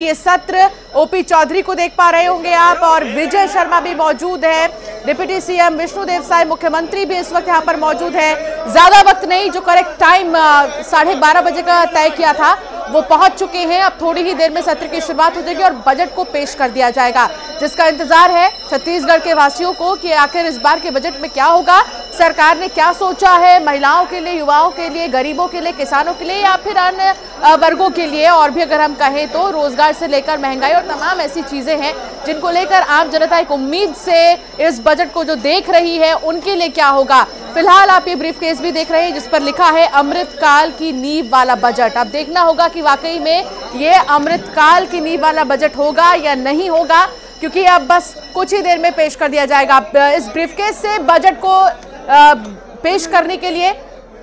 ये सत्र ओपी चौधरी को देख पा रहे होंगे आप और विजय शर्मा भी मौजूद है। डिप्टी सीएम विष्णुदेव साय मुख्यमंत्री भी इस वक्त यहाँ पर मौजूद है। ज़्यादा वक्त नहीं, जो करेक्ट टाइम साढ़े बारह बजे का तय किया था, वो पहुँच चुके हैं। अब थोड़ी ही देर में सत्र की शुरुआत हो जाएगी और बजट को पेश कर दिया जाएगा, जिसका इंतज़ार है छत्तीसगढ़ के वासियों को कि आखिर इस बार के बजट में क्या होगा। सरकार ने क्या सोचा है? महिलाओं के लिए, युवाओं के लिए, गरीबों के लिए, किसानों के लिए या फिर अन्य वर्गों के लिए? और भी अगर हम कहें तो रोज़गार से लेकर महँगाई और तमाम ऐसी चीज़ें हैं जिनको लेकर आम जनता एक उम्मीद से इस बजट को जो देख रही है, उनके लिए क्या होगा? फ़िलहाल आप ये ब्रीफ केस भी देख रहे हैं, जिस पर लिखा है अमृत काल की नींव वाला बजट। अब देखना होगा कि वाकई में ये अमृत काल की नींव वाला बजट होगा या नहीं होगा, क्योंकि अब बस कुछ ही देर में पेश कर दिया जाएगा। इस ब्रीफकेस से बजट को पेश करने के लिए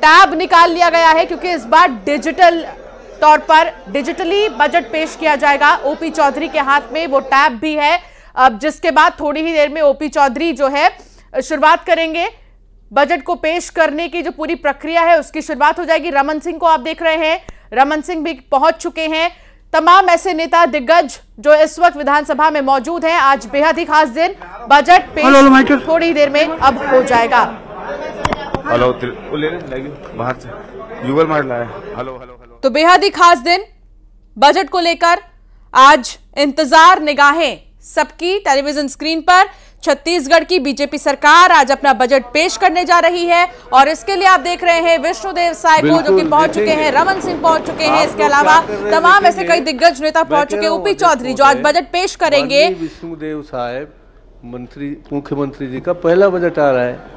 टैब निकाल लिया गया है क्योंकि इस बार डिजिटल तौर पर डिजिटली बजट पेश किया जाएगा। ओपी चौधरी के हाथ में वो टैब भी है। अब जिसके बाद थोड़ी ही देर में ओपी चौधरी जो है शुरुआत करेंगे। बजट को पेश करने की जो पूरी प्रक्रिया है उसकी शुरुआत हो जाएगी। रमन सिंह को आप देख रहे हैं। रमन सिंह भी पहुँच चुके हैं। तमाम ऐसे नेता दिग्गज जो इस वक्त विधानसभा में मौजूद हैं आज बेहद ही खास दिन। बजट पेश थोड़ी देर में अब हो जाएगा। हेलो बाहर से। युगल मार लाया हेलो हेलो हेलो तो बेहद ही खास दिन बजट को लेकर। आज इंतज़ार निगाहें सबकी टेलीविज़न स्क्रीन पर। छत्तीसगढ़ की बीजेपी सरकार आज अपना बजट पेश करने जा रही है। और इसके लिए आप देख रहे हैं विष्णुदेव साय को जो कि पहुँच चुके हैं रमन सिंह पहुँच चुके हैं इसके अलावा। तमाम ऐसे कई दिग्गज नेता पहुँच चुके हैं ऊपी चौधरी जो आज बजट पेश करेंगे। विष्णुदेव साहेब मंत्री मुख्यमंत्री जी का पहला बजट आ रहा है।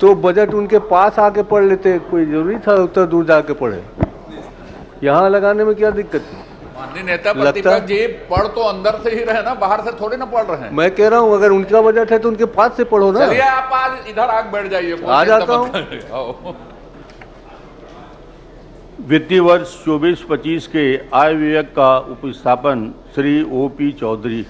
तो बजट उनके पास आके पढ़ लेते कोई ज़रूरी था उत्तर दूर जाके पढ़े? यहाँ लगाने में क्या दिक्कत थी? नेता प्रतिपक्ष जी पढ़ तो अंदर से ही रहे ना बाहर से थोड़े ना पढ़ रहे हैं। मैं कह रहा हूँ अगर उनका बजट है तो उनके पास से पढ़ो ना। चलिए आप आज इधर आग बैठ जाइए आ जाता हूँ। वित्तीय वर्ष 24-25 के आय व्यय का उपस्थापन श्री ओ पी चौधरी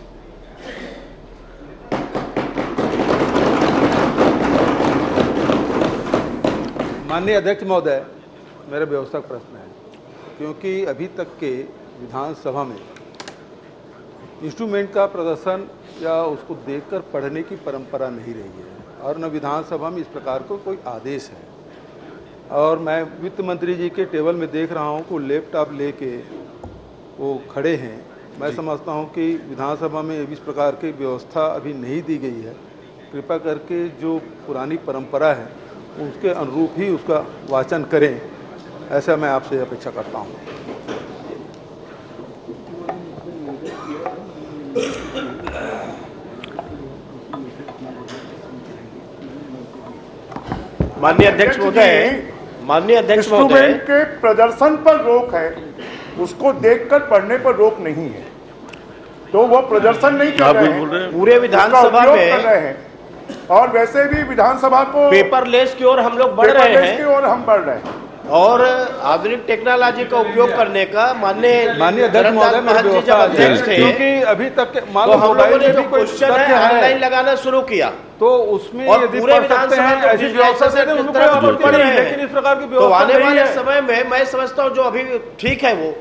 माननीय अध्यक्ष महोदय मेरा व्यवस्था प्रश्न है क्योंकि अभी तक के विधानसभा में इंस्ट्रूमेंट का प्रदर्शन या उसको देखकर पढ़ने की परंपरा नहीं रही है और न विधानसभा में इस प्रकार को कोई आदेश है। और मैं वित्त मंत्री जी के टेबल में देख रहा हूँ कि लैपटॉप लेके वो खड़े हैं। मैं समझता हूँ कि विधानसभा में इस प्रकार की व्यवस्था अभी नहीं दी गई है। कृपा करके जो पुरानी परंपरा है उसके अनुरूप ही उसका वाचन करें। ऐसा मैं आपसे अपेक्षा करता हूँ। माननीय अध्यक्ष महोदय माननीय अध्यक्ष महोदय। के प्रदर्शन पर रोक है उसको देखकर पढ़ने पर रोक नहीं है। तो वह प्रदर्शन नहीं कर रहे हैं पूरे विधानसभा में कर रहे हैं। और वैसे भी विधानसभा को पेपरलेस की ओर हम लोग बढ़ रहे पेपरलेस की हैं ओर हम बढ़ रहे हैं। और आधुनिक टेक्नोलॉजी का उपयोग करने का माननीय माननीय अध्यक्ष महोदय क्योंकि अभी तक तो हम लोगों ने जो क्वेश्चन है है। ऑनलाइन लगाना शुरू किया। तो उसमें और पूरे विधानसभा हैं है। हैं। लेकिन इस प्रकार की तो आने वाले समय में मैं समझता हूँ जो अभी ठीक है वो।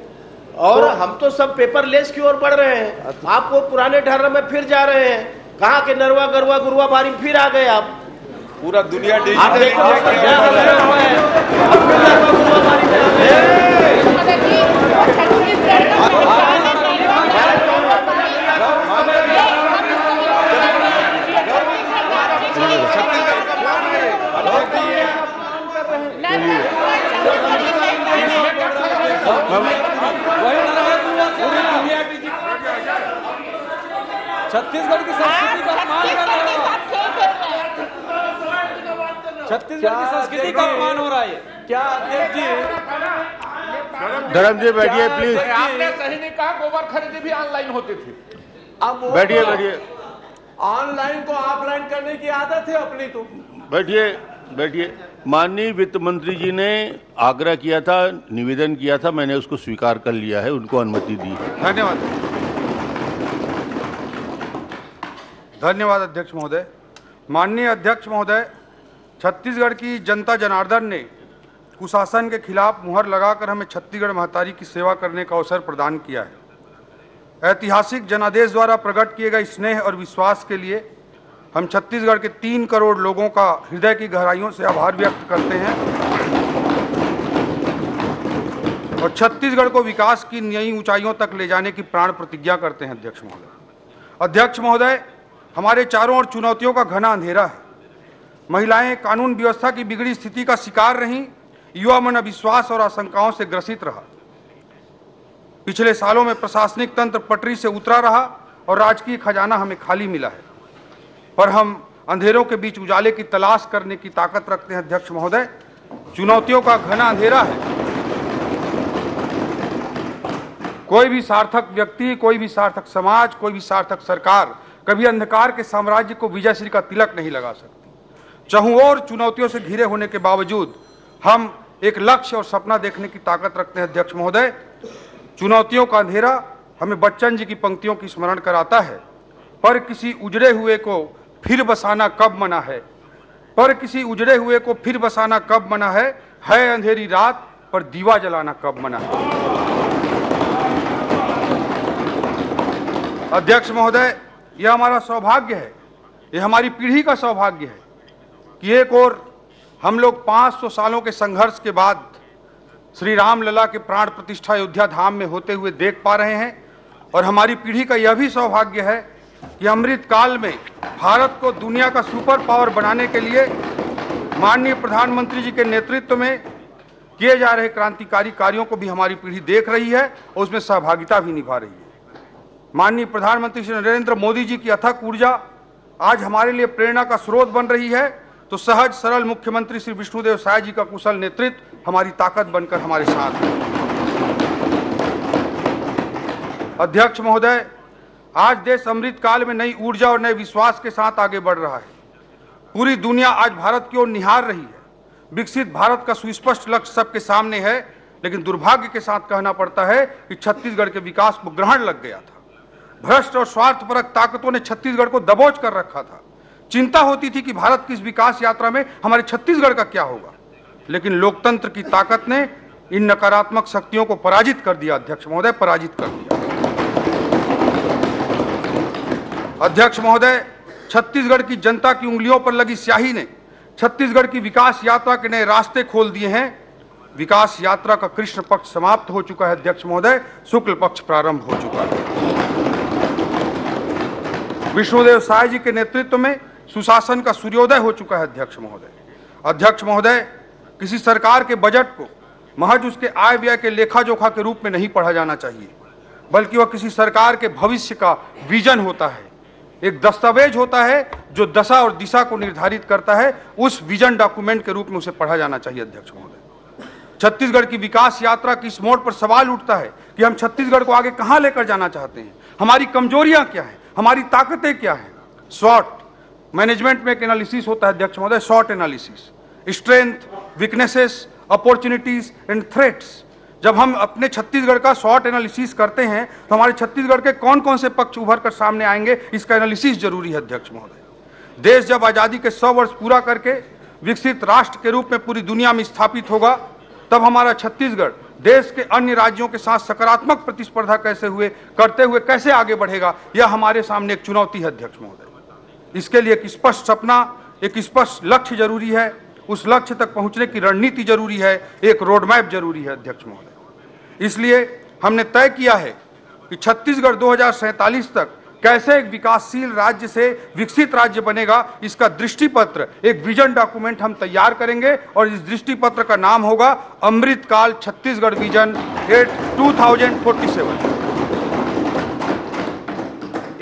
और हम तो सब पेपरलेस की ओर बढ़ रहे हैं। आप वो पुराने ढर्र में फिर जा रहे हैं। कहा के नरवा गरुआ गुरुआ बारी फिर आ गए आप पूरा दुनिया आप डिजिटल देखो उसका क्या बदलाव हुआ है अब फिर नरवा गुरुआ बारी में आ गए छत्तीसगढ़ की संस्कृति का अपमान कर रहे हो। छत्तीसगढ़ की संस्कृति का अपमान हो रहा है। क्या अध्यक्ष जी? धर्म जी बैठिए प्लीज़ आपने सही नहीं कहा गोबर खरीदी भी ऑनलाइन होती थी। अब बैठिए बैठिए। ऑनलाइन को ऑफलाइन करने की आदत है अपनी तो। बैठिए बैठिए। माननीय वित्त मंत्री जी ने आग्रह किया था निवेदन किया था मैंने उसको स्वीकार कर लिया है उनको अनुमति दी है। धन्यवाद। धन्यवाद अध्यक्ष महोदय। माननीय अध्यक्ष महोदय, छत्तीसगढ़ की जनता जनार्दन ने कुशासन के खिलाफ मुहर लगाकर हमें छत्तीसगढ़ महतारी की सेवा करने का अवसर प्रदान किया है। ऐतिहासिक जनादेश द्वारा प्रकट किए गए स्नेह और विश्वास के लिए हम छत्तीसगढ़ के तीन करोड़ लोगों का हृदय की गहराइयों से आभार व्यक्त करते हैं और छत्तीसगढ़ को विकास की नई ऊंचाइयों तक ले जाने की प्राण प्रतिज्ञा करते हैं अध्यक्ष महोदय। अध्यक्ष महोदय हमारे चारों ओर चुनौतियों का घना अंधेरा है। महिलाएँ कानून व्यवस्था की बिगड़ी स्थिति का शिकार रहीं, युवा मन अविश्वास और आशंकाओं से ग्रसित रहा। पिछले सालों में प्रशासनिक तंत्र पटरी से उतरा रहा और राजकीय खजाना हमें खाली मिला है। पर हम अंधेरों के बीच उजाले की तलाश करने की ताकत रखते हैं, अध्यक्ष महोदय। चुनौतियों का घना अंधेरा है। कोई भी सार्थक व्यक्ति, कोई भी सार्थक समाज, कोई भी सार्थक सरकार कभी अंधकार के साम्राज्य को विजयश्री का तिलक नहीं लगा सकती। चहुओं और चुनौतियों से घिरे होने के बावजूद हम एक लक्ष्य और सपना देखने की ताकत रखते हैं, अध्यक्ष महोदय। चुनौतियों का अंधेरा हमें बच्चन जी की पंक्तियों की स्मरण कराता है। पर किसी उजड़े हुए को फिर बसाना कब मना है? पर किसी उजड़े हुए को फिर बसाना कब मना है? है अंधेरी रात, पर दीवा जलाना कब मना है? अध्यक्ष महोदय यह हमारा सौभाग्य है। यह हमारी पीढ़ी का सौभाग्य है कि एक और हम लोग 500 सालों के संघर्ष के बाद श्री राम लला के प्राण प्रतिष्ठा अयोध्या धाम में होते हुए देख पा रहे हैं और हमारी पीढ़ी का यह भी सौभाग्य है कि अमृत काल में भारत को दुनिया का सुपर पावर बनाने के लिए माननीय प्रधानमंत्री जी के नेतृत्व में किए जा रहे क्रांतिकारी कार्यों को भी हमारी पीढ़ी देख रही है और उसमें सहभागिता भी निभा रही है। माननीय प्रधानमंत्री श्री नरेंद्र मोदी जी की अथक ऊर्जा आज हमारे लिए प्रेरणा का स्रोत बन रही है। तो सहज, सरल मुख्यमंत्री श्री विष्णुदेव साय जी का कुशल नेतृत्व हमारी ताकत बनकर हमारे साथ है। अध्यक्ष महोदय, आज देश अमृत काल में नई ऊर्जा और नए विश्वास के साथ आगे बढ़ रहा है। पूरी दुनिया आज भारत की ओर निहार रही है। विकसित भारत का सुस्पष्ट लक्ष्य सबके सामने है, लेकिन दुर्भाग्य के साथ कहना पड़ता है कि छत्तीसगढ़ के विकास को ग्रहण लग गया था। भ्रष्ट और स्वार्थपरक ताकतों ने छत्तीसगढ़ को दबोच कर रखा था। चिंता होती थी कि भारत की इस विकास यात्रा में हमारे छत्तीसगढ़ का क्या होगा। लेकिन लोकतंत्र की ताकत ने इन नकारात्मक शक्तियों को पराजित कर दिया, अध्यक्ष महोदय, पराजित कर दिया। अध्यक्ष महोदय, छत्तीसगढ़ की जनता की उंगलियों पर लगी स्याही ने छत्तीसगढ़ की विकास यात्रा के नए रास्ते खोल दिए हैं। विकास यात्रा का कृष्ण पक्ष समाप्त हो चुका है, अध्यक्ष महोदय। शुक्ल पक्ष प्रारंभ हो चुका है। विष्णुदेव साय जी के नेतृत्व में सुशासन का सूर्योदय हो चुका है, अध्यक्ष महोदय। अध्यक्ष महोदय, किसी सरकार के बजट को, महज उसके आय व्यय के लेखा जोखा के रूप में नहीं पढ़ा जाना चाहिए, बल्कि वह किसी सरकार के भविष्य का विजन होता है। एक दस्तावेज़ होता है, जो दशा और दिशा को निर्धारित करता है, उस विजन डॉक्यूमेंट के रूप में उसे पढ़ा जाना चाहिए, अध्यक्ष महोदय। छत्तीसगढ़ की विकास यात्रा की इस मोड़ पर सवाल उठता है कि हम छत्तीसगढ़ को आगे कहाँ लेकर जाना चाहते हैं? हमारी कमजोरियाँ क्या हैं? हमारी ताकतें क्या हैं? शॉर्ट मैनेजमेंट में एक एनालिसिस होता है, अध्यक्ष महोदय SWOT analysis strength weaknesses opportunities and threats जब हम अपने छत्तीसगढ़ का शॉर्ट एनालिसिस करते हैं तो हमारे छत्तीसगढ़ के कौन कौन से पक्ष उभर कर सामने आएँगे? इसका एनालिसिस ज़रूरी है, अध्यक्ष महोदय. देश जब आज़ादी के सौ वर्ष पूरा करके विकसित राष्ट्र के रूप में पूरी दुनिया में स्थापित होगा, तब हमारा छत्तीसगढ़ देश के अन्य राज्यों के साथ सकारात्मक प्रतिस्पर्धा कैसे हुए, करते हुए कैसे आगे बढ़ेगा, यह हमारे सामने एक चुनौती है, अध्यक्ष महोदय। इसके लिए एक स्पष्ट सपना, एक स्पष्ट लक्ष्य ज़रूरी है। उस लक्ष्य तक पहुँचने की रणनीति ज़रूरी है, एक रोडमैप ज़रूरी है, अध्यक्ष महोदय। इसलिए हमने तय किया है कि छत्तीसगढ़ दो तक कैसे एक विकासशील राज्य से विकसित राज्य बनेगा, इसका दृष्टिपत्र, एक विजन डॉक्यूमेंट हम तैयार करेंगे और इस दृष्टिपत्र का नाम होगा अमृतकाल छत्तीसगढ़ विजन एट 2047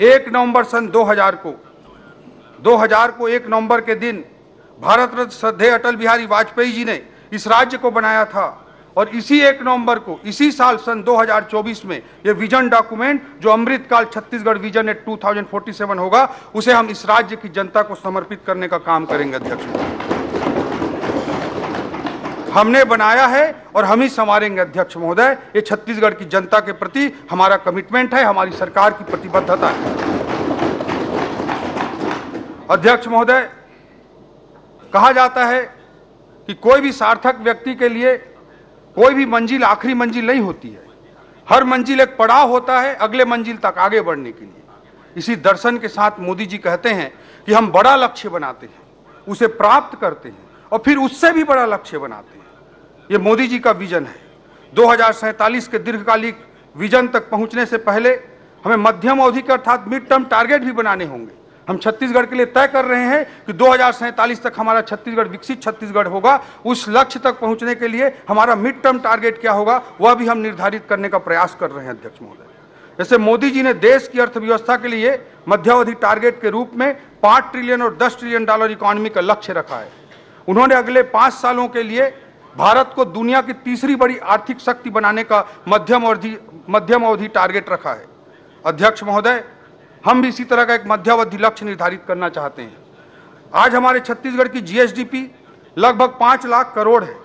एक नवंबर सन 2000 को 2000 को एक नवंबर के दिन भारत रत्न श्रद्धे अटल बिहारी वाजपेयी जी ने इस राज्य को बनाया था। और इसी एक नवंबर को, इसी साल सन 2024 में ये विजन डॉक्यूमेंट, जो अमृतकाल छत्तीसगढ़ विजन एट 2047 होगा, उसे हम इस राज्य की जनता को समर्पित करने का काम करेंगे, अध्यक्ष हमने बनाया है और हम ही संवारेंगे, अध्यक्ष महोदय। ये छत्तीसगढ़ की जनता के प्रति हमारा कमिटमेंट है, हमारी सरकार की प्रतिबद्धता है। अध्यक्ष महोदय, कहा जाता है कि कोई भी सार्थक व्यक्ति के लिए कोई भी मंजिल, आखिरी मंजिल नहीं होती है। हर मंजिल एक पड़ाव होता है अगले मंजिल तक आगे बढ़ने के लिए। इसी दर्शन के साथ मोदी जी कहते हैं कि हम बड़ा लक्ष्य बनाते हैं, उसे प्राप्त करते हैं और फिर उससे भी बड़ा लक्ष्य बनाते हैं। ये मोदी जी का विजन है। दो हज़ार सैंतालीस के दीर्घकालिक विजन तक पहुँचने से पहले हमें मध्यम अवधि के अर्थात मिड टर्म टारगेट भी बनाने होंगे। हम छत्तीसगढ़ के लिए तय कर रहे हैं कि दो हज़ार सैंतालीस तक हमारा छत्तीसगढ़ विकसित छत्तीसगढ़ होगा। उस लक्ष्य तक पहुँचने के लिए हमारा मिड टर्म टारगेट क्या होगा, वह भी हम निर्धारित करने का प्रयास कर रहे हैं, अध्यक्ष महोदय। जैसे मोदी जी ने देश की अर्थव्यवस्था के लिए मध्यावधि टारगेट के रूप में पाँच ट्रिलियन और दस ट्रिलियन डॉलर इकोनॉमी का लक्ष्य रखा है। उन्होंने अगले पाँच सालों के लिए भारत को दुनिया की तीसरी बड़ी आर्थिक शक्ति बनाने का मध्यम अवधि मध्यम अवधि टारगेट रखा है। अध्यक्ष महोदय हम भी इसी तरह का एक मध्यावधि लक्ष्य निर्धारित करना चाहते हैं। आज हमारे छत्तीसगढ़ की जीएसडीपी लगभग पाँच लाख करोड़ है।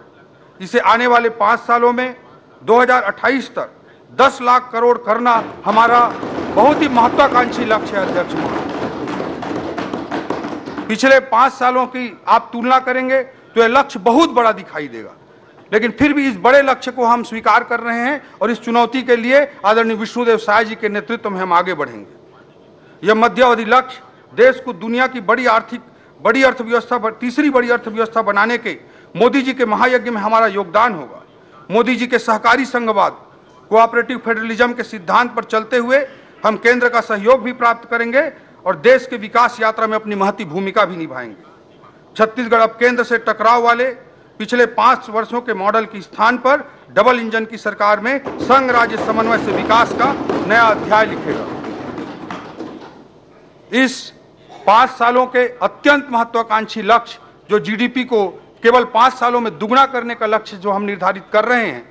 इसे आने वाले पाँच सालों में 2028 तक 10 लाख करोड़ करना हमारा बहुत ही महत्वाकांक्षी लक्ष्य है, अध्यक्ष महोदय। पिछले पाँच सालों की आप तुलना करेंगे तो यह लक्ष्य बहुत बड़ा दिखाई देगा। लेकिन फिर भी इस बड़े लक्ष्य को हम स्वीकार कर रहे हैं और इस चुनौती के लिए आदरणीय विष्णुदेव साय जी के नेतृत्व में हम आगे बढ़ेंगे। यह मध्यावधि लक्ष्य देश को दुनिया की बड़ी आर्थिक, बड़ी अर्थव्यवस्था तीसरी बड़ी अर्थव्यवस्था बनाने के, मोदी जी के महायज्ञ में हमारा योगदान होगा। मोदी जी के सहकारी संघवाद कोऑपरेटिव फेडरलिज्म के सिद्धांत पर चलते हुए हम केंद्र का सहयोग भी प्राप्त करेंगे और देश के विकास यात्रा में अपनी महती भूमिका भी निभाएँगे। छत्तीसगढ़ अब केंद्र से टकराव वाले पिछले पाँच वर्षों के मॉडल के स्थान पर डबल इंजन की सरकार में संघ राज्य समन्वय से विकास का नया अध्याय लिखेगा। इस पाँच सालों के अत्यंत महत्वाकांक्षी लक्ष्य जो जीडीपी को केवल पाँच सालों में दुगना करने का लक्ष्य जो हम निर्धारित कर रहे हैं,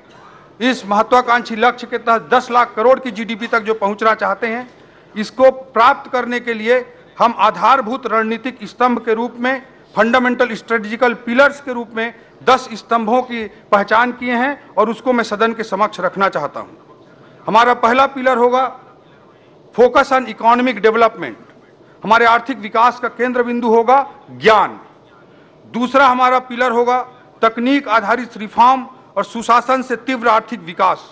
इस महत्वाकांक्षी लक्ष्य के तहत 10 लाख करोड़ की जीडीपी तक जो पहुँचना चाहते हैं, इसको प्राप्त करने के लिए हम आधारभूत रणनीतिक स्तंभ के रूप में फंडामेंटल स्ट्रेटेजिकल पिलर्स के रूप में 10 स्तंभों की पहचान किए हैं और उसको मैं सदन के समक्ष रखना चाहता हूँ। हमारा पहला पिलर होगा फोकस ऑन इकोनॉमिक डेवलपमेंट हमारे आर्थिक विकास का केंद्र बिंदु होगा ज्ञान। दूसरा हमारा पिलर होगा तकनीक आधारित रिफॉर्म और सुशासन से तीव्र आर्थिक विकास।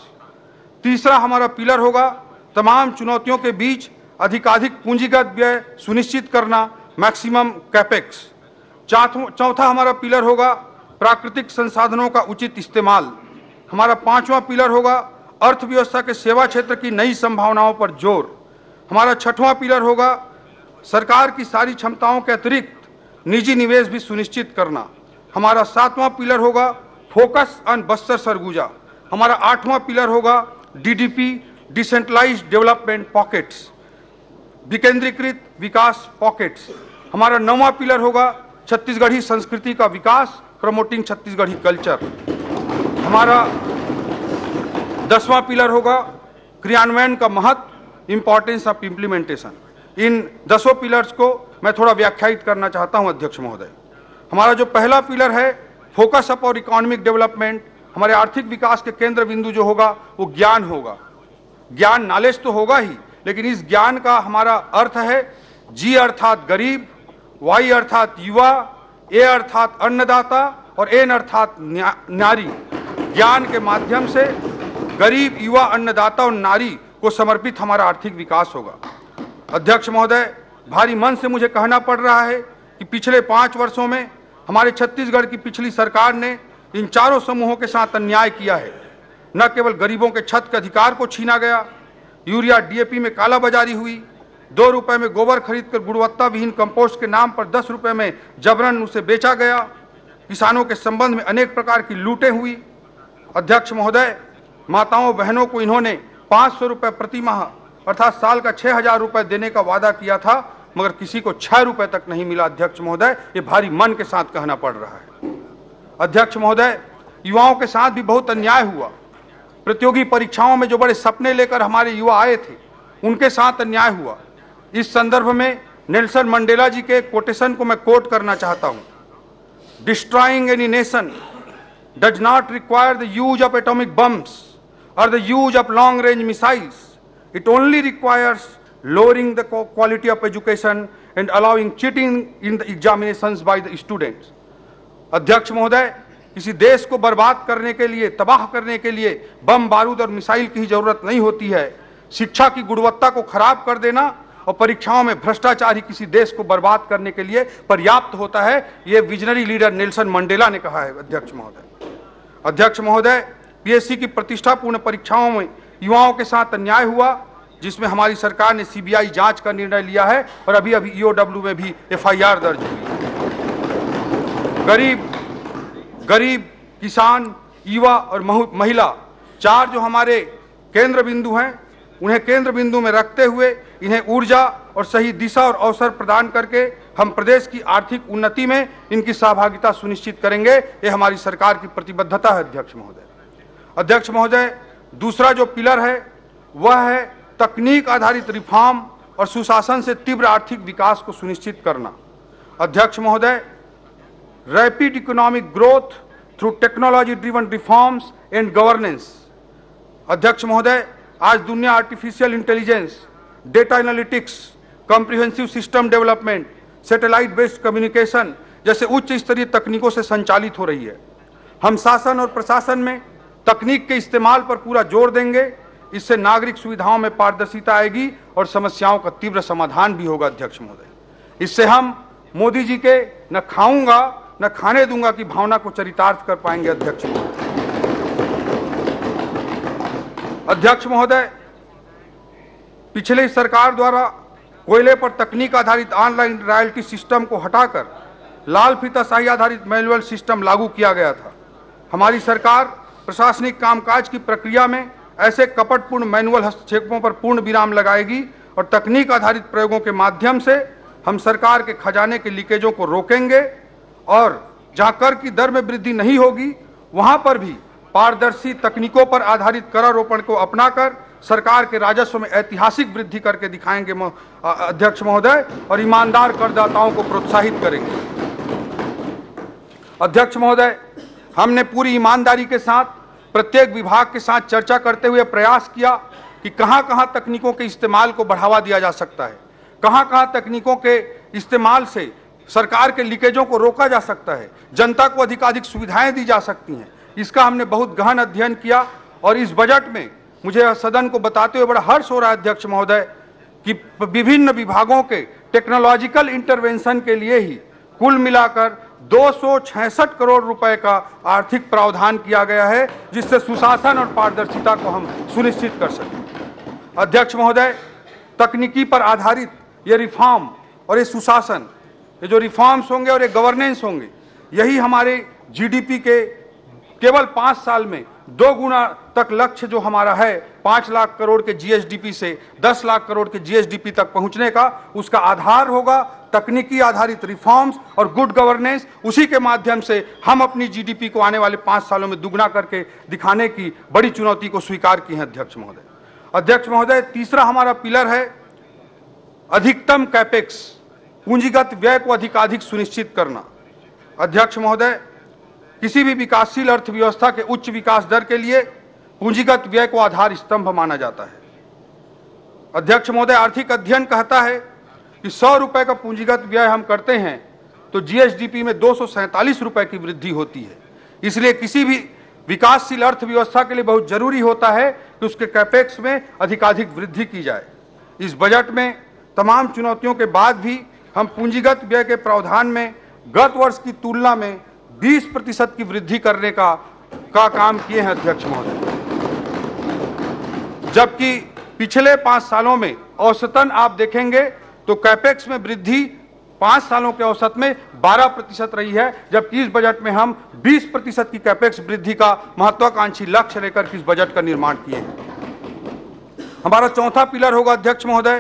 तीसरा हमारा पिलर होगा तमाम चुनौतियों के बीच अधिकाधिक पूंजीगत व्यय सुनिश्चित करना, मैक्सिमम कैपेक्स। चौथा हमारा पिलर होगा प्राकृतिक संसाधनों का उचित इस्तेमाल। हमारा पांचवा पिलर होगा अर्थव्यवस्था के सेवा क्षेत्र की नई संभावनाओं पर ज़ोर। हमारा छठवां पिलर होगा सरकार की सारी क्षमताओं के अतिरिक्त निजी निवेश भी सुनिश्चित करना। हमारा सातवां पिलर होगा फोकस ऑन बस्तर सरगुजा। हमारा आठवां पिलर होगा डीडीपी डिसेंट्रलाइज डेवलपमेंट पॉकेट्स विकेंद्रीकृत विकास पॉकेट्स। हमारा नौवां पिलर होगा छत्तीसगढ़ी संस्कृति का विकास प्रमोटिंग छत्तीसगढ़ी कल्चर हमारा दसवां पिलर होगा क्रियान्वयन का महत्व इंपॉर्टेंस ऑफ़ इम्प्लीमेंटेशन इन दसों पिलर्स को मैं थोड़ा व्याख्यायित करना चाहता हूँ, अध्यक्ष महोदय। हमारा जो पहला पिलर है फोकस अप और इकोनॉमिक डेवलपमेंट हमारे आर्थिक विकास के केंद्र बिंदु जो होगा, वो ज्ञान होगा। ज्ञान नॉलेज तो होगा ही, लेकिन इस ज्ञान का हमारा अर्थ है जी अर्थात गरीब वाई अर्थात युवा ए अर्थात अन्नदाता और एन अर्थात नारी। ज्ञान के माध्यम से गरीब, युवा, अन्नदाता और नारी को समर्पित हमारा आर्थिक विकास होगा। अध्यक्ष महोदय, भारी मन से मुझे कहना पड़ रहा है कि पिछले पाँच वर्षों में हमारे छत्तीसगढ़ की पिछली सरकार ने इन चारों समूहों के साथ अन्याय किया है। न केवल गरीबों के छत के अधिकार को छीना गया, यूरिया डीएपी में कालाबाजारी हुई, दो रुपए में गोबर खरीदकर गुणवत्ता विहीन कंपोस्ट के नाम पर दस रुपए में जबरन उसे बेचा गया, किसानों के संबंध में अनेक प्रकार की लूटें हुई। अध्यक्ष महोदय, माताओं बहनों को इन्होंने पाँच सौ रुपये प्रति माह अर्थात साल का छह हज़ार रुपये देने का वादा किया था, मगर किसी को छह रुपए तक नहीं मिला। अध्यक्ष महोदय, ये भारी मन के साथ कहना पड़ रहा है। अध्यक्ष महोदय, युवाओं के साथ भी बहुत अन्याय हुआ। प्रतियोगी परीक्षाओं में जो बड़े सपने लेकर हमारे युवा आए थे, उनके साथ अन्याय हुआ। इस संदर्भ में नेल्सन मंडेला जी के कोटेशन को मैं कोट करना चाहता हूँ। Destroying any nation does not require the use of atomic bombs और the use of long range missiles it only requires lowering the quality of education and allowing cheating in the examinations by the students. अध्यक्ष महोदय किसी देश को बर्बाद करने के लिए, तबाह करने के लिए बम, बारूद और मिसाइल की ज़रूरत नहीं होती है शिक्षा की गुणवत्ता को खराब कर देना और परीक्षाओं में भ्रष्टाचार ही किसी देश को बर्बाद करने के लिए पर्याप्त होता है, ये विजनरी लीडर नेल्सन मंडेला ने कहा है, अध्यक्ष महोदय अध्यक्ष महोदय, पीएससी की प्रतिष्ठापूर्ण परीक्षाओं में युवाओं के साथ अन्याय हुआ, जिसमें हमारी सरकार ने सीबीआई जाँच का निर्णय लिया है और अभी अभी ईओडब्ल्यू में भी एफआईआर दर्ज हुई गरीब गरीब किसान, युवा और महिला, चार जो हमारे केंद्र बिंदु हैं, उन्हें केंद्र बिंदु में रखते हुए इन्हें ऊर्जा और सही दिशा और अवसर प्रदान करके हम प्रदेश की आर्थिक उन्नति में इनकी सहभागिता सुनिश्चित करेंगे। ये हमारी सरकार की प्रतिबद्धता है, अध्यक्ष महोदय। अध्यक्ष महोदय दूसरा जो पिलर है, वह है तकनीक आधारित रिफॉर्म और सुशासन से तीव्र आर्थिक विकास को सुनिश्चित करना। अध्यक्ष महोदय rapid economic growth through technology driven reforms and governance अध्यक्ष महोदय, आज दुनिया artificial intelligence data analytics comprehensive system development satellite based communication जैसे उच्च स्तरीय तकनीकों से संचालित हो रही है। हम शासन और प्रशासन में तकनीक के इस्तेमाल पर पूरा ज़ोर देंगे, इससे नागरिक सुविधाओं में पारदर्शिता आएगी और समस्याओं का तीव्र समाधान भी होगा, अध्यक्ष महोदय। इससे हम मोदी जी के न खाऊँगा, न खाने दूँगा की भावना को चरितार्थ कर पाएँगे, अध्यक्ष महोदय। अध्यक्ष महोदय, पिछले सरकार द्वारा कोयले पर तकनीक आधारित ऑनलाइन रॉयल्टी सिस्टम को हटाकर लाल फीता शाही आधारित मैनुअल सिस्टम लागू किया गया था। हमारी सरकार प्रशासनिक कामकाज की प्रक्रिया में ऐसे कपटपूर्ण मैनुअल हस्तक्षेपों पर पूर्ण विराम लगाएगी और तकनीक आधारित प्रयोगों के माध्यम से हम सरकार के खजाने के लीकेजों को रोकेंगे और जहाँ कर की दर में वृद्धि नहीं होगी, वहाँ पर भी पारदर्शी तकनीकों पर आधारित करारोपण को अपनाकर सरकार के राजस्व में ऐतिहासिक वृद्धि करके दिखाएँगे अध्यक्ष महोदय और ईमानदार करदाताओं को प्रोत्साहित करेंगे। अध्यक्ष महोदय, हमने पूरी ईमानदारी के साथ प्रत्येक विभाग के साथ चर्चा करते हुए प्रयास किया कि कहाँ कहाँ तकनीकों के इस्तेमाल को बढ़ावा दिया जा सकता है। कहाँ कहाँ तकनीकों के इस्तेमाल से सरकार के लीकेजों को रोका जा सकता है। जनता को अधिकाधिक सुविधाएँ दी जा सकती हैं। इसका हमने बहुत गहन अध्ययन किया और इस बजट में मुझे सदन को बताते हुए बड़ा हर्ष हो रहा है अध्यक्ष महोदय कि विभिन्न विभागों के टेक्नोलॉजिकल इंटरवेंशन के लिए ही कुल मिलाकर दो करोड़ रुपए का आर्थिक प्रावधान किया गया है, जिससे सुशासन और पारदर्शिता को हम सुनिश्चित कर सकें। अध्यक्ष महोदय, तकनीकी पर आधारित ये रिफॉर्म और ये सुशासन, ये जो रिफॉर्म्स होंगे और ये गवर्नेंस होंगे, यही हमारे जीडीपी के केवल पाँच साल में दो गुना तक लक्ष्य जो हमारा है, पाँच लाख करोड़ के जीएसडीपी से दस लाख करोड़ के जीएसडीपी तक पहुँचने का, उसका आधार होगा तकनीकी आधारित रिफॉर्म्स और गुड गवर्नेंस उसी के माध्यम से हम अपनी जीडीपी को आने वाले पाँच सालों में दुगना करके दिखाने की बड़ी चुनौती को स्वीकार की है अध्यक्ष महोदय। अध्यक्ष महोदय, तीसरा हमारा पिलर है, अधिकतम कैपेक्स पूंजीगत व्यय को अधिकाधिक सुनिश्चित करना। अध्यक्ष महोदय किसी भी विकासशील अर्थव्यवस्था के उच्च विकास दर के लिए पूंजीगत व्यय को आधार स्तंभ माना जाता है। अध्यक्ष महोदय, आर्थिक अध्ययन कहता है कि सौ रुपए का पूंजीगत व्यय हम करते हैं तो जीएसडीपी में दो रुपए की वृद्धि होती है। इसलिए किसी भी विकासशील अर्थव्यवस्था के लिए बहुत ज़रूरी होता है कि उसके कैपेक्स में अधिकाधिक वृद्धि की जाए। इस बजट में तमाम चुनौतियों के बाद भी हम पूंजीगत व्यय के प्रावधान में गत वर्ष की तुलना में 20 प्रतिशत की वृद्धि करने का का काम किए हैं अध्यक्ष महोदय। जबकि पिछले पाँच सालों में औसतन आप देखेंगे तो कैपेक्स में वृद्धि पाँच सालों के औसत में 12 प्रतिशत रही है, जबकि इस बजट में हम 20 प्रतिशत की कैपेक्स वृद्धि का महत्वाकांक्षी लक्ष्य लेकर इस बजट का निर्माण किए हैं। हमारा चौथा पिलर होगा अध्यक्ष महोदय,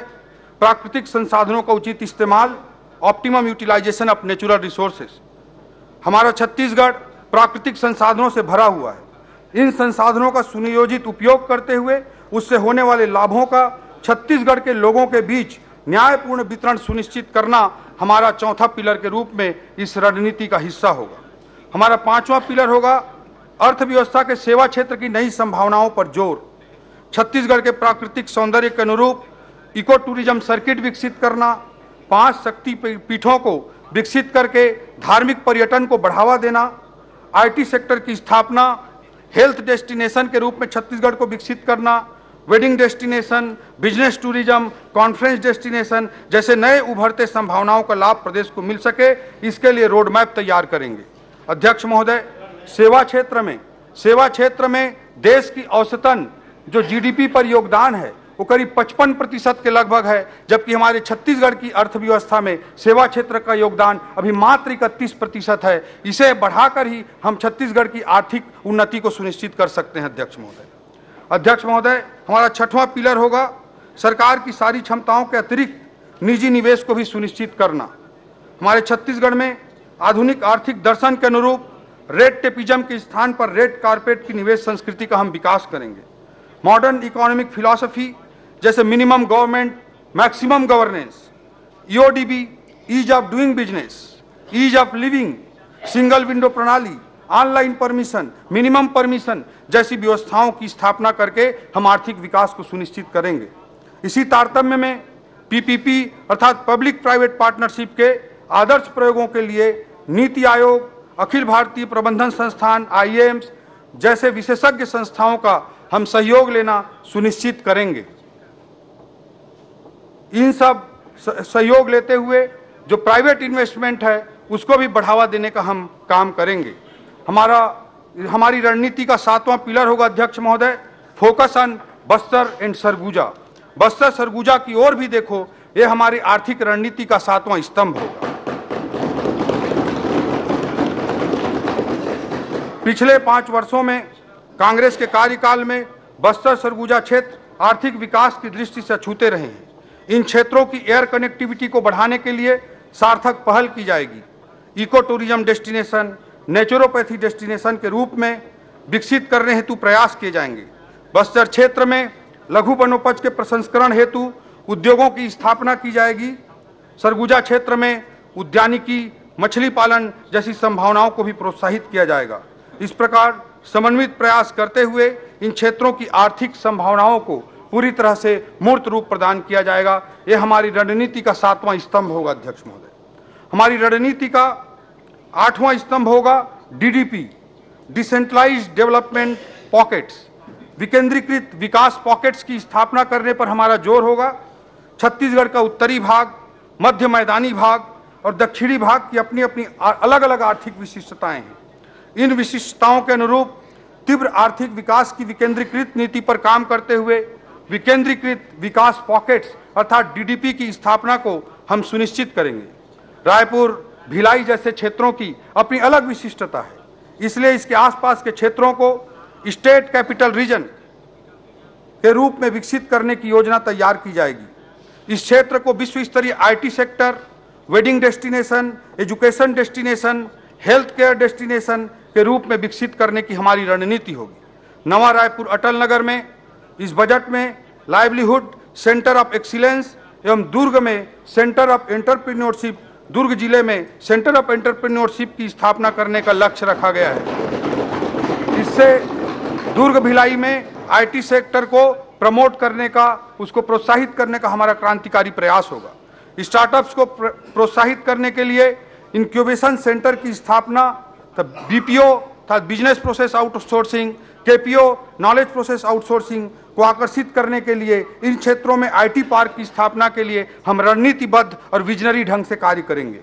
प्राकृतिक संसाधनों का उचित इस्तेमाल optimum utilization of natural resources हमारा छत्तीसगढ़ प्राकृतिक संसाधनों से भरा हुआ है। इन संसाधनों का सुनियोजित उपयोग करते हुए उससे होने वाले लाभों का छत्तीसगढ़ के लोगों के बीच न्यायपूर्ण वितरण सुनिश्चित करना हमारा चौथा पिलर के रूप में इस रणनीति का हिस्सा होगा। हमारा पांचवा पिलर होगा अर्थव्यवस्था के सेवा क्षेत्र की नई संभावनाओं पर ज़ोर। छत्तीसगढ़ के प्राकृतिक सौंदर्य के अनुरूप इको टूरिज़्म सर्किट विकसित करना, पाँच शक्ति पीठों को विकसित करके धार्मिक पर्यटन को बढ़ावा देना आईटी सेक्टर की स्थापना हेल्थ डेस्टिनेशन के रूप में छत्तीसगढ़ को विकसित करना wedding destination business tourism conference destination जैसे नए उभरते संभावनाओं का लाभ प्रदेश को मिल सके, इसके लिए रोड मैप तैयार करेंगे। अध्यक्ष महोदय, सेवा क्षेत्र में, सेवा क्षेत्र में देश की औसतन जो जीडीपी पर योगदान है वो करीब 55 प्रतिशत के लगभग है, जबकि हमारे छत्तीसगढ़ की अर्थव्यवस्था में सेवा क्षेत्र का योगदान अभी मात्र इकतीस प्रतिशत है। इसे बढ़ाकर ही हम छत्तीसगढ़ की आर्थिक उन्नति को सुनिश्चित कर सकते हैं, अध्यक्ष महोदय। अध्यक्ष महोदय, हमारा छठवां पिलर होगा सरकार की सारी क्षमताओं के अतिरिक्त निजी निवेश को भी सुनिश्चित करना। हमारे छत्तीसगढ़ में आधुनिक आर्थिक दर्शन के अनुरूप रेड टेपिज्म के स्थान पर रेड कारपेट की निवेश संस्कृति का हम विकास करेंगे। मॉडर्न इकोनॉमिक फिलॉसफी जैसे minimum government, maximum governance EODB ease of doing business ease of living single window प्रणाली ऑनलाइन परमिशन मिनिमम परमिशन जैसी व्यवस्थाओं की स्थापना करके हम आर्थिक विकास को सुनिश्चित करेंगे। इसी तारतम्य में पीपीपी अर्थात पब्लिक प्राइवेट पार्टनरशिप के आदर्श प्रयोगों के लिए नीति आयोग, अखिल भारतीय प्रबंधन संस्थान आईएम्स जैसे विशेषज्ञ संस्थाओं का हम सहयोग लेना सुनिश्चित करेंगे। इन सब सहयोग लेते हुए जो प्राइवेट इन्वेस्टमेंट है, उसको भी बढ़ावा देने का हम काम करेंगे। हमारा, हमारी रणनीति का सातवां पिलर होगा अध्यक्ष महोदय, focus on Bastar and Surguja. Bastar Surguja की ओर भी देखो, ये हमारी आर्थिक रणनीति का सातवां स्तंभ होगा। पिछले पाँच वर्षों में कांग्रेस के कार्यकाल में बस्तर सरगुजा क्षेत्र आर्थिक विकास की दृष्टि से छूते रहे हैं। इन क्षेत्रों की एयर कनेक्टिविटी को बढ़ाने के लिए सार्थक पहल की जाएगी। Eco tourism destination naturopathy destination के रूप में विकसित करने हेतु प्रयास किए जाएँगे। बस्तर क्षेत्र में लघु वनोपज के प्रसंस्करण हेतु उद्योगों की स्थापना की जाएगी। सरगुजा क्षेत्र में उद्यानिकी मछली पालन जैसी संभावनाओं को भी प्रोत्साहित किया जाएगा। इस प्रकार समन्वित प्रयास करते हुए इन क्षेत्रों की आर्थिक संभावनाओं को पूरी तरह से मूर्त रूप प्रदान किया जाएगा। यह हमारी रणनीति का सातवां स्तंभ होगा, अध्यक्ष महोदय। हमारी रणनीति का आठवां स्तंभ होगा डीडीपी डिसेंट्रलाइज डेवलपमेंट पॉकेट्स विकेंद्रीकृत विकास पॉकेट्स की स्थापना करने पर हमारा ज़ोर होगा। छत्तीसगढ़ का उत्तरी भाग, मध्य मैदानी भाग और दक्षिणी भाग की अपनी अपनी अलग अलग आर्थिक विशिष्टताएँ हैं। इन विशिष्टताओं के अनुरूप तीव्र आर्थिक विकास की विकेंद्रीकृत नीति पर काम करते हुए विकेंद्रीकृत विकास पॉकेट्स अर्थात डीडीपी की स्थापना को हम सुनिश्चित करेंगे। रायपुर भिलाई जैसे क्षेत्रों की अपनी अलग विशिष्टता है। इसलिए इसके आसपास के क्षेत्रों को स्टेट कैपिटल रीजन के रूप में विकसित करने की योजना तैयार की जाएगी। इस क्षेत्र को विश्व स्तरीय IT sector, wedding destination, education destination health care destination के रूप में विकसित करने की हमारी रणनीति होगी। नवा रायपुर अटल नगर में इस बजट में लाइवलीहुड सेंटर ऑफ़ एक्सीलेंस एवं दुर्ग में सेंटर ऑफ़ एंटरप्रेन्योरशिप दुर्ग ज़िले में सेंटर ऑफ़ एंटरप्रेन्योरशिप की स्थापना करने का लक्ष्य रखा गया है। इससे दुर्ग भिलाई में आईटी सेक्टर को प्रमोट करने का, उसको प्रोत्साहित करने का हमारा क्रांतिकारी प्रयास होगा। स्टार्टअप्स को प्रोत्साहित करने के लिए इंक्यूबेशन सेंटर की स्थापना बीपीओ था business process outsourcing KPO knowledge process outsourcing को आकर्षित करने के लिए, इन क्षेत्रों में आईटी पार्क की स्थापना के लिए हम रणनीतिबद्ध और विजनरी ढंग से कार्य करेंगे।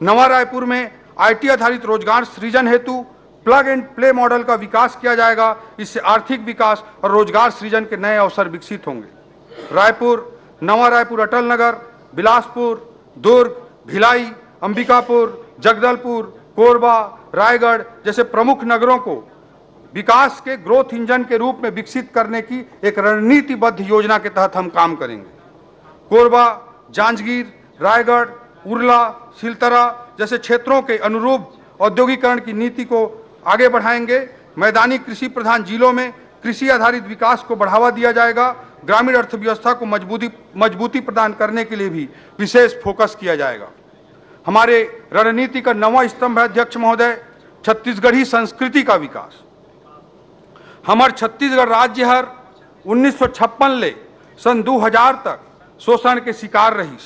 नवा रायपुर में आईटी आधारित रोज़गार सृजन हेतु प्लग एंड प्ले मॉडल का विकास किया जाएगा। इससे आर्थिक विकास और रोज़गार सृजन के नए अवसर विकसित होंगे। रायपुर, नवा रायपुर अटल नगर, बिलासपुर, दुर्ग, भिलाई, अंबिकापुर, जगदलपुर, कोरबा, रायगढ़ जैसे प्रमुख नगरों को विकास के ग्रोथ इंजन के रूप में विकसित करने की एक रणनीतिबद्ध योजना के तहत हम काम करेंगे। कोरबा, जांजगीर, रायगढ़, उरला, सिलतरा जैसे क्षेत्रों के अनुरूप औद्योगिकरण की नीति को आगे बढ़ाएँगे। मैदानी कृषि प्रधान जिलों में कृषि आधारित विकास को बढ़ावा दिया जाएगा। ग्रामीण अर्थव्यवस्था को मजबूती मजबूती प्रदान करने के लिए भी विशेष फोकस किया जाएगा। हमारे रणनीति का नवा स्तंभ है अध्यक्ष महोदय, छत्तीसगढ़ी संस्कृति का विकास। हमार छत्तीसगढ़ राज्य हर 1956 ले सन 2000 तक शोषण के शिकार रही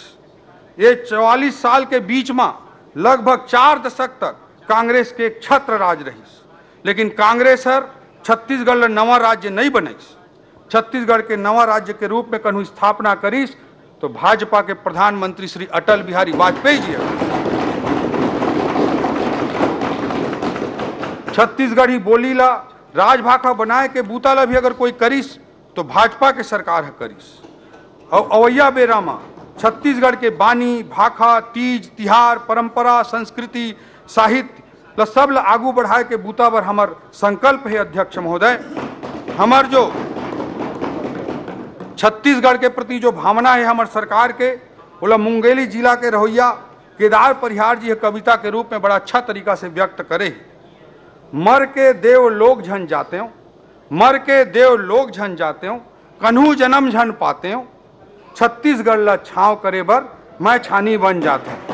ये 44 साल के बीच में लगभग चार दशक तक कांग्रेस के एक छत्र राज रहीस। लेकिन कांग्रेस हर छत्तीसगढ़ नवा राज्य नहीं बनईस। छत्तीसगढ़ के नवा राज्य के रूप में कन्हू स्थापना करीस तो भाजपा के प्रधानमंत्री श्री अटल बिहारी वाजपेयी जी। छत्तीसगढ़ी बोली ला राजभाषा बनाए के बूता भी अगर कोई करीस तो भाजपा के सरकार है करीस और अवैया बेरामा, छत्तीसगढ़ के बानी, भाखा, तीज, तिहार, परंपरा, संस्कृति, साहित्य ल सब आगू बढ़ाए के बूता पर हमार संकल्प है, अध्यक्ष महोदय हमर जो छत्तीसगढ़ के प्रति जो भावना है हमार सरकार के बोला मुंगेली जिला के रहोइया, केदार परिहार जी कविता के रूप में बड़ा अच्छा तरीका से व्यक्त करे। मर के देव लोग झन जाते हो, मर के देव लोग झन जाते हो, कन्हू जन्म झन पाते हो, छत्तीसगढ़ ला छाव करे बर मैं छानी बन जाता हूँ।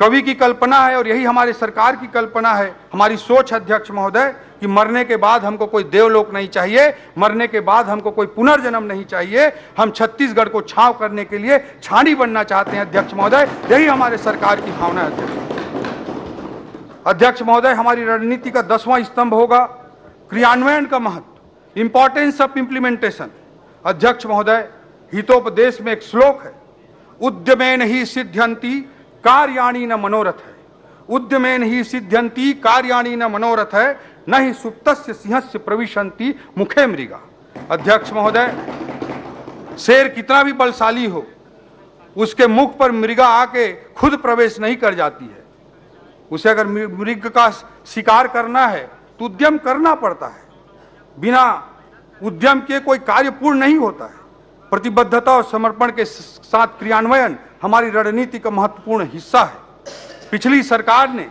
कवि की कल्पना है और यही हमारी सरकार की कल्पना है। हमारी सोच अध्यक्ष महोदय, कि मरने के बाद हमको कोई देवलोक नहीं चाहिए, मरने के बाद हमको कोई पुनर्जन्म नहीं चाहिए। हम छत्तीसगढ़ को छाव करने के लिए छानी बनना चाहते हैं अध्यक्ष महोदय। यही हमारे सरकार की भावना है अध्यक्ष अध्यक्ष महोदय, हमारी रणनीति का दसवां स्तंभ होगा क्रियान्वयन का महत्व इंपॉर्टेंस ऑफ़ इंप्लीमेंटेशन अध्यक्ष महोदय, हितोपदेश में एक श्लोक है, उद्यमेन ही सिद्ध्यंती कार्याणी न मनोरथ है। उद्यमेन ही सिद्ध्यंती, कार्याणी न मनोरथ है। न ही सुप्तस्य सिंहस्य प्रविशंति, मुखे मृगा। अध्यक्ष महोदय, शेर कितना भी बलशाली हो, उसके मुख पर मृगा आके खुद प्रवेश नहीं कर जाती है। उसे अगर मृग का शिकार करना है तो उद्यम करना पड़ता है। बिना उद्यम के कोई कार्य पूर्ण नहीं होता है। प्रतिबद्धता और समर्पण के साथ क्रियान्वयन हमारी रणनीति का महत्वपूर्ण हिस्सा है। पिछली सरकार ने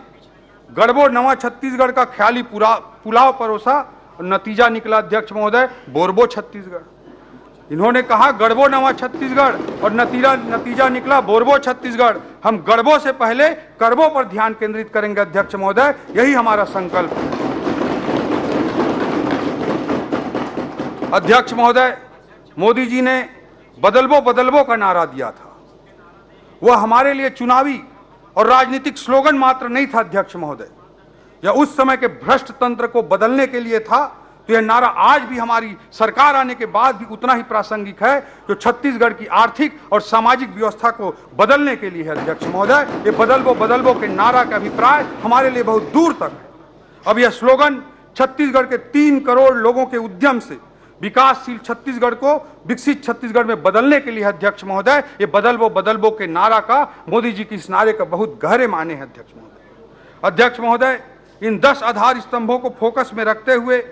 गढ़बो नवा छत्तीसगढ़ का ख्याली पुरा, पुलाव परोसा और नतीजा निकला अध्यक्ष महोदय, बोरबो छत्तीसगढ़। इन्होंने कहा गढ़बो नवा छत्तीसगढ़ और नतीजा नतीजा निकला बोरबो छत्तीसगढ़। हम गढ़बो से पहले करबो पर ध्यान केंद्रित करेंगे अध्यक्ष महोदय, यही हमारा संकल्प है। अध्यक्ष महोदय, मोदी जी ने बदलबो बदलबो का नारा दिया था। वह हमारे लिए चुनावी और राजनीतिक स्लोगन मात्र नहीं था, अध्यक्ष महोदय। यह उस समय के भ्रष्ट तंत्र को बदलने के लिए था तो यह नारा आज भी हमारी सरकार आने के बाद भी उतना ही प्रासंगिक है, जो छत्तीसगढ़ की आर्थिक और सामाजिक व्यवस्था को बदलने के लिए है, अध्यक्ष महोदय। ये बदलबो बदलबो के नारा का अभिप्राय हमारे लिए बहुत दूर तक है। अब यह स्लोगन छत्तीसगढ़ के तीन करोड़ लोगों के उद्यम से विकासशील छत्तीसगढ़ को विकसित छत्तीसगढ़ में बदलने के लिए अध्यक्ष महोदय। ये बदलबो बदलबो के नारा का मोदी जी की इस नारे का बहुत गहरे माने हैं अध्यक्ष महोदय। अध्यक्ष महोदय, इन दस आधार स्तंभों को फोकस में रखते हुए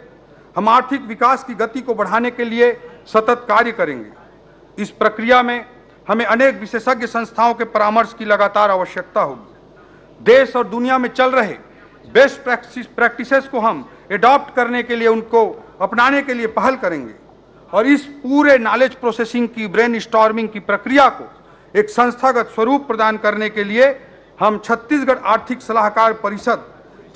हम आर्थिक विकास की गति को बढ़ाने के लिए सतत कार्य करेंगे। इस प्रक्रिया में हमें अनेक विशेषज्ञ संस्थाओं के परामर्श की लगातार आवश्यकता होगी। देश और दुनिया में चल रहे बेस्ट प्रैक्टिस को हम एडॉप्ट करने के लिए उनको अपनाने के लिए पहल करेंगे। और इस पूरे नॉलेज प्रोसेसिंग की ब्रेन स्टॉर्मिंग की प्रक्रिया को एक संस्थागत स्वरूप प्रदान करने के लिए हम छत्तीसगढ़ आर्थिक सलाहकार परिषद,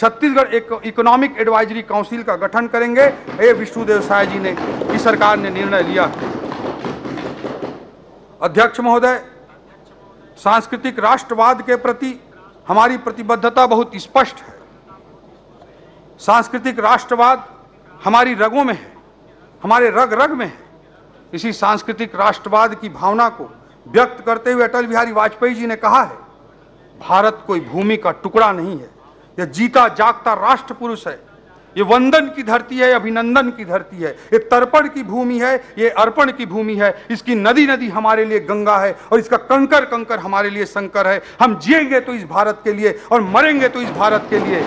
छत्तीसगढ़ एक इकोनॉमिक एडवाइजरी काउंसिल का गठन करेंगे। ये विष्णुदेव साय जी ने की सरकार ने निर्णय लिया। अध्यक्ष महोदय, सांस्कृतिक राष्ट्रवाद के प्रति हमारी प्रतिबद्धता बहुत स्पष्ट है। सांस्कृतिक राष्ट्रवाद हमारी रगों में है, हमारे रग रग में है। इसी सांस्कृतिक राष्ट्रवाद की भावना को व्यक्त करते हुए अटल बिहारी वाजपेयी जी ने कहा है, भारत कोई भूमि का टुकड़ा नहीं है, यह जीता जागता राष्ट्र पुरुष है। ये वंदन की धरती है अभिनंदन की धरती है। ये तर्पण की भूमि है, ये अर्पण की भूमि है। इसकी नदी नदी हमारे लिए गंगा है और इसका कंकर कंकर हमारे लिए शंकर है। हम जिएँगे तो इस भारत के लिए और मरेंगे तो इस भारत के लिए।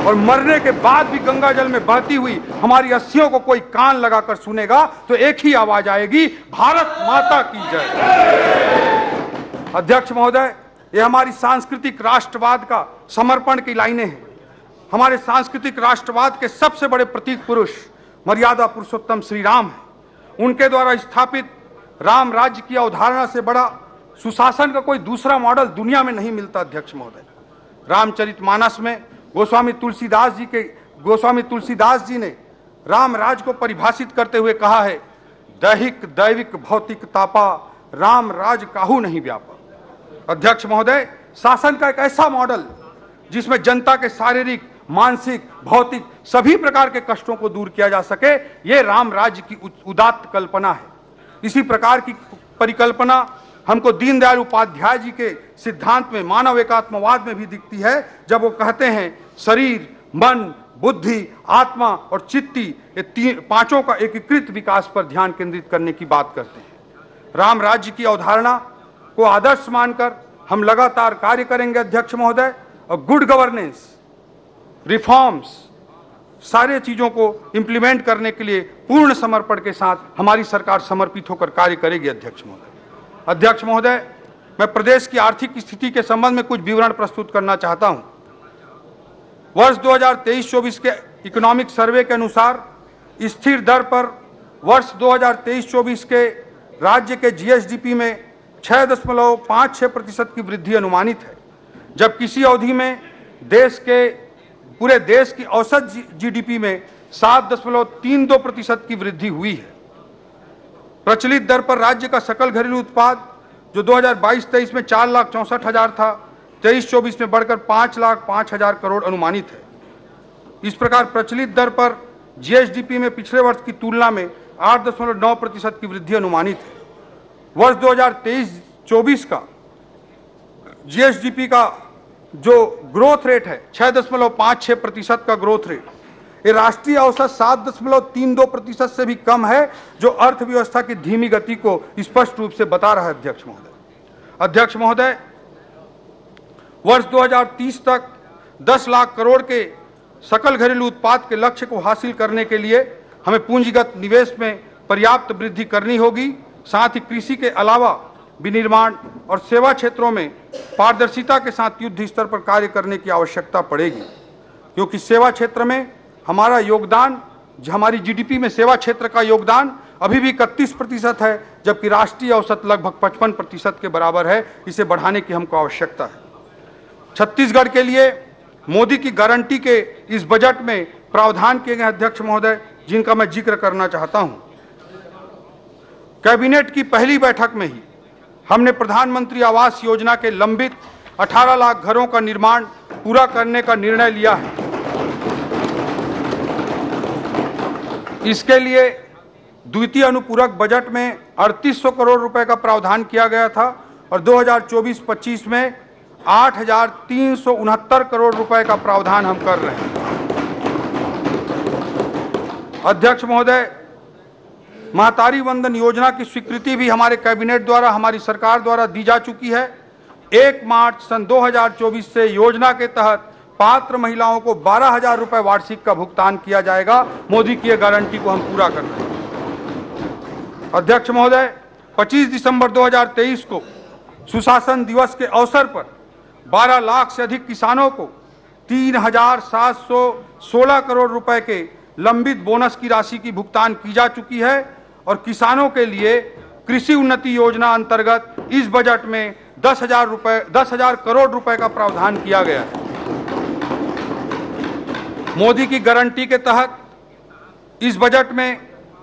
और मरने के बाद भी गंगा जल में बहती हुई हमारी अस्थियों को कोई कान लगाकर सुनेगा तो एक ही आवाज़ आएगी, भारत माता की जय। अध्यक्ष महोदय, ये हमारी सांस्कृतिक राष्ट्रवाद का समर्पण की लाइनें हैं। हमारे सांस्कृतिक राष्ट्रवाद के सबसे बड़े प्रतीक पुरुष मर्यादा पुरुषोत्तम श्री राम है। उनके द्वारा स्थापित राम राज्य की अवधारणा से बड़ा सुशासन का कोई दूसरा मॉडल दुनिया में नहीं मिलता, अध्यक्ष महोदय। रामचरित मानस में गोस्वामी तुलसीदास जी के गोस्वामी तुलसीदास जी ने राम राज को परिभाषित करते हुए कहा है, दैहिक, दैविक, भौतिक, तापा, राम राज काहू नहीं व्यापा अध्यक्ष महोदय, शासन का एक ऐसा मॉडल, जिसमें जनता के शारीरिक, मानसिक, भौतिक सभी प्रकार के कष्टों को दूर किया जा सके, ये राम राज्य की उदात्त कल्पना है। इसी प्रकार की परिकल्पना हमको दीनदयाल उपाध्याय जी के सिद्धांत में, मानव एकात्मवाद में भी दिखती है, जब वो कहते हैं, शरीर, मन, बुद्धि, आत्मा और चित्ती, ये तीन, पाँचों का एकीकृत विकास पर ध्यान केंद्रित करने की बात करते हैं। राम राज्य की अवधारणा को आदर्श मानकर हम लगातार कार्य करेंगे, अध्यक्ष महोदय, और गुड गवर्नेंस, रिफॉर्म्स, सारे चीज़ों को इंप्लीमेंट करने के लिए पूर्ण समर्पण के साथ हमारी सरकार समर्पित होकर कार्य करेगी, अध्यक्ष महोदय। अध्यक्ष महोदय, मैं प्रदेश की आर्थिक स्थिति के संबंध में कुछ विवरण प्रस्तुत करना चाहता हूँ। वर्ष 2023-24 के इकोनॉमिक सर्वे के अनुसार, स्थिर दर पर वर्ष 2023-24 के राज्य के जीएसडीपी में 6.56 प्रतिशत की वृद्धि अनुमानित है, जब किसी अवधि में देश के, पूरे देश की औसत जीडीपी में 7.32 प्रतिशत की वृद्धि हुई है। प्रचलित दर पर राज्य का सकल घरेलू उत्पाद, जो 2022-23 में चार लाख चौंसठ हज़ार था, तेईस चौबीस में बढ़कर पाँच लाख पाँच हज़ार करोड़ अनुमानित है। इस प्रकार प्रचलित दर पर जीएसडीपी में पिछले वर्ष की तुलना में आठ दशमलव नौ प्रतिशत की वृद्धि अनुमानित है। वर्ष 2023-24 का जीएसडीपी का जो ग्रोथ रेट है, छह दशमलव पाँच छह प्रतिशत का ग्रोथ रेट राष्ट्रीय औसत सात दशमलव तीन दो प्रतिशत से भी कम है, जो अर्थव्यवस्था की धीमी गति को स्पष्ट रूप से बता रहा है अध्यक्ष महोदय। अध्यक्ष महोदय, वर्ष 2030 तक 10 लाख करोड़ के सकल घरेलू उत्पाद के लक्ष्य को हासिल करने के लिए हमें पूंजीगत निवेश में पर्याप्त वृद्धि करनी होगी। साथ ही कृषि के अलावा विनिर्माण और सेवा क्षेत्रों में पारदर्शिता के साथ युद्ध स्तर पर कार्य करने की आवश्यकता पड़ेगी, क्योंकि सेवा क्षेत्र में हमारा योगदान हमारी जीडीपी में सेवा क्षेत्र का योगदान अभी भी इकतीस प्रतिशत है, जबकि राष्ट्रीय औसत लगभग पचपन प्रतिशत के बराबर है। इसे बढ़ाने की हमको आवश्यकता है। छत्तीसगढ़ के लिए मोदी की गारंटी के इस बजट में प्रावधान किए गए अध्यक्ष महोदय, जिनका मैं ज़िक्र करना चाहता हूँ। कैबिनेट की पहली बैठक में ही हमने प्रधानमंत्री आवास योजना के लंबित 18 लाख घरों का निर्माण पूरा करने का निर्णय लिया है। इसके लिए द्वितीय अनुपूरक बजट में 3800 करोड़ रुपए का प्रावधान किया गया था और 2024-25 में आठ हज़ार तीन सौ उनहत्तर करोड़ रुपए का प्रावधान हम कर रहे हैं। अध्यक्ष महोदय, महतारी वंदन योजना की स्वीकृति भी हमारे कैबिनेट द्वारा, हमारी सरकार द्वारा दी जा चुकी है। एक मार्च सन 2024 से योजना के तहत पात्र महिलाओं को बारह हज़ार रुपए वार्षिक का भुगतान किया जाएगा। मोदी की यह गारंटी को हम पूरा कर रहे हैं। अध्यक्ष महोदय 25 दिसंबर 2023 को सुशासन दिवस के अवसर पर 12 लाख से अधिक किसानों को तीन हज़ार सात सौ सोलह करोड़ रुपए के लंबित बोनस की राशि की भुगतान की जा चुकी है और किसानों के लिए कृषि उन्नति योजना अंतर्गत इस बजट में दस हज़ार रुपए, दस हज़ार करोड़ रुपए का प्रावधान किया गया है। मोदी की गारंटी के तहत इस बजट में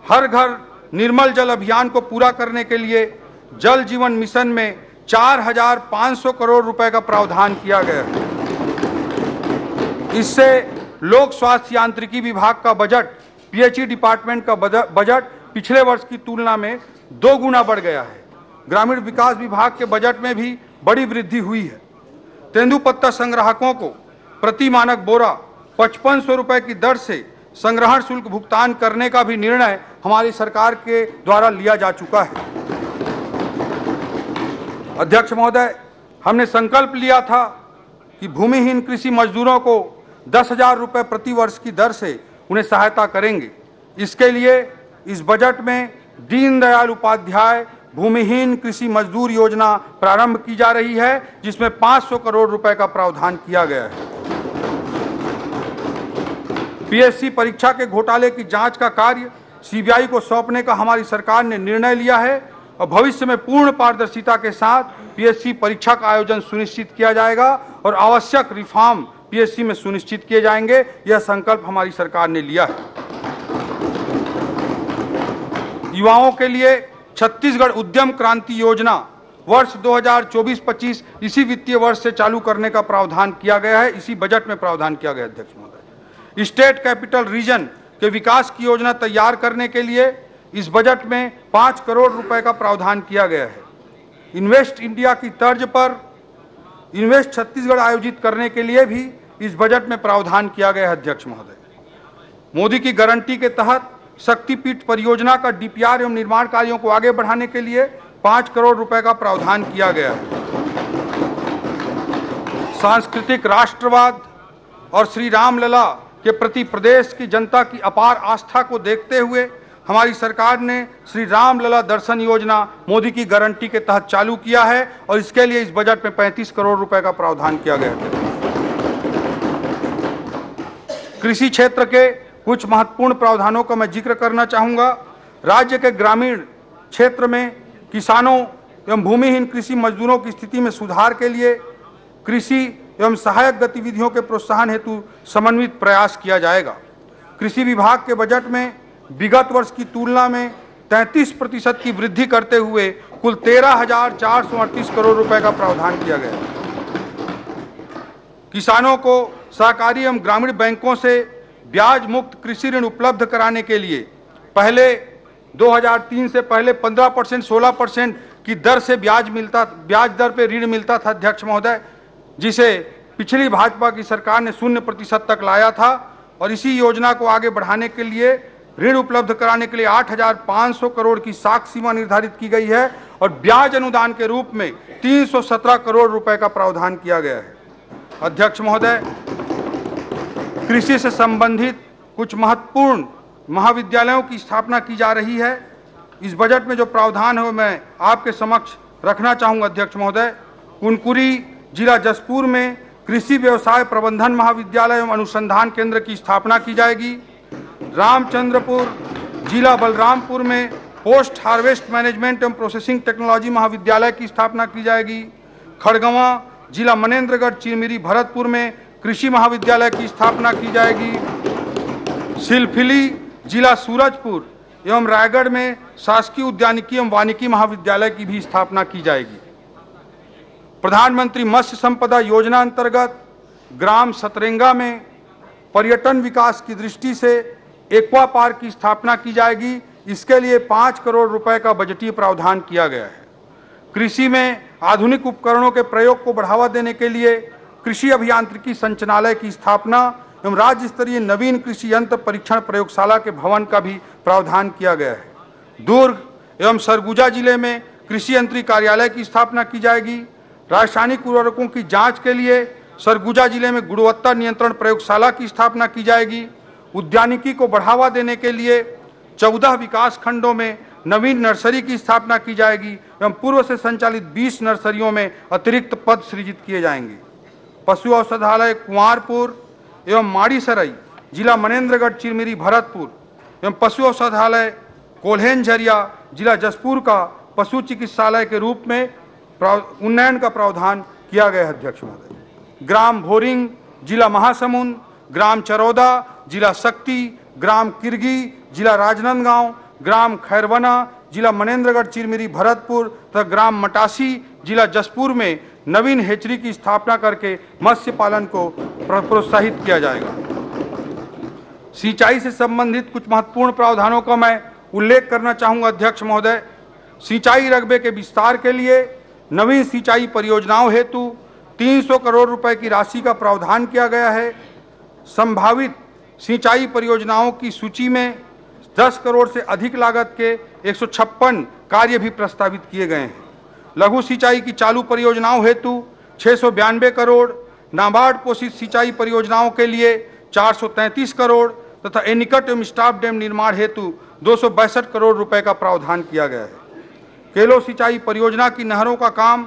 हर घर निर्मल जल अभियान को पूरा करने के लिए जल जीवन मिशन में 4,500 करोड़ रुपए का प्रावधान किया गया है। इससे लोक स्वास्थ्य यांत्रिकी विभाग का बजट पीएचई डिपार्टमेंट का बजट पिछले वर्ष की तुलना में दो गुना बढ़ गया है। ग्रामीण विकास विभाग के बजट में भी बड़ी वृद्धि हुई है। तेंदुपत्ता संग्राहकों को प्रति मानक बोरा पचपन सौ रुपए की दर से संग्रहण शुल्क भुगतान करने का भी निर्णय हमारी सरकार के द्वारा लिया जा चुका है। अध्यक्ष महोदय, हमने संकल्प लिया था कि भूमिहीन कृषि मजदूरों को दस हज़ार रुपये प्रति वर्ष की दर से उन्हें सहायता करेंगे। इसके लिए इस बजट में दीनदयाल उपाध्याय भूमिहीन कृषि मजदूर योजना प्रारंभ की जा रही है, जिसमें 500 करोड़ रुपए का प्रावधान किया गया है। पीएससी परीक्षा के घोटाले की जाँच का कार्य सीबीआई को सौंपने का हमारी सरकार ने निर्णय लिया है और भविष्य में पूर्ण पारदर्शिता के साथ पीएससी परीक्षा का आयोजन सुनिश्चित किया जाएगा और आवश्यक रिफॉर्म पीएससी में सुनिश्चित किए जाएँगे। यह संकल्प हमारी सरकार ने लिया है। युवाओं के लिए छत्तीसगढ़ उद्यम क्रांति योजना वर्ष 2024-25 इसी वित्तीय वर्ष से चालू करने का प्रावधान किया गया है। इसी बजट में प्रावधान किया गया अध्यक्ष स्टेट कैपिटल रीजन के विकास की योजना तैयार करने के लिए इस बजट में पाँच करोड़ रुपए का प्रावधान किया गया है। इन्वेस्ट इंडिया की तर्ज पर, इन्वेस्ट छत्तीसगढ़ आयोजित करने के लिए भी इस बजट में प्रावधान किया गया है, अध्यक्ष महोदय। मोदी की गारंटी के तहत शक्तिपीठ परियोजना का डीपीआर एवं निर्माण कार्यों को आगे बढ़ाने के लिए पाँच करोड़ रुपए का प्रावधान किया गया है। सांस्कृतिक राष्ट्रवाद और श्री राम लला के प्रति प्रदेश की जनता की अपार आस्था को देखते हुए हमारी सरकार ने श्री राम लला दर्शन योजना मोदी की गारंटी के तहत चालू किया है और इसके लिए इस बजट में 35 करोड़ रुपए का प्रावधान किया गया है। कृषि क्षेत्र के कुछ महत्वपूर्ण प्रावधानों का मैं ज़िक्र करना चाहूँगा। राज्य के ग्रामीण क्षेत्र में किसानों एवं भूमिहीन कृषि मजदूरों की स्थिति में सुधार के लिए कृषि एवं सहायक गतिविधियों के प्रोत्साहन हेतु समन्वित प्रयास किया जाएगा। कृषि विभाग के बजट में विगत वर्ष की तुलना में 33 प्रतिशत की वृद्धि करते हुए कुल तेरह करोड़ रुपए का प्रावधान किया गया। किसानों को सहकारी एवं ग्रामीण बैंकों से ब्याज मुक्त कृषि ऋण उपलब्ध कराने के लिए पहले 2003 से पहले 15 परसेंट, सोलह परसेंट की दर से ब्याज मिलता, ब्याज दर पर ऋण मिलता था, अध्यक्ष महोदय। जिसे पिछली भाजपा की सरकार ने शून्य प्रतिशत तक लाया था और इसी योजना को आगे बढ़ाने के लिए ऋण उपलब्ध कराने के लिए 8,500 करोड़ की साख सीमा निर्धारित की गई है और ब्याज अनुदान के रूप में 317 करोड़ रुपए का प्रावधान किया गया है। अध्यक्ष महोदय कृषि से संबंधित कुछ महत्वपूर्ण महाविद्यालयों की स्थापना की जा रही है। इस बजट में जो प्रावधान है मैं आपके समक्ष रखना चाहूँगा अध्यक्ष महोदय। कुनकुरी जिला जसपुर में कृषि व्यवसाय प्रबंधन महाविद्यालय एवं अनुसंधान केंद्र की स्थापना की जाएगी। रामचंद्रपुर, जिला बलरामपुर में पोस्ट हार्वेस्ट मैनेजमेंट एवं प्रोसेसिंग टेक्नोलॉजी महाविद्यालय की स्थापना की जाएगी। खड़गवा, जिला मनेन्द्रगढ़ चिरमिरी, भरतपुर में कृषि महाविद्यालय की स्थापना की जाएगी। सिलफिली, जिला सूरजपुर एवं रायगढ़ में शासकीय उद्यानिकी एवं वानिकी महाविद्यालय की भी स्थापना की जाएगी। प्रधानमंत्री मत्स्य संपदा योजना अंतर्गत ग्राम सतरेंगा में पर्यटन विकास की दृष्टि से एक्वा पार्क की स्थापना की जाएगी। इसके लिए पाँच करोड़ रुपए का बजटीय प्रावधान किया गया है। कृषि में आधुनिक उपकरणों के प्रयोग को बढ़ावा देने के लिए कृषि अभियांत्रिकी संचालय की स्थापना एवं राज्य स्तरीय नवीन कृषि यंत्र परीक्षण प्रयोगशाला के भवन का भी प्रावधान किया गया है। दुर्ग एवं सरगुजा ज़िले में कृषि यंत्री कार्यालय की स्थापना की जाएगी। रासायनिक उर्वरकों की जाँच के लिए सरगुजा ज़िले में गुणवत्ता नियंत्रण प्रयोगशाला की स्थापना की जाएगी। उद्यानिकी को बढ़ावा देने के लिए चौदह विकास खंडों में नवीन नर्सरी की स्थापना की जाएगी एवं पूर्व से संचालित 20 नर्सरियों में अतिरिक्त पद सृजित किए जाएँगे। पशु औषधालय कुंवरपुर एवं माड़ीसराई, जिला मनेन्द्रगढ़ चिरमिरी, भरतपुर एवं पशु औषधालय कोल्हेन झरिया जिला जसपुर का पशु चिकित्सालय के रूप में उन्नयन का प्रावधान किया गया है, अध्यक्ष महोदय। ग्राम भोरिंग, जिला महासमुंद, ग्राम चरौदा, जिला शक्ति, ग्राम किरगी, जिला राजनांदगांव, ग्राम खैरवना, जिला मनेन्द्रगढ़ चिरमिरी, भरतपुर, तथा ग्राम मटासी, जिला जसपुर में नवीन हेचरी की स्थापना करके मत्स्य पालन को प्रोत्साहित किया जाएगा। सिंचाई से संबंधित कुछ महत्वपूर्ण प्रावधानों का मैं उल्लेख करना चाहूँगा, अध्यक्ष महोदय। सिंचाई रकबे के विस्तार के लिए नवीन सिंचाई परियोजनाओं हेतु 300 करोड़ रुपए की राशि का प्रावधान किया गया है। संभावित सिंचाई परियोजनाओं की सूची में 10 करोड़ से अधिक लागत के एक सौ छप्पन कार्य भी प्रस्तावित किए गए हैं। लघु सिंचाई की चालू परियोजनाओं हेतु छः करोड़, नाबार्ड पोषित सिंचाई परियोजनाओं के लिए 433 करोड़ तथा एनिकट एवं स्टाफ डैम निर्माण हेतु दो करोड़ रुपए का प्रावधान किया गया है। केलो सिंचाई परियोजना की नहरों का काम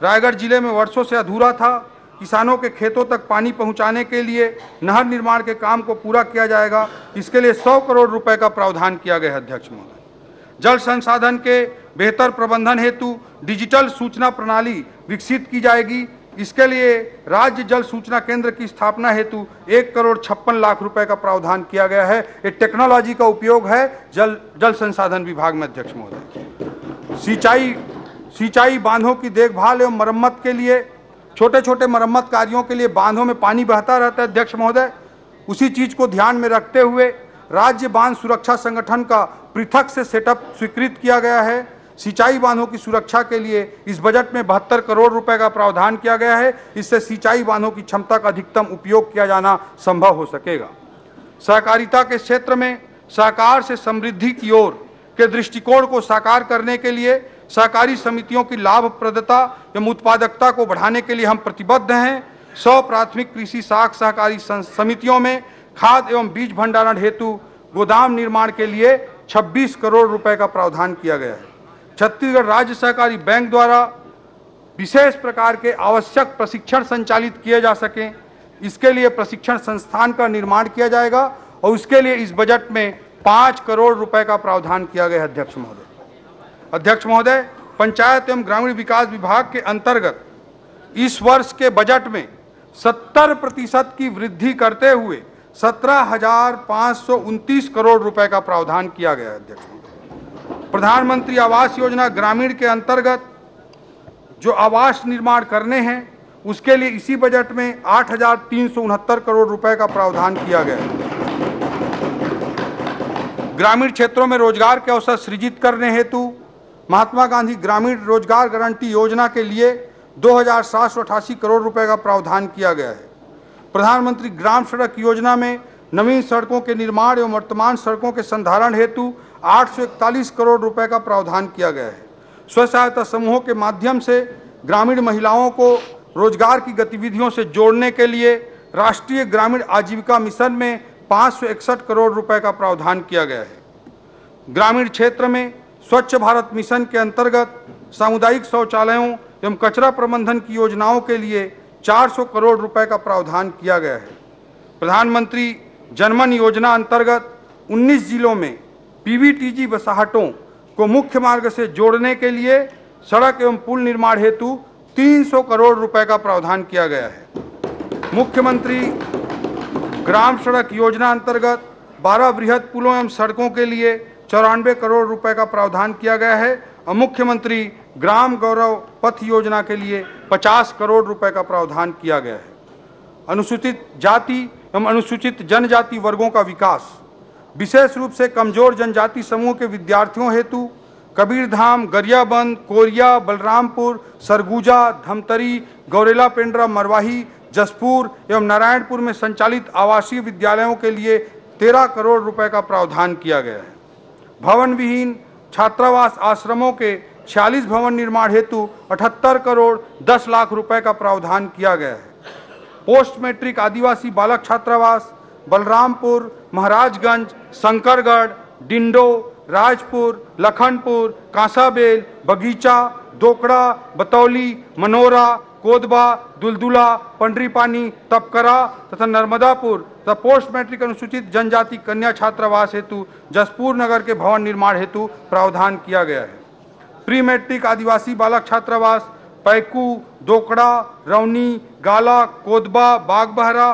रायगढ़ ज़िले में वर्षों से अधूरा था। किसानों के खेतों तक पानी पहुँचाने के लिए नहर निर्माण के काम को पूरा किया जाएगा। इसके लिए 100 करोड़ रुपए का प्रावधान किया गया है अध्यक्ष महोदय। जल संसाधन के बेहतर प्रबंधन हेतु डिजिटल सूचना प्रणाली विकसित की जाएगी। इसके लिए राज्य जल सूचना केंद्र की स्थापना हेतु एक करोड़ छप्पन लाख रुपए का प्रावधान किया गया है। ये टेक्नोलॉजी का उपयोग है जल जल संसाधन विभाग में अध्यक्ष महोदय। सिंचाई सिंचाई बांधों की देखभाल एवं मरम्मत के लिए छोटे छोटे मरम्मत कार्यों के लिए बांधों में पानी बहता रहता है। अध्यक्ष महोदय, उसी चीज़ को ध्यान में रखते हुए राज्य बाँध सुरक्षा संगठन का पृथक से सेटअप स्वीकृत किया गया है। सिंचाई बांधों की सुरक्षा के लिए इस बजट में बहत्तर करोड़ रुपए का प्रावधान किया गया है। इससे सिंचाई बांधों की क्षमता का अधिकतम उपयोग किया जाना संभव हो सकेगा। सहकारिता के क्षेत्र में सहकार से समृद्धि की ओर के दृष्टिकोण को साकार करने के लिए सहकारी समितियों की लाभप्रदता एवं उत्पादकता को बढ़ाने के लिए हम प्रतिबद्ध हैं। सौ प्राथमिक कृषि साख सहकारी समितियों में खाद एवं बीज भंडारण हेतु गोदाम निर्माण के लिए 26 करोड़ रुपए का प्रावधान किया गया है। छत्तीसगढ़ राज्य सहकारी बैंक द्वारा विशेष प्रकार के आवश्यक प्रशिक्षण संचालित किए जा सकें। इसके लिए प्रशिक्षण संस्थान का निर्माण किया जाएगा और उसके लिए इस बजट में पाँच करोड़ रुपए का प्रावधान किया गया अध्यक्ष महोदय। अध्यक्ष महोदय, पंचायत एवं ग्रामीण विकास विभाग के अंतर्गत इस वर्ष के बजट में 70 प्रतिशत की वृद्धि करते हुए सत्रह करोड़ रुपए का प्रावधान किया गया है अध्यक्ष प्रधानमंत्री आवास योजना ग्रामीण के अंतर्गत जो आवास निर्माण करने हैं, उसके लिए इसी बजट में आठ हज़ार तीन सौ उनहत्तर करोड़ रुपए का प्रावधान किया गया है। ग्रामीण क्षेत्रों में रोज़गार के अवसर सृजित करने हेतु महात्मा गांधी ग्रामीण रोज़गार गारंटी योजना के लिए दो हज़ार सात सौ अठासी करोड़ रुपए का प्रावधान किया गया है। प्रधानमंत्री ग्राम सड़क योजना में नवीन सड़कों के निर्माण एवं वर्तमान सड़कों के संधारण हेतु 841 करोड़ रुपए का प्रावधान किया गया है। स्व सहायता समूहों के माध्यम से ग्रामीण महिलाओं को रोज़गार की गतिविधियों से जोड़ने के लिए राष्ट्रीय ग्रामीण आजीविका मिशन में पाँच सौ इकसठ करोड़ रुपए का प्रावधान किया गया है। ग्रामीण क्षेत्र में स्वच्छ भारत मिशन के अंतर्गत सामुदायिक शौचालयों एवं कचरा प्रबंधन की योजनाओं के लिए 400 करोड़ रुपए का प्रावधान किया गया है। प्रधानमंत्री जनमन योजना अंतर्गत 19 जिलों में पीवीटीजी बसाहटों को मुख्य मार्ग से जोड़ने के लिए सड़क एवं पुल निर्माण हेतु 300 करोड़ रुपए का प्रावधान किया गया है। मुख्यमंत्री ग्राम सड़क योजना अंतर्गत 12 बृहद पुलों एवं सड़कों के लिए चौरानवे करोड़ रुपए का प्रावधान किया गया है और मुख्यमंत्री ग्राम गौरव पथ योजना के लिए 50 करोड़ रुपए का प्रावधान किया गया है। अनुसूचित जाति एवं अनुसूचित जनजाति वर्गों का विकास, विशेष रूप से कमज़ोर जनजाति समूह के विद्यार्थियों हेतु कबीरधाम, गरियाबंद, कोरिया, बलरामपुर, सरगुजा, धमतरी, गौरेला, पेंड्रा, मरवाही जसपुर एवं नारायणपुर में संचालित आवासीय विद्यालयों के लिए तेरह करोड़ रुपए का प्रावधान किया गया है। भवन विहीन छात्रावास आश्रमों के 46 भवन निर्माण हेतु 78 करोड़ 10 लाख रुपए का प्रावधान किया गया है। पोस्ट मैट्रिक आदिवासी बालक छात्रावास, बलरामपुर, महाराजगंज, शंकरगढ़, डिंडो, राजपुर, लखनपुर, कांसाबेल, बगीचा, दोकड़ा, बतौली, मनोरा कोदबा दुलदुला, पंडरीपानी, तपकरा तथा नर्मदापुर तथा पोस्ट मैट्रिक अनुसूचित जनजाति कन्या छात्रावास हेतु जसपुर नगर के भवन निर्माण हेतु प्रावधान किया गया है। प्री मैट्रिक आदिवासी बालक छात्रावास, पैकू, दोकड़ा, रौनी, गाला, कोदबा, बागबहरा,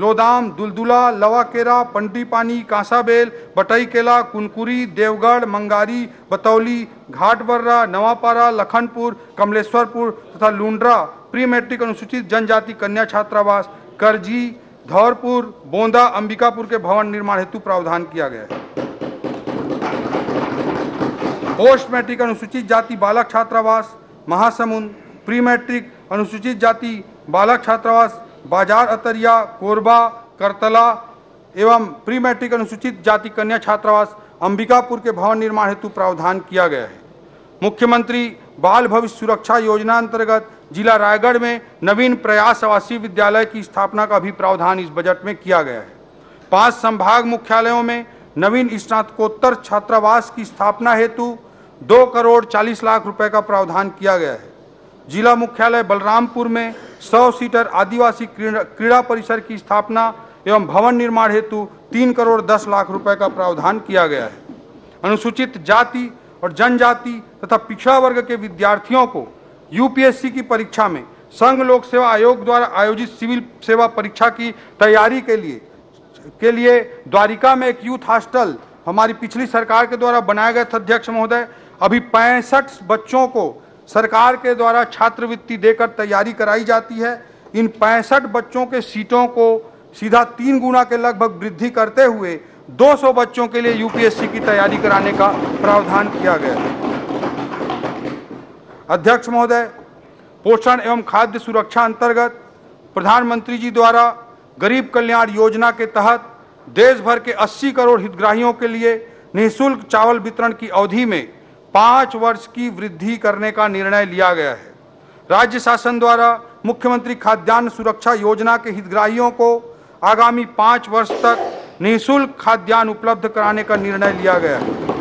लोदाम, दुलदुला, लवाकेरा पंडीपानी कांसाबेल, बटईकेला, कुनकुरी, देवगढ़, मंगारी, बतौली घाटबर्रा नवापारा, लखनपुर, कमलेश्वरपुर तथा लुंड्रा प्री मैट्रिक अनुसूचित जनजाति कन्या छात्रावास, करजी, धौरपुर, बोंदा, अंबिकापुर के भवन निर्माण हेतु प्रावधान किया गया है। पोस्ट मैट्रिक अनुसूचित जाति बालक छात्रावास, महासमुंद प्री मैट्रिक अनुसूचित जाति बालक छात्रावास, बाज़ार अतरिया, कोरबा, करतला एवं प्री मैट्रिक अनुसूचित जाति कन्या छात्रावास, अंबिकापुर के भवन निर्माण हेतु प्रावधान किया गया है। मुख्यमंत्री बाल भविष्य सुरक्षा योजना अंतर्गत जिला रायगढ़ में नवीन प्रयास आवासीय विद्यालय की स्थापना का भी प्रावधान इस बजट में किया गया है। पाँच संभाग मुख्यालयों में नवीन स्नातकोत्तर छात्रावास की स्थापना हेतु दो करोड़ चालीस लाख रुपए का प्रावधान किया गया है। जिला मुख्यालय बलरामपुर में सौ सीटर आदिवासी क्रीड़ा परिसर की स्थापना एवं भवन निर्माण हेतु तीन करोड़ दस लाख रुपए का प्रावधान किया गया है। अनुसूचित जाति और जनजाति तथा पिछड़ा वर्ग के विद्यार्थियों को यूपीएससी की परीक्षा में संघ लोक सेवा आयोग द्वारा आयोजित सिविल सेवा परीक्षा की तैयारी के लिए के लिए द्वारिका में एक यूथ हॉस्टल हमारी पिछली सरकार के द्वारा बनाए गए थे, अध्यक्ष महोदय। अभी पैंसठ बच्चों को सरकार के द्वारा छात्रवृत्ति देकर तैयारी कराई जाती है। इन पैंसठ बच्चों के सीटों को सीधा तीन गुना के लगभग वृद्धि करते हुए 200 बच्चों के लिए यूपीएससी की तैयारी कराने का प्रावधान किया गया है। अध्यक्ष महोदय, पोषण एवं खाद्य सुरक्षा अंतर्गत प्रधानमंत्री जी द्वारा गरीब कल्याण योजना के तहत देश भर के 80 करोड़ हितग्राहियों के लिए निःशुल्क चावल वितरण की अवधि में पाँच वर्ष की वृद्धि करने का निर्णय लिया गया है। राज्य शासन द्वारा मुख्यमंत्री खाद्यान्न सुरक्षा योजना के हितग्राहियों को आगामी पाँच वर्ष तक निःशुल्क खाद्यान्न उपलब्ध कराने का निर्णय लिया गया है।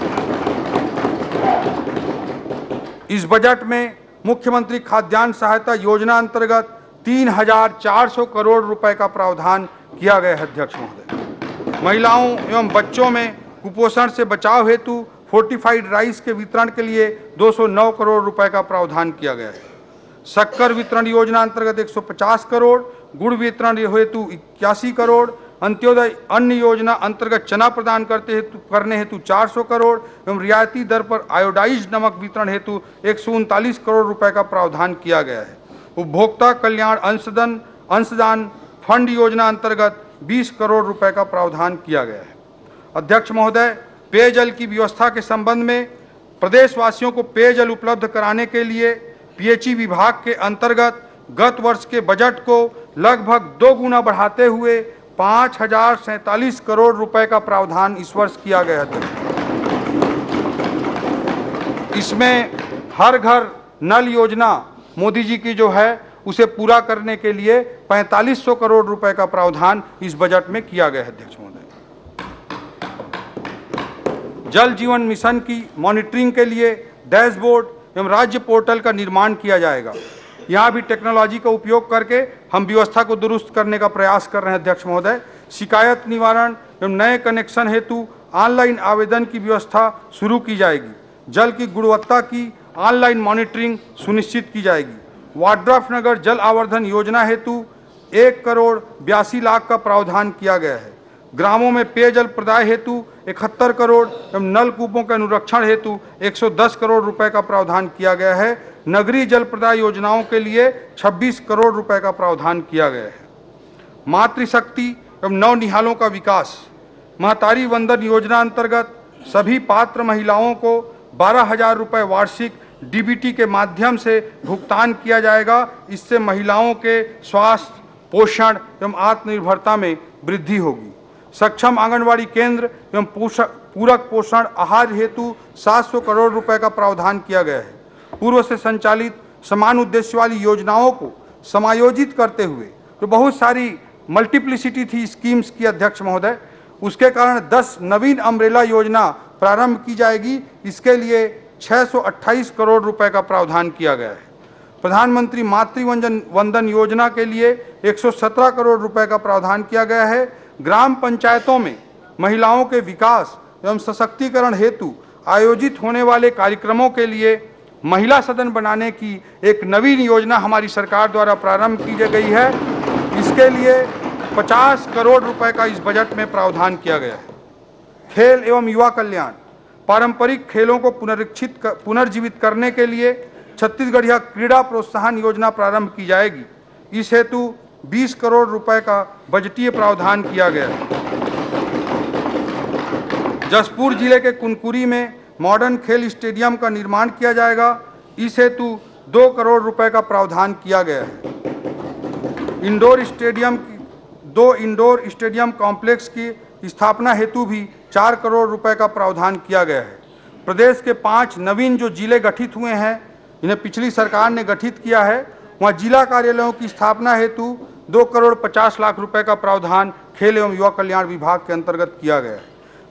इस बजट में मुख्यमंत्री खाद्यान्न सहायता योजना अंतर्गत तीन हज़ार चार सौ करोड़ रुपए का प्रावधान किया गया है, अध्यक्ष महोदय। महिलाओं एवं बच्चों में कुपोषण से बचाव हेतु फोर्टिफाइड राइस के वितरण के लिए 209 करोड़ रुपए का प्रावधान किया गया है। शक्कर वितरण योजना अंतर्गत 150 करोड़, गुड़ वितरण हेतु इक्यासी करोड़ अंत्योदय अन्य योजना अंतर्गत चना प्रदान करते हेतु, करने हेतु 400 करोड़ एवं रियायती दर पर आयोडाइज नमक वितरण हेतु एक सौ उनतालीस करोड़ रुपए का प्रावधान किया गया है। उपभोक्ता कल्याण अंशदान अंशदान फंड योजना अंतर्गत 20 करोड़ रुपए का प्रावधान किया गया है। अध्यक्ष महोदय, पेयजल की व्यवस्था के संबंध में प्रदेशवासियों को पेयजल उपलब्ध कराने के लिए पीएचई विभाग के अंतर्गत गत वर्ष के बजट को लगभग दो गुना बढ़ाते हुए पाँच हज़ार सैतालीस करोड़ रुपए का प्रावधान इस वर्ष किया गया था। इसमें हर घर नल योजना मोदी जी की जो है, उसे पूरा करने के लिए 4500 करोड़ रुपए का प्रावधान इस बजट में किया गया है, अध्यक्ष महोदय। जल जीवन मिशन की मॉनिटरिंग के लिए डैशबोर्ड एवं राज्य पोर्टल का निर्माण किया जाएगा। यहाँ भी टेक्नोलॉजी का उपयोग करके हम व्यवस्था को दुरुस्त करने का प्रयास कर रहे हैं, अध्यक्ष महोदय। शिकायत निवारण एवं नए कनेक्शन हेतु ऑनलाइन आवेदन की व्यवस्था शुरू की जाएगी। जल की गुणवत्ता की ऑनलाइन मॉनिटरिंग सुनिश्चित की जाएगी। वाड्राफ नगर जल आवर्धन योजना हेतु एक करोड़ बयासी लाख का प्रावधान किया गया है। ग्रामों में पेयजल प्रदाय हेतु इकहत्तर करोड़ एवं नलकूपों के अनुरक्षण हेतु 110 करोड़ रुपए का प्रावधान किया गया है। नगरीय जल प्रदाय योजनाओं के लिए 26 करोड़ रुपए का प्रावधान किया गया है। मातृशक्ति एवं नव निहालों का विकास। महतारी वंदन योजना अंतर्गत सभी पात्र महिलाओं को बारह हज़ार रुपये वार्षिक डीबीटी के माध्यम से भुगतान किया जाएगा। इससे महिलाओं के स्वास्थ्य, पोषण एवं आत्मनिर्भरता में वृद्धि होगी। सक्षम आंगनवाड़ी केंद्र एवं पूरक पोषण आहार हेतु 700 करोड़ रुपए का प्रावधान किया गया है। पूर्व से संचालित समान उद्देश्य वाली योजनाओं को समायोजित करते हुए तो बहुत सारी मल्टीप्लिसिटी थी स्कीम्स की अध्यक्ष महोदय, उसके कारण 10 नवीन अम्ब्रेला योजना प्रारंभ की जाएगी। इसके लिए 628 करोड़ रुपए का प्रावधान किया गया है। प्रधानमंत्री मातृवंजन वंदन योजना के लिए 117 करोड़ रुपए का प्रावधान किया गया है। ग्राम पंचायतों में महिलाओं के विकास एवं सशक्तिकरण हेतु आयोजित होने वाले कार्यक्रमों के लिए महिला सदन बनाने की एक नवीन योजना हमारी सरकार द्वारा प्रारंभ की गई है। इसके लिए 50 करोड़ रुपए का इस बजट में प्रावधान किया गया है। खेल एवं युवा कल्याण पारंपरिक खेलों को पुनरीक्षित कर, पुनर्जीवित करने के लिए छत्तीसगढ़ क्रीड़ा प्रोत्साहन योजना प्रारंभ की जाएगी। इस हेतु 20 करोड़ रुपए का बजटीय प्रावधान किया गया। जसपुर ज़िले के कुनकुरी में मॉडर्न खेल स्टेडियम का निर्माण किया जाएगा। इस हेतु दो करोड़ रुपए का प्रावधान किया गया है। इंडोर स्टेडियम दो इंडोर स्टेडियम कॉम्प्लेक्स की स्थापना हेतु भी चार करोड़ रुपए का प्रावधान किया गया है। प्रदेश के पाँच नवीन जो ज़िले गठित हुए हैं, इन्हें पिछली सरकार ने गठित किया है, वहाँ जिला कार्यालयों की स्थापना हेतु दो करोड़ पचास लाख रुपए का प्रावधान खेल एवं युवा कल्याण विभाग के अंतर्गत किया गया है।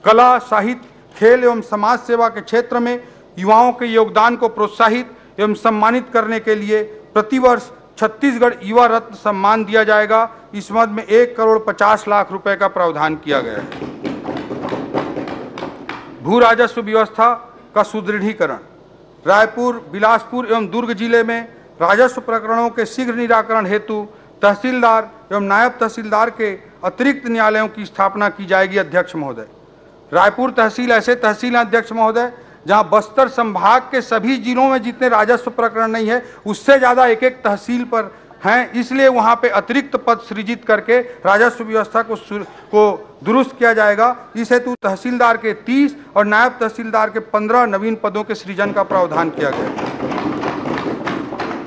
कला, साहित्य, खेल एवं समाज सेवा के क्षेत्र में युवाओं के योगदान को प्रोत्साहित एवं सम्मानित करने के लिए प्रतिवर्ष छत्तीसगढ़ युवा रत्न सम्मान दिया जाएगा। इस मद में एक करोड़ पचास लाख रुपए का प्रावधान किया गया है। भू राजस्व व्यवस्था का सुदृढ़ीकरण। रायपुर, बिलासपुर एवं दुर्ग ज़िले में राजस्व प्रकरणों के शीघ्र निराकरण हेतु तहसीलदार एवं नायब तहसीलदार के अतिरिक्त न्यायालयों की स्थापना की जाएगी अध्यक्ष महोदय। रायपुर तहसील ऐसे तहसील अध्यक्ष महोदय, जहाँ बस्तर संभाग के सभी जिलों में जितने राजस्व प्रकरण नहीं है, उससे ज़्यादा एक एक तहसील पर हैं, इसलिए वहाँ पे अतिरिक्त पद सृजित करके राजस्व व्यवस्था को को दुरुस्त किया जाएगा। इस हेतु तहसीलदार के 30 और नायब तहसीलदार के 15 नवीन पदों के सृजन का प्रावधान किया गया।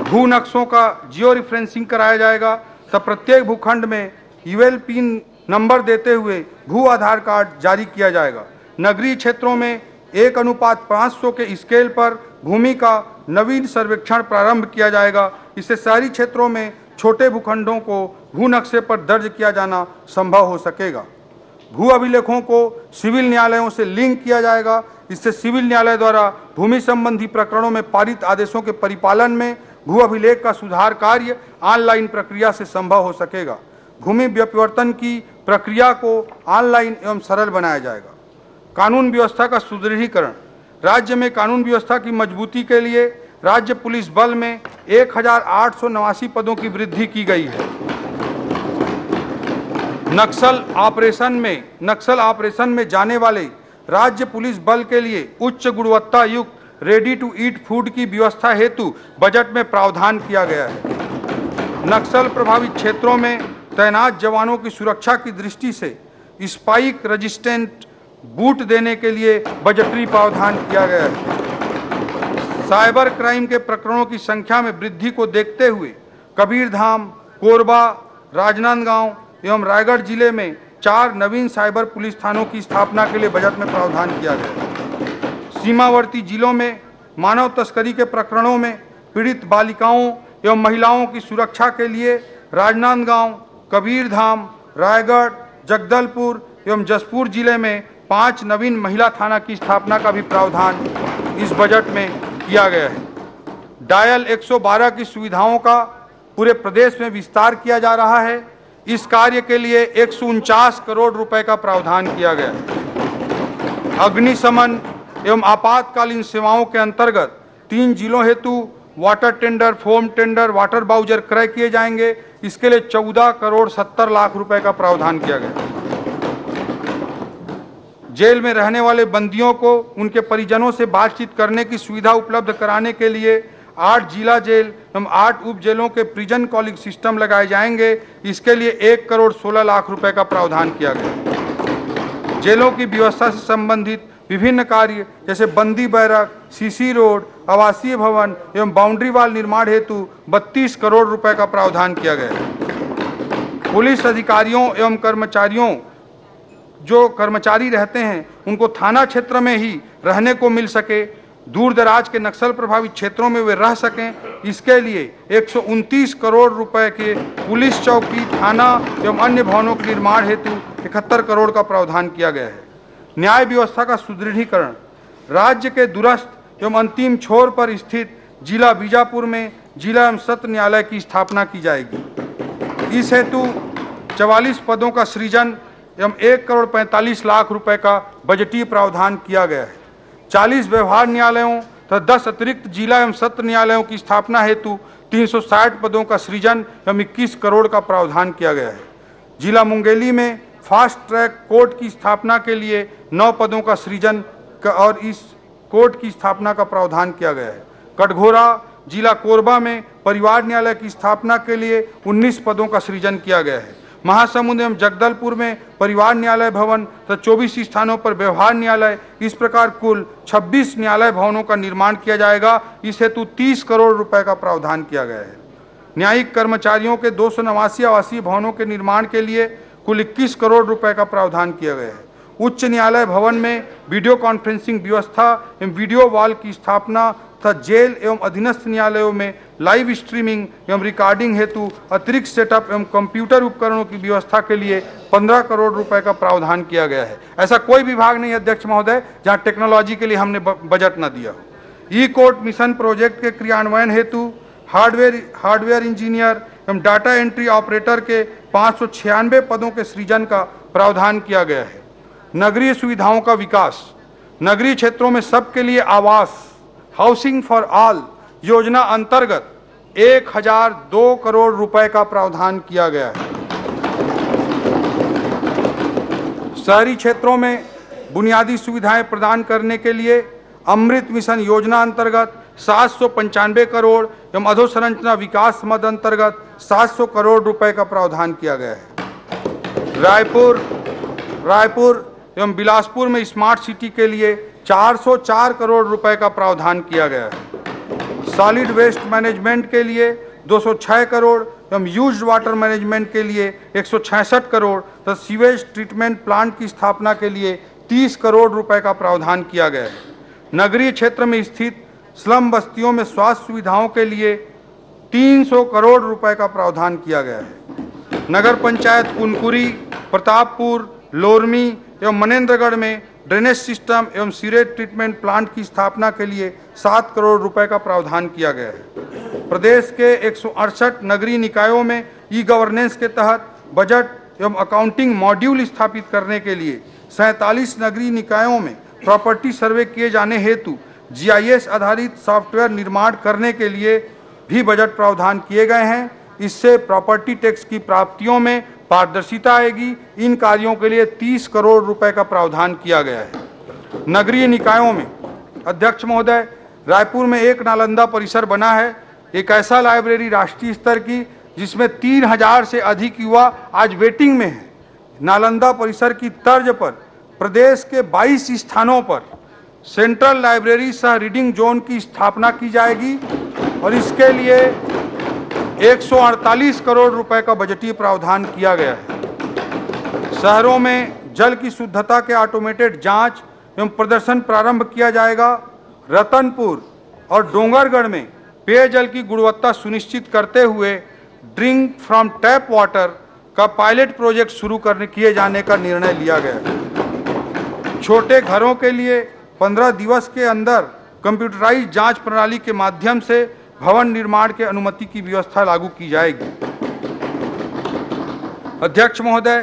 भू नक्शों का जियो रिफ्रेंसिंग कराया जाएगा, तब प्रत्येक भूखंड में यूएल पिन नंबर देते हुए भू आधार कार्ड जारी किया जाएगा। नगरीय क्षेत्रों में एक अनुपात 500 के स्केल पर भूमि का नवीन सर्वेक्षण प्रारंभ किया जाएगा। इससे शहरी क्षेत्रों में छोटे भूखंडों को भू नक्शे पर दर्ज किया जाना संभव हो सकेगा। भू अभिलेखों को सिविल न्यायालयों से लिंक किया जाएगा। इससे सिविल न्यायालय द्वारा भूमि संबंधी प्रकरणों में पारित आदेशों के परिपालन में भू अभिलेख का सुधार कार्य ऑनलाइन प्रक्रिया से संभव हो सकेगा। भूमि व्यपवर्तन की प्रक्रिया को ऑनलाइन एवं सरल बनाया जाएगा। कानून व्यवस्था का सुदृढ़ीकरण। राज्य में कानून व्यवस्था की मजबूती के लिए राज्य पुलिस बल में एक हज़ार आठ सौ नवासी पदों की वृद्धि की गई है। नक्सल ऑपरेशन में नक्सल ऑपरेशन में जाने वाले राज्य पुलिस बल के लिए उच्च गुणवत्ता युक्त रेडी टू ईट फ़ूड की व्यवस्था हेतु बजट में प्रावधान किया गया है। नक्सल प्रभावित क्षेत्रों में तैनात जवानों की सुरक्षा की दृष्टि से स्पाइक रजिस्टेंट बूट देने के लिए बजटरी प्रावधान किया गया है। साइबर क्राइम के प्रकरणों की संख्या में वृद्धि को देखते हुए कबीरधाम, कोरबा, राजनांदगांव एवं रायगढ़ ज़िले में चार नवीन साइबर पुलिस थानों की स्थापना के लिए बजट में प्रावधान किया गया है। सीमावर्ती जिलों में, मानव तस्करी के प्रकरणों में, पीड़ित बालिकाओं एवं महिलाओं की सुरक्षा के लिए राजनांदगांव, कबीरधाम, रायगढ़, जगदलपुर एवं जसपुर ज़िले में पाँच नवीन महिला थाना की स्थापना का भी प्रावधान इस बजट में किया गया है। डायल 112 की सुविधाओं का पूरे प्रदेश में विस्तार किया जा रहा है। इस कार्य के लिए एक सौ उनचास करोड़ रुपए का प्रावधान किया गया है। अग्निशमन एवं आपातकालीन सेवाओं के अंतर्गत तीन जिलों हेतु water tender foam tender water bowser क्रय किए जाएँगे। इसके लिए चौदह करोड़ सत्तर लाख रुपए का प्रावधान किया गया। जेल में रहने वाले बंदियों को, उनके परिजनों से बातचीत करने की सुविधा उपलब्ध कराने के लिए आठ जिला जेल एवं आठ उप जेलों के प्रिजन कॉलिंग सिस्टम लगाए जाएँगे। इसके लिए एक करोड़ सोलह लाख रुपए का प्रावधान किया गया। जेलों की व्यवस्था से संबंधित विभिन्न कार्य, जैसे बंदी बैरक सीसी रोड, आवासीय भवन एवं बाउंड्री वाल निर्माण हेतु 32 करोड़ रुपए का प्रावधान किया गया है। पुलिस अधिकारियों एवं कर्मचारियों, जो कर्मचारी रहते हैं, उनको थाना क्षेत्र में ही रहने को मिल सके, दूर दराज के नक्सल प्रभावित क्षेत्रों में वे रह सकें। इसके लिए एक सौ उनतीस करोड़ रुपए के पुलिस चौकी, थाना एवं अन्य भवनों के निर्माण हेतु इकहत्तर करोड़ का प्रावधान किया गया है। न्याय व्यवस्था का सुदृढ़ीकरण। राज्य के दूरस्थ एवं अंतिम छोर पर स्थित जिला बीजापुर में जिला एवं सत्र न्यायालय की स्थापना की जाएगी। इस हेतु चवालीस पदों का सृजन एवं एक करोड़ पैंतालीस लाख रुपए का बजटीय प्रावधान किया गया है। चालीस व्यवहार न्यायालयों तथा दस अतिरिक्त जिला एवं सत्र न्यायालयों की स्थापना हेतु 360 पदों का सृजन एवं 21 करोड़ का प्रावधान किया गया है। जिला मुंगेली में फास्ट ट्रैक कोर्ट की स्थापना के लिए नौ पदों का सृजन और इस कोर्ट की स्थापना का प्रावधान किया गया है। कटघोरा जिला कोरबा में परिवार न्यायालय की स्थापना के लिए 19 पदों का सृजन किया गया है। महासमुंद एवं जगदलपुर में परिवार न्यायालय भवन तथा चौबीस स्थानों पर व्यवहार न्यायालय, इस प्रकार कुल 26 न्यायालय भवनों का निर्माण किया जाएगा। इस हेतु 30 करोड़ रुपए का प्रावधान किया गया है। न्यायिक कर्मचारियों के दो सौ नवासी आवासीय भवनों के निर्माण के लिए कुल 21 करोड़ रुपए का प्रावधान किया गया है। उच्च न्यायालय भवन में वीडियो कॉन्फ्रेंसिंग व्यवस्था एवं वीडियो वॉल की स्थापना तथा जेल एवं अधीनस्थ न्यायालयों में लाइव स्ट्रीमिंग एवं रिकॉर्डिंग हेतु अतिरिक्त सेटअप एवं कंप्यूटर उपकरणों की व्यवस्था के लिए 15 करोड़ रुपए का प्रावधान किया गया है। ऐसा कोई विभाग नहीं अध्यक्ष महोदय, जहाँ टेक्नोलॉजी के लिए हमने बजट न दिया हो। ई कोर्ट मिशन प्रोजेक्ट के क्रियान्वयन हेतु हार्डवेयर हार्डवेयर इंजीनियर एवं डाटा एंट्री ऑपरेटर के पाँच पदों के सृजन का प्रावधान किया गया है। नगरीय सुविधाओं का विकास, नगरीय क्षेत्रों में सबके लिए आवास हाउसिंग फॉर ऑल योजना अंतर्गत एक हज़ार दो करोड़ रुपए का प्रावधान किया गया है। शहरी क्षेत्रों में बुनियादी सुविधाएँ प्रदान करने के लिए अमृत मिशन योजना अंतर्गत सात सौ पंचानवे करोड़ एवं अधोसंरचना विकास मद अंतर्गत 700 करोड़ रुपए का प्रावधान किया गया है। रायपुर रायपुर एवं बिलासपुर में स्मार्ट सिटी के लिए 404 करोड़ रुपए का प्रावधान किया गया है। सॉलिड वेस्ट मैनेजमेंट के लिए 206 करोड़ एवं यूज्ड वाटर मैनेजमेंट के लिए एक सौ छियासठ करोड़ तथा सीवेज ट्रीटमेंट प्लांट की स्थापना के लिए 30 करोड़ रुपए का प्रावधान किया गया है। नगरीय क्षेत्र में स्थित स्लम बस्तियों में स्वास्थ्य सुविधाओं के लिए 300 करोड़ रुपए का प्रावधान किया गया है। नगर पंचायत कुनकुरी, प्रतापपुर, लोरमी एवं मनेन्द्रगढ़ में ड्रेनेज सिस्टम एवं सीरेज ट्रीटमेंट प्लांट की स्थापना के लिए सात करोड़ रुपए का प्रावधान किया गया है। प्रदेश के एक नगरीय निकायों में ई गवर्नेंस के तहत बजट एवं अकाउंटिंग मॉड्यूल स्थापित करने के लिए सैंतालीस नगरीय निकायों में प्रॉपर्टी सर्वे किए जाने हेतु जीआईएस आधारित सॉफ्टवेयर निर्माण करने के लिए भी बजट प्रावधान किए गए हैं। इससे प्रॉपर्टी टैक्स की प्राप्तियों में पारदर्शिता आएगी। इन कार्यों के लिए 30 करोड़ रुपए का प्रावधान किया गया है। नगरीय निकायों में अध्यक्ष महोदय, रायपुर में एक नालंदा परिसर बना है। एक ऐसा लाइब्रेरी राष्ट्रीय स्तर की, जिसमें तीन हज़ार से अधिक युवा आज वेटिंग में है। नालंदा परिसर की तर्ज पर प्रदेश के 22 स्थानों पर सेंट्रल लाइब्रेरी सह रीडिंग जोन की स्थापना की जाएगी और इसके लिए 148 करोड़ रुपए का बजटीय प्रावधान किया गया है। शहरों में जल की शुद्धता के ऑटोमेटेड जाँच एवं प्रदर्शन प्रारंभ किया जाएगा। रतनपुर और डोंगरगढ़ में पेयजल की गुणवत्ता सुनिश्चित करते हुए ड्रिंक फ्रॉम टैप वाटर का पायलट प्रोजेक्ट शुरू करने, किए जाने का निर्णय लिया गया है। छोटे घरों के लिए 15 दिवस के अंदर कंप्यूटराइज जाँच प्रणाली के माध्यम से भवन निर्माण के अनुमति की व्यवस्था लागू की जाएगी। अध्यक्ष महोदय,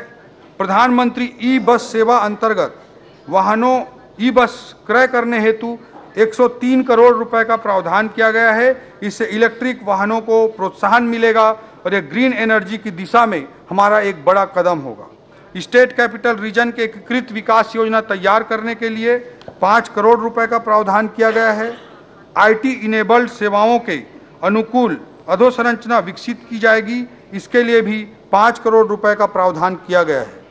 प्रधानमंत्री ई बस सेवा अंतर्गत वाहनों ई बस क्रय करने हेतु 103 करोड़ रुपए का प्रावधान किया गया है। इससे इलेक्ट्रिक वाहनों को प्रोत्साहन मिलेगा और यह ग्रीन एनर्जी की दिशा में हमारा एक बड़ा कदम होगा। स्टेट कैपिटल रीजन के एकीकृत विकास योजना तैयार करने के लिए पाँच करोड़ रुपए का प्रावधान किया गया है। आईटी इनेबल्ड सेवाओं के अनुकूल अधोसंरचना विकसित की जाएगी। इसके लिए भी पाँच करोड़ रुपए का प्रावधान किया गया है।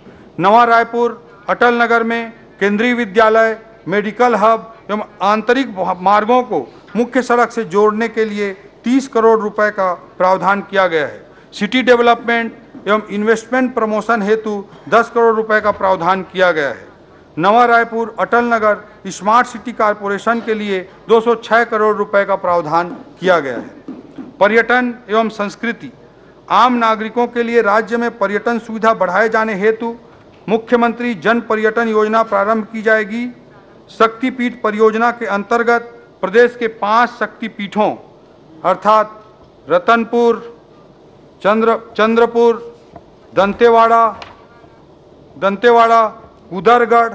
नवा रायपुर, अटल नगर में केंद्रीय विद्यालय, मेडिकल हब एवं आंतरिक मार्गों को मुख्य सड़क से जोड़ने के लिए 30 करोड़ रुपए का प्रावधान किया गया है। सिटी डेवलपमेंट एवं इन्वेस्टमेंट प्रमोशन हेतु 10 करोड़ रुपए का प्रावधान किया गया है। Nava Raipur, Atal Nagar smart city corporation के लिए 206 करोड़ रुपए का प्रावधान किया गया है। पर्यटन एवं संस्कृति, आम नागरिकों के लिए राज्य में पर्यटन सुविधा बढ़ाए जाने हेतु मुख्यमंत्री जन पर्यटन योजना प्रारंभ की जाएगी। शक्तिपीठ परियोजना के अंतर्गत प्रदेश के पाँच शक्तिपीठों, अर्थात रतनपुर, चंद्र, चंद्रपुर दंतेवाड़ा दंतेवाड़ा उदरगढ़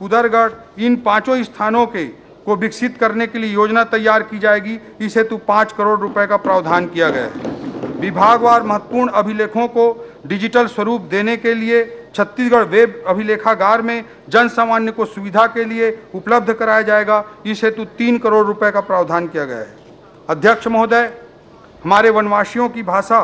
उदरगढ़ इन पाँचों स्थानों के को विकसित करने के लिए योजना तैयार की जाएगी। इस हेतु पाँच करोड़ रुपए का प्रावधान किया गया है। विभागवार महत्वपूर्ण अभिलेखों को डिजिटल स्वरूप देने के लिए छत्तीसगढ़ वेब अभिलेखागार में जन सामान्य को सुविधा के लिए उपलब्ध कराया जाएगा। इस हेतु तीन करोड़ रुपए का प्रावधान किया गया है। अध्यक्ष महोदय, हमारे वनवासियों की भाषा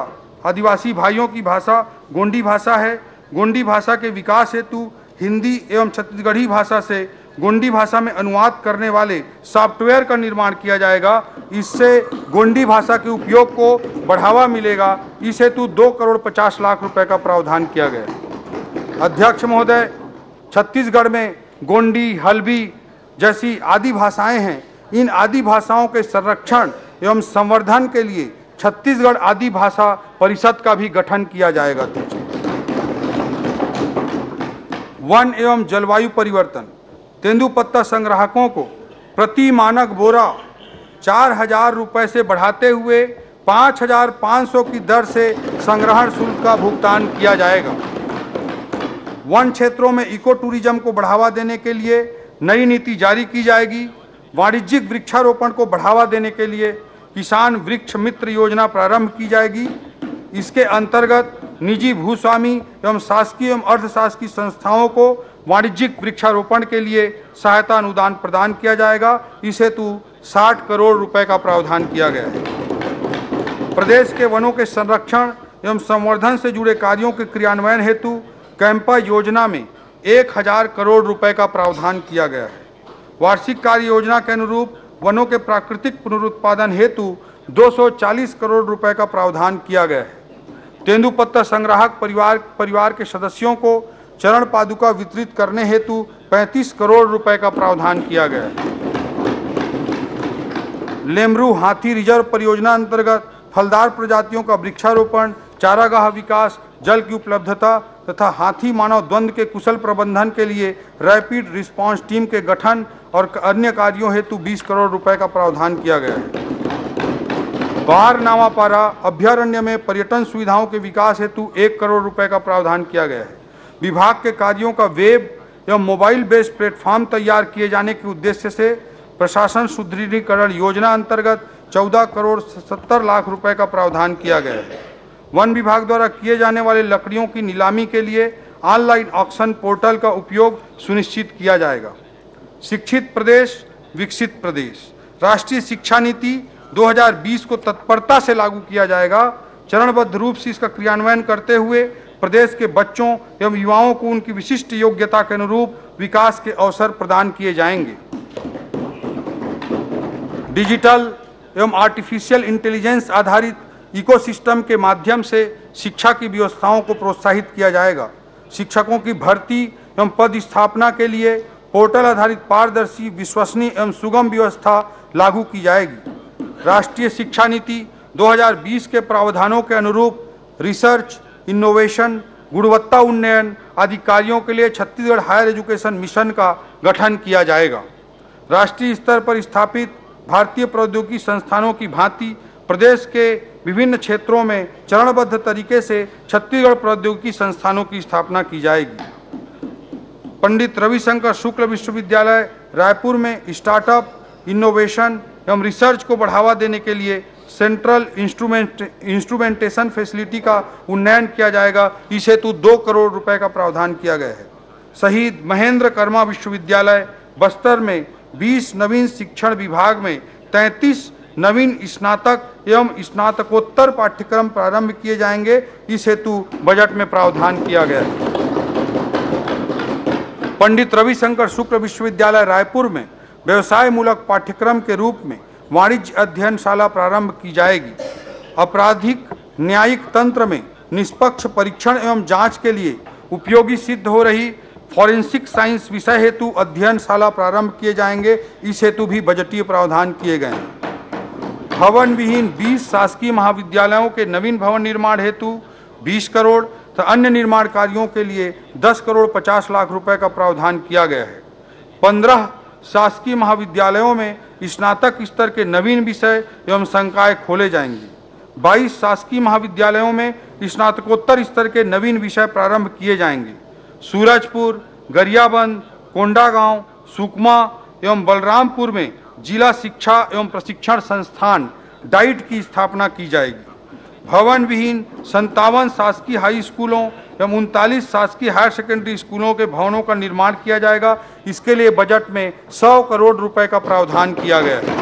आदिवासी भाइयों की भाषा गोंडी भाषा है। गोंडी भाषा के विकास हेतु हिंदी एवं छत्तीसगढ़ी भाषा से गोंडी भाषा में अनुवाद करने वाले सॉफ्टवेयर का निर्माण किया जाएगा। इससे गोंडी भाषा के उपयोग को बढ़ावा मिलेगा। इस हेतु दो करोड़ पचास लाख रुपए का प्रावधान किया गया। अध्यक्ष महोदय, छत्तीसगढ़ में गोंडी, हल्बी जैसी आदि भाषाएँ हैं। इन आदि भाषाओं के संरक्षण एवं संवर्धन के लिए छत्तीसगढ़ आदि भाषा परिषद का भी गठन किया जाएगा वन एवं जलवायु परिवर्तन। तेंदुपत्ता संग्राहकों को प्रति मानक बोरा चार हज़ार रुपये से बढ़ाते हुए पाँच हज़ार पाँच सौ की दर से संग्रहण शुल्क का भुगतान किया जाएगा। वन क्षेत्रों में इको टूरिज़्म को बढ़ावा देने के लिए नई नीति जारी की जाएगी। वाणिज्यिक वृक्षारोपण को बढ़ावा देने के लिए किसान वृक्ष मित्र योजना प्रारंभ की जाएगी। इसके अंतर्गत निजी भूस्वामी एवं शासकीय एवं अर्धशासकीय संस्थाओं को वाणिज्यिक वृक्षारोपण के लिए सहायता अनुदान प्रदान किया जाएगा। इस हेतु 60 करोड़ रुपए का प्रावधान किया गया है। प्रदेश के वनों के संरक्षण एवं संवर्धन से जुड़े कार्यों के क्रियान्वयन हेतु कैंपा योजना में एक हज़ार करोड़ रुपए का प्रावधान किया गया है। वार्षिक कार्य योजना के अनुरूप वनों के प्राकृतिक पुनरुत्पादन हेतु 240 करोड़ रुपए का प्रावधान किया गया है। तेंदुपत्ता संग्राहक परिवार परिवार के सदस्यों को चरण पादुका वितरित करने हेतु 35 करोड़ रुपए का प्रावधान किया गया है। लेमरू हाथी रिज़र्व परियोजना अंतर्गत फलदार प्रजातियों का वृक्षारोपण, चारागाह विकास, जल की उपलब्धता तथा हाथी मानव द्वंद्व के कुशल प्रबंधन के लिए रैपिड रिस्पांस टीम के गठन और अन्य कार्यों हेतु 20 करोड़ रुपए का प्रावधान किया गया है। बाहर नावापारा अभ्यारण्य में पर्यटन सुविधाओं के विकास हेतु एक करोड़ रुपए का प्रावधान किया गया है। विभाग के कार्यों का वेब एवं मोबाइल बेस्ड प्लेटफॉर्म तैयार किए जाने के उद्देश्य से प्रशासन सुदृढ़ीकरण योजना अंतर्गत 14 करोड़ 70 लाख रुपए का प्रावधान किया गया है। वन विभाग द्वारा किए जाने वाले लकड़ियों की नीलामी के लिए ऑनलाइन ऑक्शन पोर्टल का उपयोग सुनिश्चित किया जाएगा। शिक्षित प्रदेश, विकसित प्रदेश। राष्ट्रीय शिक्षा नीति 2020 को तत्परता से लागू किया जाएगा। चरणबद्ध रूप से इसका क्रियान्वयन करते हुए प्रदेश के बच्चों एवं युवाओं को उनकी विशिष्ट योग्यता के अनुरूप विकास के अवसर प्रदान किए जाएँगे। डिजिटल एवं आर्टिफिशियल इंटेलिजेंस आधारित इकोसिस्टम के माध्यम से शिक्षा की व्यवस्थाओं को प्रोत्साहित किया जाएगा। शिक्षकों की भर्ती एवं पद स्थापना के लिए पोर्टल आधारित पारदर्शी, विश्वसनीय एवं सुगम व्यवस्था लागू की जाएगी। राष्ट्रीय शिक्षा नीति 2020 के प्रावधानों के अनुरूप रिसर्च, इनोवेशन, गुणवत्ता उन्नयन आदि कार्यों के लिए छत्तीसगढ़ हायर एजुकेशन मिशन का गठन किया जाएगा। राष्ट्रीय स्तर पर स्थापित भारतीय प्रौद्योगिकी संस्थानों की भांति प्रदेश के विभिन्न क्षेत्रों में चरणबद्ध तरीके से छत्तीसगढ़ प्रौद्योगिकी संस्थानों की स्थापना की जाएगी। पंडित रविशंकर शुक्ल विश्वविद्यालय रायपुर में स्टार्टअप, इनोवेशन एवं रिसर्च को बढ़ावा देने के लिए सेंट्रल इंस्ट्रूमेंट, इंस्ट्रूमेंटेशन फैसिलिटी का उन्नयन किया जाएगा। इस हेतु दो करोड़ रुपए का प्रावधान किया गया है। शहीद महेंद्र कर्मा विश्वविद्यालय बस्तर में 20 नवीन शिक्षण विभाग में 33 नवीन स्नातक एवं स्नातकोत्तर पाठ्यक्रम प्रारंभ किए जाएँगे। इस हेतु बजट में प्रावधान किया गया। है पंडित रविशंकर शुक्ल विश्वविद्यालय रायपुर में व्यवसाय मूलक पाठ्यक्रम के रूप में वाणिज्य अध्ययनशाला प्रारंभ की जाएगी। आपराधिक न्यायिक तंत्र में निष्पक्ष परीक्षण एवं जाँच के लिए उपयोगी सिद्ध हो रही फॉरेंसिक साइंस विषय हेतु अध्ययनशाला प्रारंभ किए जाएँगे। इस हेतु भी बजटीय प्रावधान किए गए हैं। भवन विहीन 20 शासकीय महाविद्यालयों के नवीन भवन निर्माण हेतु 20 करोड़ तथा अन्य निर्माण कार्यों के लिए 10 करोड़ 50 लाख रुपए का प्रावधान किया गया है। 15 शासकीय महाविद्यालयों में स्नातक स्तर के नवीन विषय एवं संकाय खोले जाएँगे। 22 शासकीय महाविद्यालयों में स्नातकोत्तर स्तर के नवीन विषय प्रारंभ किए जाएँगे। सूरजपुर, गरियाबंद, कोंडागांव, सुकमा एवं बलरामपुर में जिला शिक्षा एवं प्रशिक्षण संस्थान डाइट की स्थापना की जाएगी। भवन विहीन संतावन शासकीय हाई स्कूलों एवं उनतालीस शासकीय हायर सेकेंडरी स्कूलों के भवनों का निर्माण किया जाएगा। इसके लिए बजट में 100 करोड़ रुपए का प्रावधान किया गया है।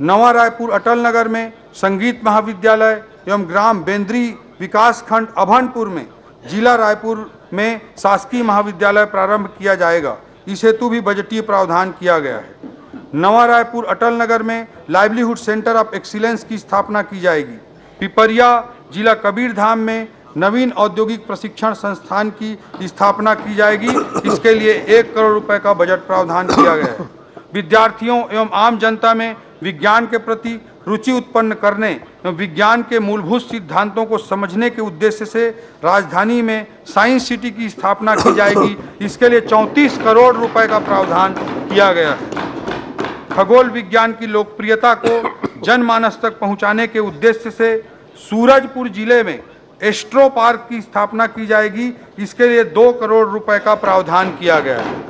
नवा रायपुर अटल नगर में संगीत महाविद्यालय एवं ग्राम बेंद्री विकास खंड अभनपुर में जिला रायपुर में शासकीय महाविद्यालय प्रारंभ किया जाएगा। इस हेतु भी बजटीय प्रावधान किया गया है। नवा रायपुर अटल नगर में लाइवलीहुड सेंटर ऑफ़ एक्सीलेंस की स्थापना की जाएगी। पिपरिया जिला कबीरधाम में नवीन औद्योगिक प्रशिक्षण संस्थान की स्थापना की जाएगी। इसके लिए एक करोड़ रुपए का बजट प्रावधान किया गया है। विद्यार्थियों एवं आम जनता में विज्ञान के प्रति रुचि उत्पन्न करने एवं विज्ञान के मूलभूत सिद्धांतों को समझने के उद्देश्य से राजधानी में साइंस सिटी की स्थापना की जाएगी। इसके लिए 34 करोड़ रुपए का प्रावधान किया गया। है खगोल विज्ञान की लोकप्रियता को जनमानस तक पहुँचाने के उद्देश्य से सूरजपुर ज़िले में एस्ट्रो पार्क की स्थापना की जाएगी। इसके लिए दो करोड़ रुपए का प्रावधान किया गया। है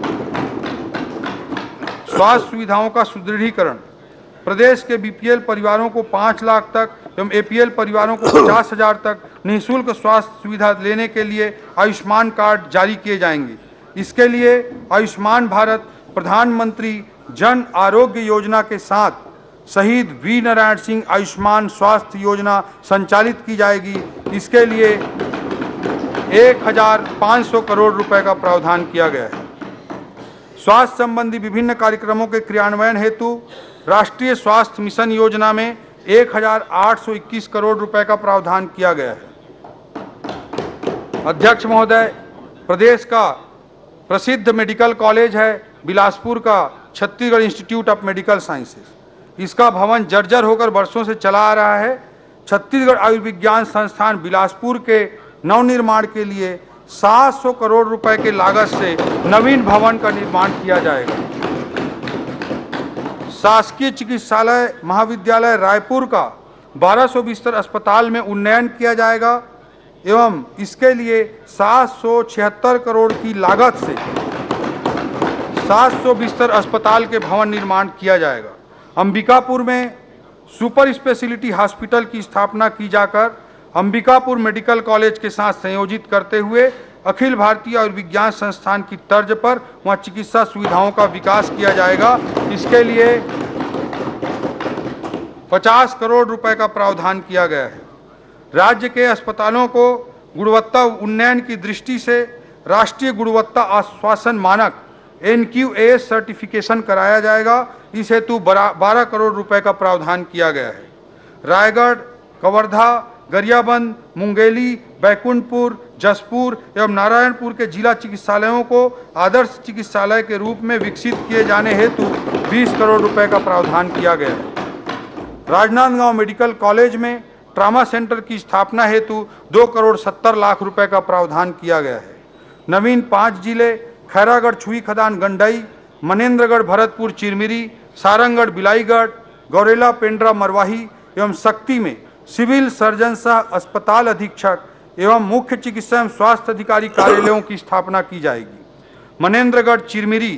स्वास्थ्य सुविधाओं का सुदृढ़ीकरण। प्रदेश के बीपीएल परिवारों को पाँच लाख तक एवं एपीएल परिवारों को पचास हज़ार तक निःशुल्क स्वास्थ्य सुविधा लेने के लिए आयुष्मान कार्ड जारी किए जाएँगे। इसके लिए आयुष्मान भारत प्रधानमंत्री जन आरोग्य योजना के साथ शहीद वी नारायण सिंह आयुष्मान स्वास्थ्य योजना संचालित की जाएगी। इसके लिए एक हज़ार पाँच सौ करोड़ रुपए का प्रावधान किया गया है। स्वास्थ्य संबंधी विभिन्न कार्यक्रमों के क्रियान्वयन हेतु राष्ट्रीय स्वास्थ्य मिशन योजना में 1821 करोड़ रुपए का प्रावधान किया गया है। अध्यक्ष महोदय, प्रदेश का प्रसिद्ध मेडिकल कॉलेज है बिलासपुर का, Chhattisgarh institute of medical sciences इसका भवन जर्जर होकर वर्षों से चला आ रहा है। छत्तीसगढ़ आयुर्विज्ञान संस्थान बिलासपुर के नवनिर्माण के लिए 700 करोड़ रुपए के लागत से नवीन भवन का निर्माण किया जाएगा। शासकीय चिकित्सालय महाविद्यालय रायपुर का 1200 बिस्तर अस्पताल में उन्नयन किया जाएगा एवं इसके लिए सात सौ छिहत्तर करोड़ की लागत से 700 बिस्तर अस्पताल के भवन निर्माण किया जाएगा। अंबिकापुर में सुपर स्पेशलिटी हॉस्पिटल की स्थापना की जाकर अंबिकापुर मेडिकल कॉलेज के साथ संयोजित करते हुए अखिल भारतीय आयुर्विज्ञान संस्थान की तर्ज पर वहाँ चिकित्सा सुविधाओं का विकास किया जाएगा। इसके लिए 50 करोड़ रुपए का प्रावधान किया गया है। राज्य के अस्पतालों को गुणवत्ता उन्नयन की दृष्टि से राष्ट्रीय गुणवत्ता आश्वासन मानक एन सर्टिफिकेशन कराया जाएगा। इस हेतु बारह करोड़ रुपए का प्रावधान किया गया है। रायगढ़, कवर्धा, गरियाबंद, मुंगेली, बैकुंठपुर जसपुर एवं नारायणपुर के जिला चिकित्सालयों को आदर्श चिकित्सालय के रूप में विकसित किए जाने हेतु 20 करोड़ रुपए का प्रावधान किया गया। राजनांदगांव मेडिकल कॉलेज में ट्रामा सेंटर की स्थापना हेतु दो करोड़ सत्तर लाख रुपए का प्रावधान किया गया है। नवीन पाँच ज़िले, खैरागढ़, छुई खदान, गंडई मनेन्द्रगढ़ भरतपुर, चिरमिरी, सारंगढ़, बिलाईगढ़, गौरेला, पेंड्रा, मरवाही एवं शक्ति में सिविल सर्जन सह अस्पताल अधीक्षक एवं मुख्य चिकित्सा एवं स्वास्थ्य अधिकारी कार्यालयों की स्थापना की जाएगी। मनेन्द्रगढ़ चिरमिरी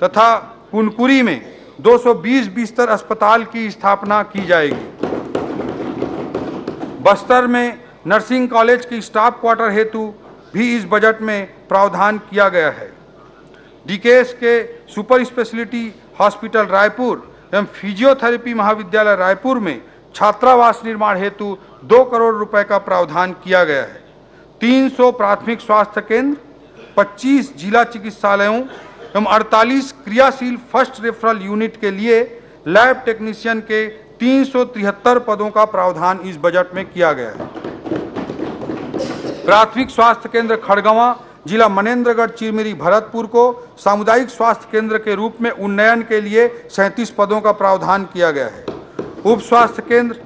तथा कुनकुरी में 220 बिस्तर अस्पताल की स्थापना की जाएगी। बस्तर में नर्सिंग कॉलेज की स्टाफ क्वार्टर हेतु भी इस बजट में प्रावधान किया गया है। डीकेएस के सुपर स्पेशलिटी हॉस्पिटल रायपुर एवं फिजियोथेरेपी महाविद्यालय रायपुर में छात्रावास निर्माण हेतु दो करोड़ रुपए का प्रावधान किया गया है। 300 प्राथमिक स्वास्थ्य केंद्र 25 जिला चिकित्सालयों एवं 48 क्रियाशील फ़र्स्ट रेफरल यूनिट के लिए लैब टेक्नीशियन के तीन सौ तिहत्तर पदों का प्रावधान इस बजट में किया गया है। प्राथमिक स्वास्थ्य केंद्र खड़गवा, जिला मनेन्द्रगढ़ चिरमिरी, भरतपुर को सामुदायिक स्वास्थ्य केंद्र के रूप में उन्नयन के लिए सैंतीस पदों का प्रावधान किया गया है। उप स्वास्थ्य केंद्र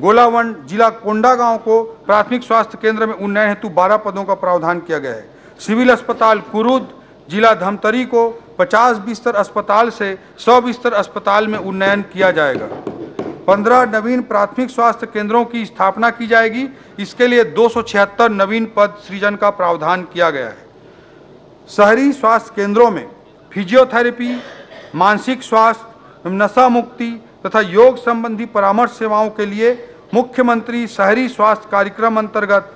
गोलावन जिला कोंडागांव को प्राथमिक स्वास्थ्य केंद्र में उन्नयन हेतु 12 पदों का प्रावधान किया गया है। सिविल अस्पताल कुरुद जिला धमतरी को 50 बिस्तर अस्पताल से 100 बिस्तर अस्पताल में उन्नयन किया जाएगा। 15 नवीन प्राथमिक स्वास्थ्य केंद्रों की स्थापना की जाएगी। इसके लिए दो सौ छिहत्तर नवीन पद सृजन का प्रावधान किया गया है। शहरी स्वास्थ्य केंद्रों में फिजियोथेरेपी, मानसिक स्वास्थ्य, नशा मुक्ति तथा योग संबंधी परामर्श सेवाओं के लिए मुख्यमंत्री शहरी स्वास्थ्य कार्यक्रम अंतर्गत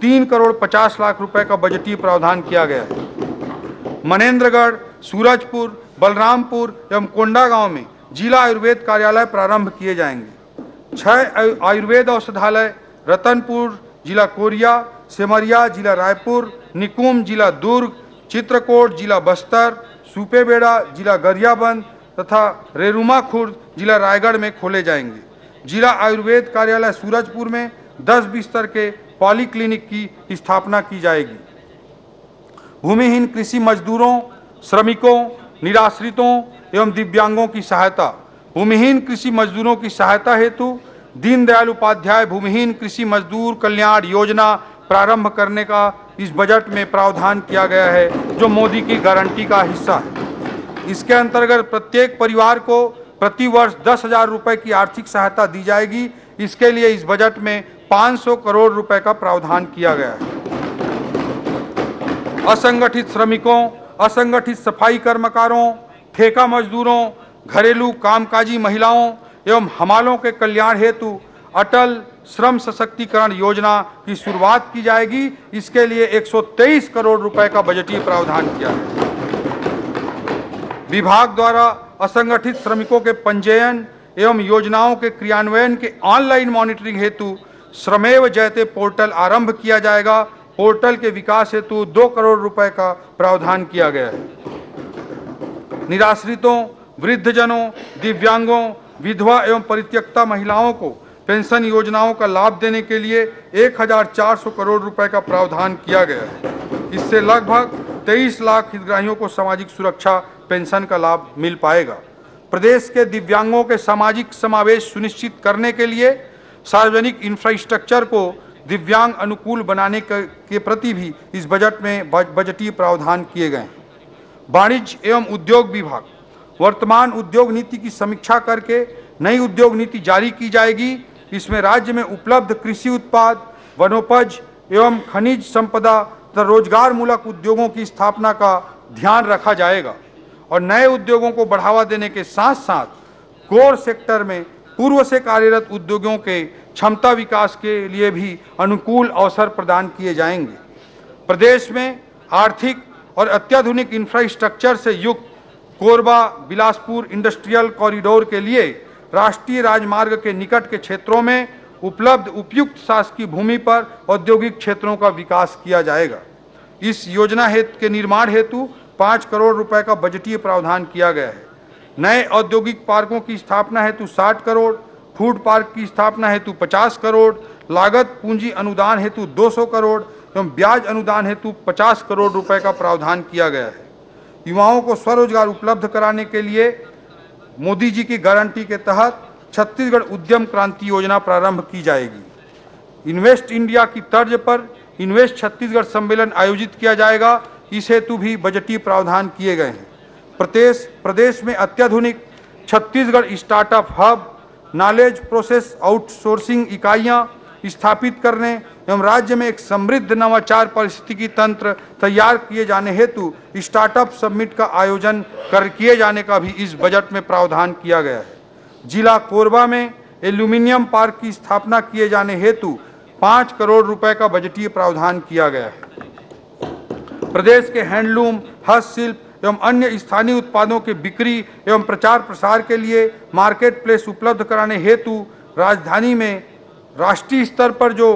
तीन करोड़ पचास लाख रुपए का बजटीय प्रावधान किया गया है। मनेन्द्रगढ़ सूरजपुर, बलरामपुर एवं कोंडागांव में जिला आयुर्वेद कार्यालय प्रारंभ किए जाएँगे। छह आयुर्वेद औषधालय, रतनपुर जिला कोरिया, सेमरिया जिला रायपुर, निकुम जिला दुर्ग, चित्रकोट जिला बस्तर, सुपेबेड़ा जिला गरियाबंद तथा रेरुमा खुर्द जिला रायगढ़ में खोले जाएँगे। जिला आयुर्वेद कार्यालय सूरजपुर में 10 बिस्तर के पॉलीक्लिनिक की स्थापना की जाएगी। भूमिहीन कृषि मजदूरों, श्रमिकों, निराश्रितों एवं दिव्यांगों की सहायता। भूमिहीन कृषि मजदूरों की सहायता हेतु दीनदयाल उपाध्याय भूमिहीन कृषि मजदूर कल्याण योजना प्रारंभ करने का इस बजट में प्रावधान किया गया है, जो मोदी की गारंटी का हिस्सा है। इसके अंतर्गत प्रत्येक परिवार को प्रति वर्ष दस हज़ार रुपए की आर्थिक सहायता दी जाएगी। इसके लिए इस बजट में 500 करोड़ रुपए का प्रावधान किया गया है। असंगठित श्रमिकों, असंगठित सफ़ाई कर्मकारों, ठेका मजदूरों, घरेलू कामकाजी महिलाओं एवं हमालों के कल्याण हेतु अटल श्रम सशक्तिकरण योजना की शुरुआत की जाएगी। इसके लिए 123 करोड़ रुपए का बजटीय प्रावधान किया है। विभाग द्वारा असंगठित श्रमिकों के पंजीयन एवं योजनाओं के क्रियान्वयन के ऑनलाइन मॉनिटरिंग हेतु श्रमेव जयते पोर्टल आरंभ किया जाएगा। पोर्टल के विकास हेतु दो करोड़ रुपए का प्रावधान किया गया है। निराश्रितों, वृद्धजनों, दिव्यांगों, विधवा एवं परित्यक्ता महिलाओं को पेंशन योजनाओं का लाभ देने के लिए 1400 करोड़ रुपए का प्रावधान किया गया है। इससे लगभग 23 लाख हितग्राहियों को सामाजिक सुरक्षा पेंशन का लाभ मिल पाएगा। प्रदेश के दिव्यांगों के सामाजिक समावेश सुनिश्चित करने के लिए सार्वजनिक इंफ्रास्ट्रक्चर को दिव्यांग अनुकूल बनाने के प्रति भी इस बजट में बजटीय प्रावधान किए गए हैं। वाणिज्य एवं उद्योग विभाग, वर्तमान उद्योग नीति की समीक्षा करके नई उद्योग नीति जारी की जाएगी। इसमें राज्य में उपलब्ध कृषि उत्पाद, वनोपज एवं खनिज संपदा तथा रोज़गार मूलक उद्योगों की स्थापना का ध्यान रखा जाएगा। और नए उद्योगों को बढ़ावा देने के साथ साथ कोर सेक्टर में पूर्व से कार्यरत उद्योगों के क्षमता विकास के लिए भी अनुकूल अवसर प्रदान किए जाएँगे। प्रदेश में आर्थिक और अत्याधुनिक इंफ्रास्ट्रक्चर से युक्त कोरबा, बिलासपुर इंडस्ट्रियल कॉरिडोर के लिए राष्ट्रीय राजमार्ग के निकट के क्षेत्रों में उपलब्ध उपयुक्त शासकीय भूमि पर औद्योगिक क्षेत्रों का विकास किया जाएगा। इस योजना हेतु के निर्माण हेतु पाँच करोड़ रुपए का बजटीय प्रावधान किया गया है। नए औद्योगिक पार्कों की स्थापना हेतु साठ करोड़, फ़ूड पार्क की स्थापना हेतु पचास करोड़, लागत पूंजी अनुदान हेतु 200 करोड़ एवं ब्याज अनुदान हेतु 50 करोड़ रुपए का प्रावधान किया गया है। युवाओं को स्वरोजगार उपलब्ध कराने के लिए मोदी जी की गारंटी के तहत छत्तीसगढ़ उद्यम क्रांति योजना प्रारंभ की जाएगी। इन्वेस्ट इंडिया की तर्ज पर इन्वेस्ट छत्तीसगढ़ सम्मेलन आयोजित किया जाएगा। इस हेतु भी बजटीय प्रावधान किए गए हैं। प्रदेश प्रदेश में अत्याधुनिक Chhattisgarh startup hub knowledge process outsourcing इकाइयाँ स्थापित करने एवं राज्य में एक समृद्ध नवाचार परिस्थिति तंत्र तैयार किए जाने हेतु स्टार्टअप समिट का आयोजन कर किए जाने का भी इस बजट में प्रावधान किया गया है। जिला कोरबा में एल्यूमिनियम पार्क की स्थापना किए जाने हेतु पाँच करोड़ रुपए का बजटीय प्रावधान किया गया है। प्रदेश के हैंडलूम, हस्तशिल्प एवं अन्य स्थानीय उत्पादों के बिक्री एवं प्रचार प्रसार के लिए मार्केट प्लेस उपलब्ध कराने हेतु राजधानी में राष्ट्रीय स्तर पर जो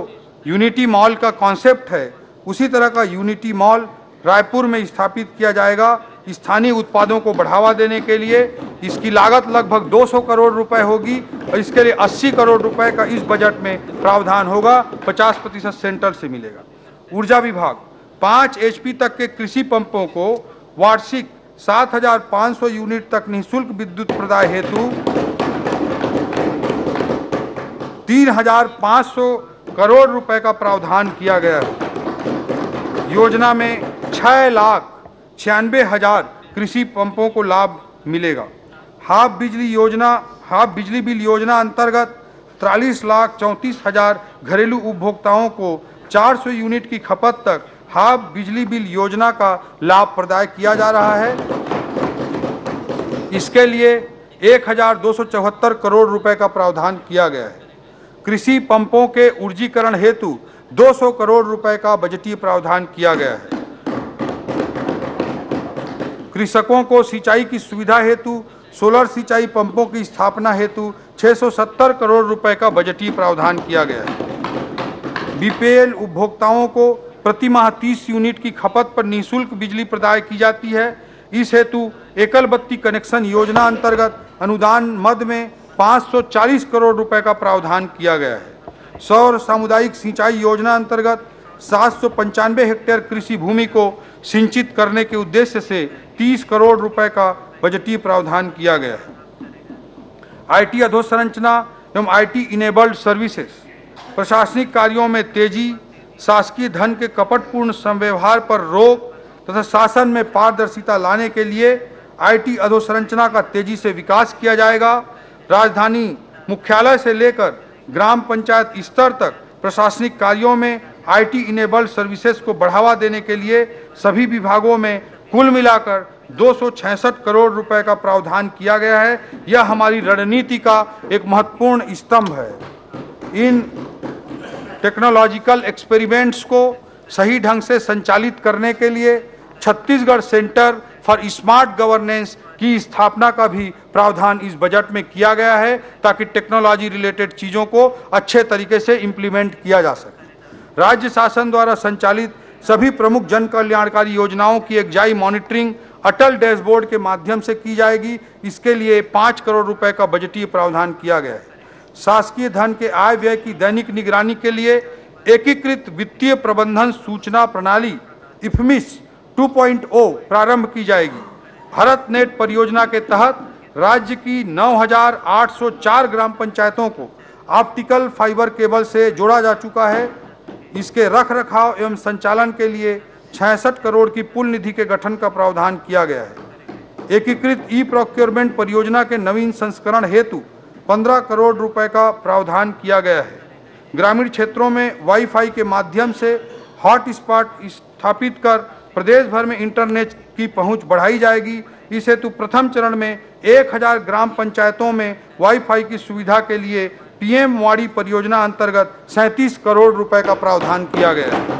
यूनिटी मॉल का कॉन्सेप्ट है, उसी तरह का यूनिटी मॉल रायपुर में स्थापित किया जाएगा स्थानीय उत्पादों को बढ़ावा देने के लिए। इसकी लागत लगभग 200 करोड़ रुपए होगी और इसके लिए 80 करोड़ रुपए का इस बजट में प्रावधान होगा 50 प्रतिशत सेंटर से मिलेगा। ऊर्जा विभाग पाँच एचपी तक के कृषि पंपों को वार्षिक 7,500 यूनिट तक निःशुल्क विद्युत प्रदाय हेतु 3,500 करोड़ रुपए का प्रावधान किया गया है। योजना में छह लाख छियानवे हज़ार कृषि पंपों को लाभ मिलेगा। हाफ़ बिजली योजना हाफ़ बिजली बिल योजना अंतर्गत तिरालीस लाख चौंतीस हज़ार घरेलू उपभोक्ताओं को 400 यूनिट की खपत तक हाफ़ बिजली बिल योजना का लाभ प्रदाय किया जा रहा है। इसके लिए एक हज़ार दो सौ चौहत्तर करोड़ रुपए का प्रावधान किया गया है। कृषि पंपों के ऊर्जीकरण हेतु 200 करोड़ रुपए का बजटीय प्रावधान किया गया है। कृषकों को सिंचाई की सुविधा हेतु, सोलर सिंचाई पंपों की स्थापना हेतु 670 करोड़ रुपए का बजटीय प्रावधान किया गया है। बीपीएल उपभोक्ताओं को प्रति माह 30 यूनिट की खपत पर निःशुल्क बिजली प्रदाय की जाती है। इस हेतु एकल बत्ती कनेक्शन योजना अंतर्गत अनुदान मद में 540 करोड़ रुपए का प्रावधान किया गया है। सौर सामुदायिक सिंचाई योजना अंतर्गत सात सौ पंचानबे हेक्टेयर कृषि भूमि को सिंचित करने के उद्देश्य से 30 करोड़ रुपए का बजटीय प्रावधान किया गया है। आईटी अधोसंरचना एवं आईटी इनेबल्ड सर्विसेज़ प्रशासनिक कार्यों में तेज़ी शासकीय धन के कपटपूर्ण संव्यवहार पर रोक तथा शासन में पारदर्शिता लाने के लिए आईटी अधोसंरचना का तेज़ी से विकास किया जाएगा। राजधानी मुख्यालय से लेकर ग्राम पंचायत स्तर तक प्रशासनिक कार्यों में आईटी इनेबल्ड सर्विसेज़ को बढ़ावा देने के लिए सभी विभागों में कुल मिलाकर 266 करोड़ रुपए का प्रावधान किया गया है। यह हमारी रणनीति का एक महत्वपूर्ण स्तंभ है। इन टेक्नोलॉजिकल एक्सपेरिमेंट्स को सही ढंग से संचालित करने के लिए Chhattisgarh centre for smart governance की स्थापना का भी प्रावधान इस बजट में किया गया है, ताकि टेक्नोलॉजी रिलेटेड चीज़ों को अच्छे तरीके से इम्प्लीमेंट किया जा सके। राज्य शासन द्वारा संचालित सभी प्रमुख जन कल्याणकारी योजनाओं की एकजाई मॉनिटरिंग अटल डैशबोर्ड के माध्यम से की जाएगी। इसके लिए पाँच करोड़ रुपए का बजटीय प्रावधान किया गया है। शासकीय धन के आय व्यय की दैनिक निगरानी के लिए एकीकृत वित्तीय प्रबंधन सूचना प्रणाली इफमिस 2.0 प्रारंभ की जाएगी। भारत नेट परियोजना के तहत राज्य की 9,804 ग्राम पंचायतों को ऑप्टिकल फाइबर केबल से जोड़ा जा चुका है। इसके रख रखाव एवं संचालन के लिए छियासठ करोड़ की पुल निधि के गठन का प्रावधान किया गया है। एकीकृत ई प्रोक्योरमेंट परियोजना के नवीन संस्करण हेतु 15 करोड़ रुपए का प्रावधान किया गया है। ग्रामीण क्षेत्रों में वाईफाई के माध्यम से हॉटस्पॉट स्थापित कर प्रदेश भर में इंटरनेट की पहुँच बढ़ाई जाएगी। इस हेतु प्रथम चरण में 1000 ग्राम पंचायतों में वाईफाई की सुविधा के लिए पीएम वाड़ी परियोजना अंतर्गत 37 करोड़ रुपए का प्रावधान किया गया है।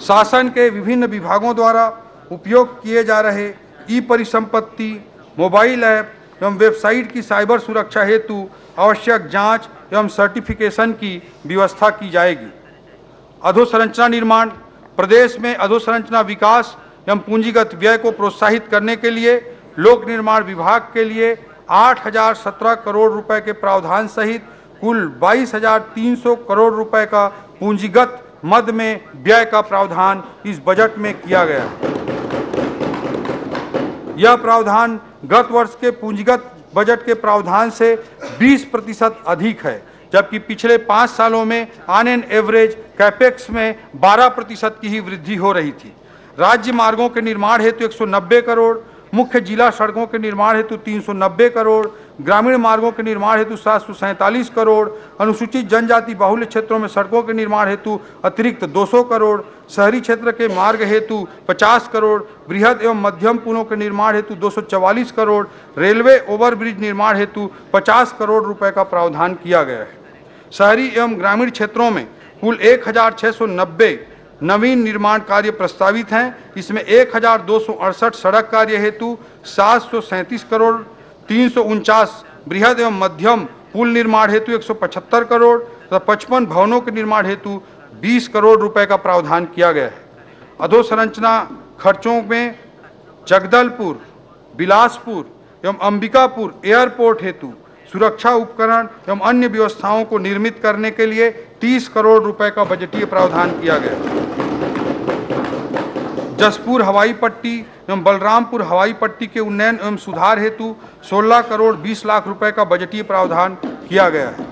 शासन के विभिन्न विभागों द्वारा उपयोग किए जा रहे ई परिसंपत्ति मोबाइल ऐप एवं वेबसाइट की साइबर सुरक्षा हेतु आवश्यक जाँच एवं सर्टिफिकेशन की व्यवस्था की जाएगी। अधोसंरचना निर्माण प्रदेश में अधोसंरचना विकास एवं पूंजीगत व्यय को प्रोत्साहित करने के लिए लोक निर्माण विभाग के लिए 8,017 करोड़ रुपए के प्रावधान सहित कुल 22,300 करोड़ रुपए का पूंजीगत मद में व्यय का प्रावधान इस बजट में किया गया। यह प्रावधान गत वर्ष के पूंजीगत बजट के प्रावधान से 20 प्रतिशत अधिक है, जबकि पिछले पाँच सालों में आन एन एवरेज कैपेक्स में 12 प्रतिशत की ही वृद्धि हो रही थी। राज्य मार्गों के निर्माण हेतु तो 190 करोड़ मुख्य जिला सड़कों के निर्माण हेतु 390 करोड़, ग्रामीण मार्गों के निर्माण हेतु सात सौ सैंतालीस करोड़, अनुसूचित जनजाति बाहुल्य क्षेत्रों में सड़कों के निर्माण हेतु अतिरिक्त 200 करोड़, शहरी क्षेत्र के मार्ग हेतु 50 करोड़, बृहद एवं मध्यम पुलों के निर्माण हेतु 244 करोड़, रेलवे ओवरब्रिज निर्माण हेतु 50 करोड़ रुपए का प्रावधान किया गया है। शहरी एवं ग्रामीण क्षेत्रों में कुल एक हज़ार छः सौ नब्बे नवीन निर्माण कार्य प्रस्तावित हैं। इसमें एक हज़ार दो सौ अड़सठ सड़क कार्य हेतु सात सौ सैंतीस करोड़, तीन बृहद एवं मध्यम पुल निर्माण हेतु 175 करोड़ तथा पचपन भवनों के निर्माण हेतु 20 करोड़ रुपए का प्रावधान किया गया है। अधोसंरचना खर्चों में जगदलपुर, बिलासपुर एवं अंबिकापुर एयरपोर्ट हेतु सुरक्षा उपकरण एवं अन्य व्यवस्थाओं को निर्मित करने के लिए 30 करोड़ रुपए का बजटीय प्रावधान किया गया। जसपुर हवाई पट्टी एवं बलरामपुर हवाई पट्टी के उन्नयन एवं सुधार हेतु 16 करोड़ 20 लाख रुपए का बजटीय प्रावधान किया गया है।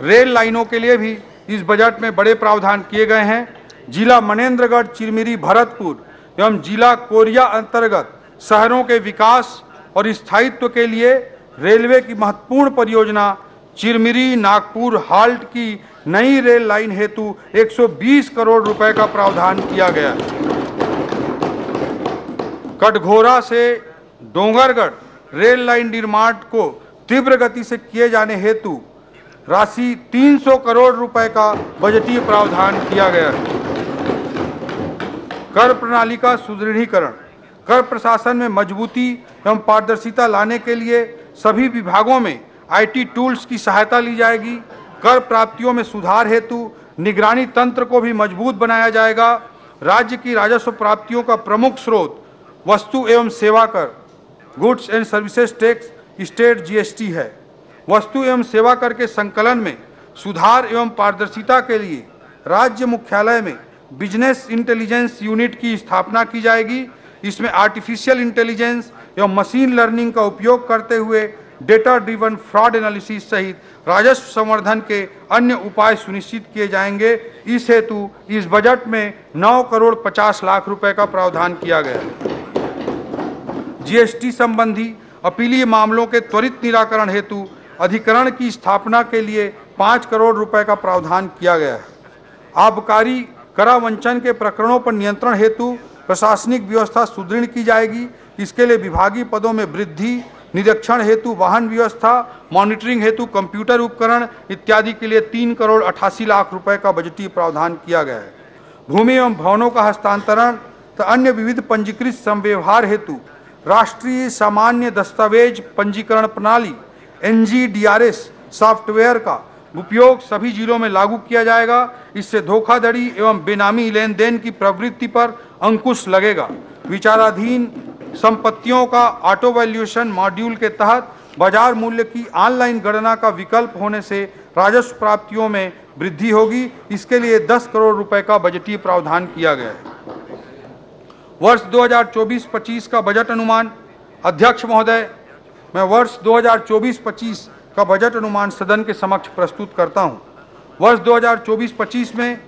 रेल लाइनों के लिए भी इस बजट में बड़े प्रावधान किए गए हैं। जिला मनेन्द्रगढ़ चिरमिरी, भरतपुर एवं जिला कोरिया अंतर्गत शहरों के विकास और स्थायित्व के लिए रेलवे की महत्वपूर्ण परियोजना चिरमिरी नागपुर हाल्ट की नई रेल लाइन हेतु 120 करोड़ रुपए का प्रावधान किया गया। कटघोरा से डोंगरगढ़ रेल लाइन निर्माण को तीव्र गति से किए जाने हेतु राशि 300 करोड़ रुपए का बजटीय प्रावधान किया गया। है कर प्रणाली का सुदृढ़ीकरण, कर प्रशासन में मजबूती एवं पारदर्शिता लाने के लिए सभी विभागों में आईटी टूल्स की सहायता ली जाएगी। कर प्राप्तियों में सुधार हेतु निगरानी तंत्र को भी मज़बूत बनाया जाएगा। राज्य की राजस्व प्राप्तियों का प्रमुख स्रोत वस्तु एवं सेवा कर goods and services tax state GST है। वस्तु एवं सेवा कर के संकलन में सुधार एवं पारदर्शिता के लिए राज्य मुख्यालय में बिज़नेस इंटेलिजेंस यूनिट की स्थापना की जाएगी। इसमें आर्टिफिशियल इंटेलिजेंस एवं मशीन लर्निंग का उपयोग करते हुए डेटा ड्रिवन फ्रॉड एनालिसिस सहित राजस्व संवर्धन के अन्य उपाय सुनिश्चित किए जाएँगे। इस हेतु इस बजट में 9 करोड़ 50 लाख रुपए का प्रावधान किया गया। है जीएसटी संबंधी अपीलीय मामलों के त्वरित निराकरण हेतु अधिकरण की स्थापना के लिए 5 करोड़ रुपए का प्रावधान किया गया है। आबकारी करावंचन के प्रकरणों पर नियंत्रण हेतु प्रशासनिक व्यवस्था सुदृढ़ की जाएगी। इसके लिए विभागीय पदों में वृद्धि, निरीक्षण हेतु, वाहन व्यवस्था, मॉनिटरिंग हेतु, कंप्यूटर उपकरण इत्यादि के लिए तीन करोड़ अठासी लाख रुपए का बजटीय प्रावधान किया गया है। भूमि एवं भवनों का हस्तांतरण तथा अन्य विविध पंजीकृत संव्यवहार हेतु राष्ट्रीय सामान्य दस्तावेज़ पंजीकरण प्रणाली, एनजीडीआरएस सॉफ्टवेयर का उपयोग सभी जिलों में लागू किया जाएगा। इससे धोखाधड़ी एवं बेनामी लेन देन की प्रवृत्ति पर अंकुश लगेगा। विचाराधीन संपत्तियों का ऑटो वैल्यूएशन मॉड्यूल के तहत बाज़ार मूल्य की ऑनलाइन गणना का विकल्प होने से राजस्व प्राप्तियों में वृद्धि होगी इसके लिए 10 करोड़ रुपए का बजटीय प्रावधान किया गया है वर्ष 2024-25 का बजट अनुमान, अध्यक्ष महोदय, मैं वर्ष 2024-25 का बजट अनुमान सदन के समक्ष प्रस्तुत करता हूँ। वर्ष 2024-25 में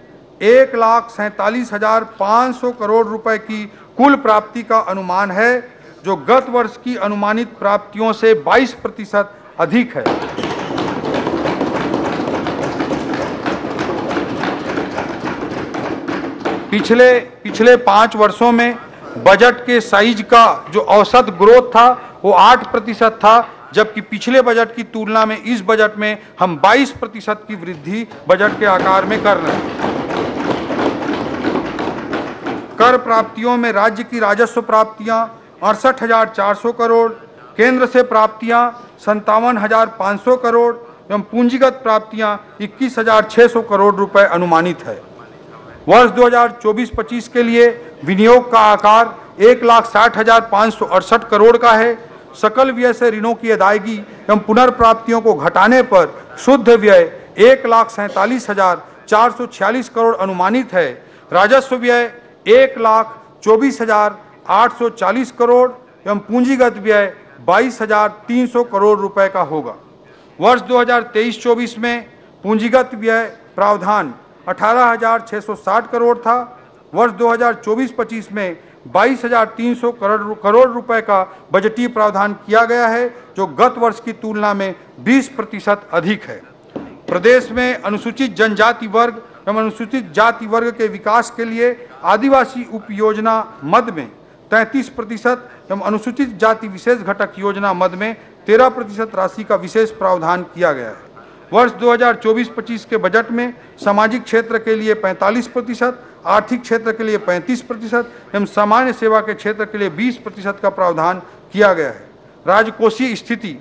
एक लाख सैंतालीस हज़ार पाँच सौ करोड़ रुपए की कुल प्राप्ति का अनुमान है, जो गत वर्ष की अनुमानित प्राप्तियों से 22 प्रतिशत अधिक है। पिछले पिछले पाँच वर्षों में बजट के साइज़ का जो औसत ग्रोथ था, वो आठ प्रतिशत था, जबकि पिछले बजट की तुलना में इस बजट में हम 22 प्रतिशत की वृद्धि बजट के आकार में कर रहे हैं। कर प्राप्तियों में राज्य की राजस्व प्राप्तियाँ अड़सठ करोड़, केंद्र से प्राप्तियाँ संतावन करोड़ एवं पूंजीगत प्राप्तियाँ इक्कीस करोड़ रुपए अनुमानित है। वर्ष 2024-25 के लिए विनियोग का आकार एक लाख साठ हज़ार पाँच सौ अड़सठ करोड़ का है। सकल व्यय से ऋणों की अदायगी एवं पुनर्प्राप्तियों को घटाने पर शुद्ध व्यय एक लाख सैंतालीस हज़ार चार सौ छियालीस करोड़ अनुमानित है। राजस्व व्यय एक लाख चौबीस हज़ार आठ सौ चालीस करोड़ एवं पूंजीगत व्यय बाईस हज़ार तीन सौ करोड़ रुपए का होगा। वर्ष 2023-24 में पूंजीगत व्यय प्रावधान 18,660 करोड़ था। वर्ष 2024-25 में 22,300 करोड़ करोड़ रुपए का बजटीय प्रावधान किया गया है जो गत वर्ष की तुलना में 20 प्रतिशत अधिक है। प्रदेश में अनुसूचित जनजाति वर्ग एवं अनुसूचित जाति वर्ग के विकास के लिए आदिवासी उप योजना मद में 33 प्रतिशत एवं अनुसूचित जाति विशेष घटक योजना मद में 13 प्रतिशत राशि का विशेष प्रावधान किया गया है। वर्ष 2024-25 के बजट में सामाजिक क्षेत्र के लिए 45 प्रतिशत, आर्थिक क्षेत्र के लिए 35 प्रतिशत एवं सामान्य सेवा के क्षेत्र के लिए 20 प्रतिशत का प्रावधान किया गया है। राजकोषीय स्थिति,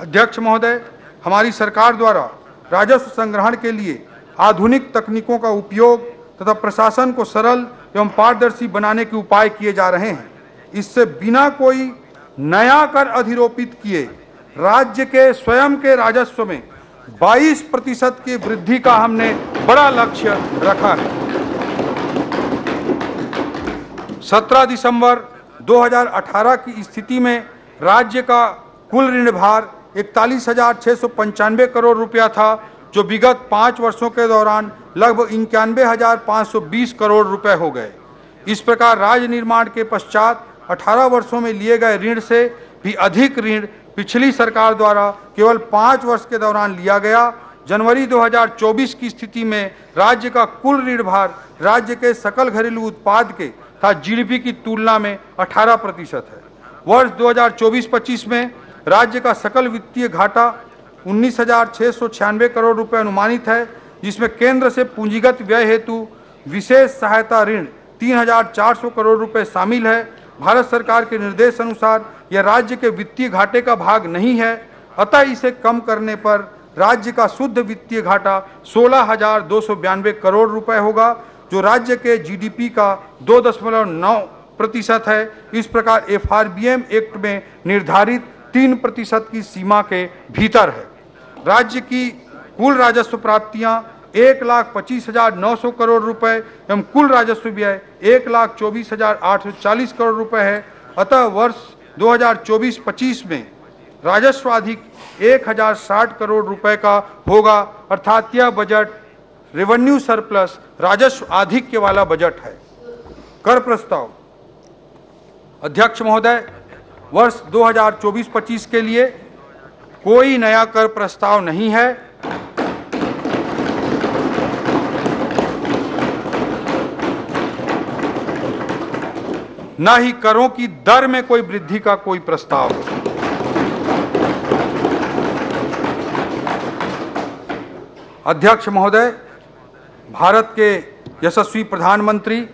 अध्यक्ष महोदय, हमारी सरकार द्वारा राजस्व संग्रहण के लिए आधुनिक तकनीकों का उपयोग तथा प्रशासन को सरल एवं पारदर्शी बनाने के उपाय किए जा रहे हैं। इससे बिना कोई नया कर अधिरोपित किए, राज्य के स्वयं के राजस्व में 22 प्रतिशत की वृद्धि का हमने बड़ा लक्ष्य रखा है। 17 दिसंबर 2018 की स्थिति में राज्य का कुल ऋण भार इकतालीस करोड़ रुपया था जो विगत पाँच वर्षों के दौरान लगभग इक्यानवे हज़ार पाँच सौ बीस करोड़ रुपए हो गए। इस प्रकार राज्य निर्माण के पश्चात 18 वर्षों में लिए गए ऋण से भी अधिक ऋण पिछली सरकार द्वारा केवल पाँच वर्ष के दौरान लिया गया। जनवरी 2024 की स्थिति में राज्य का कुल ऋण भार राज्य के सकल घरेलू उत्पाद के तथा जीडीपी की तुलना में 18 प्रतिशत है। वर्ष 2024-25 में राज्य का सकल वित्तीय घाटा उन्नीस करोड़ रुपए अनुमानित है जिसमें केंद्र से पूंजीगत व्यय हेतु विशेष सहायता ऋण 3,400 करोड़ रुपए शामिल है। भारत सरकार के निर्देश अनुसार यह राज्य के वित्तीय घाटे का भाग नहीं है। अतः इसे कम करने पर राज्य का शुद्ध वित्तीय घाटा सोलह करोड़ रुपए होगा जो राज्य के जीडीपी का दो दशमलव नौ प्रतिशत है। इस प्रकार एफआरबीएम एक्ट में निर्धारित तीन प्रतिशत की सीमा के भीतर है। राज्य की कुल राजस्व प्राप्तियाँ एक लाख पच्चीस हज़ार नौ सौ करोड़ रुपए एवं कुल राजस्व व्यय एक लाख चौबीस हज़ार आठ सौ चालीस करोड़ रुपए है। अतः वर्ष 2024-25 में राजस्व अधिक एक हज़ार साठ करोड़ रुपए का होगा। अर्थात यह बजट रेवेन्यू सरप्लस राजस्व आधिक्य वाला बजट है। कर प्रस्ताव। अध्यक्ष महोदय, वर्ष 2024-25 के लिए कोई नया कर प्रस्ताव नहीं है। न ही करों की दर में कोई वृद्धि का कोई प्रस्ताव। अध्यक्ष महोदय, भारत के यशस्वी प्रधानमंत्री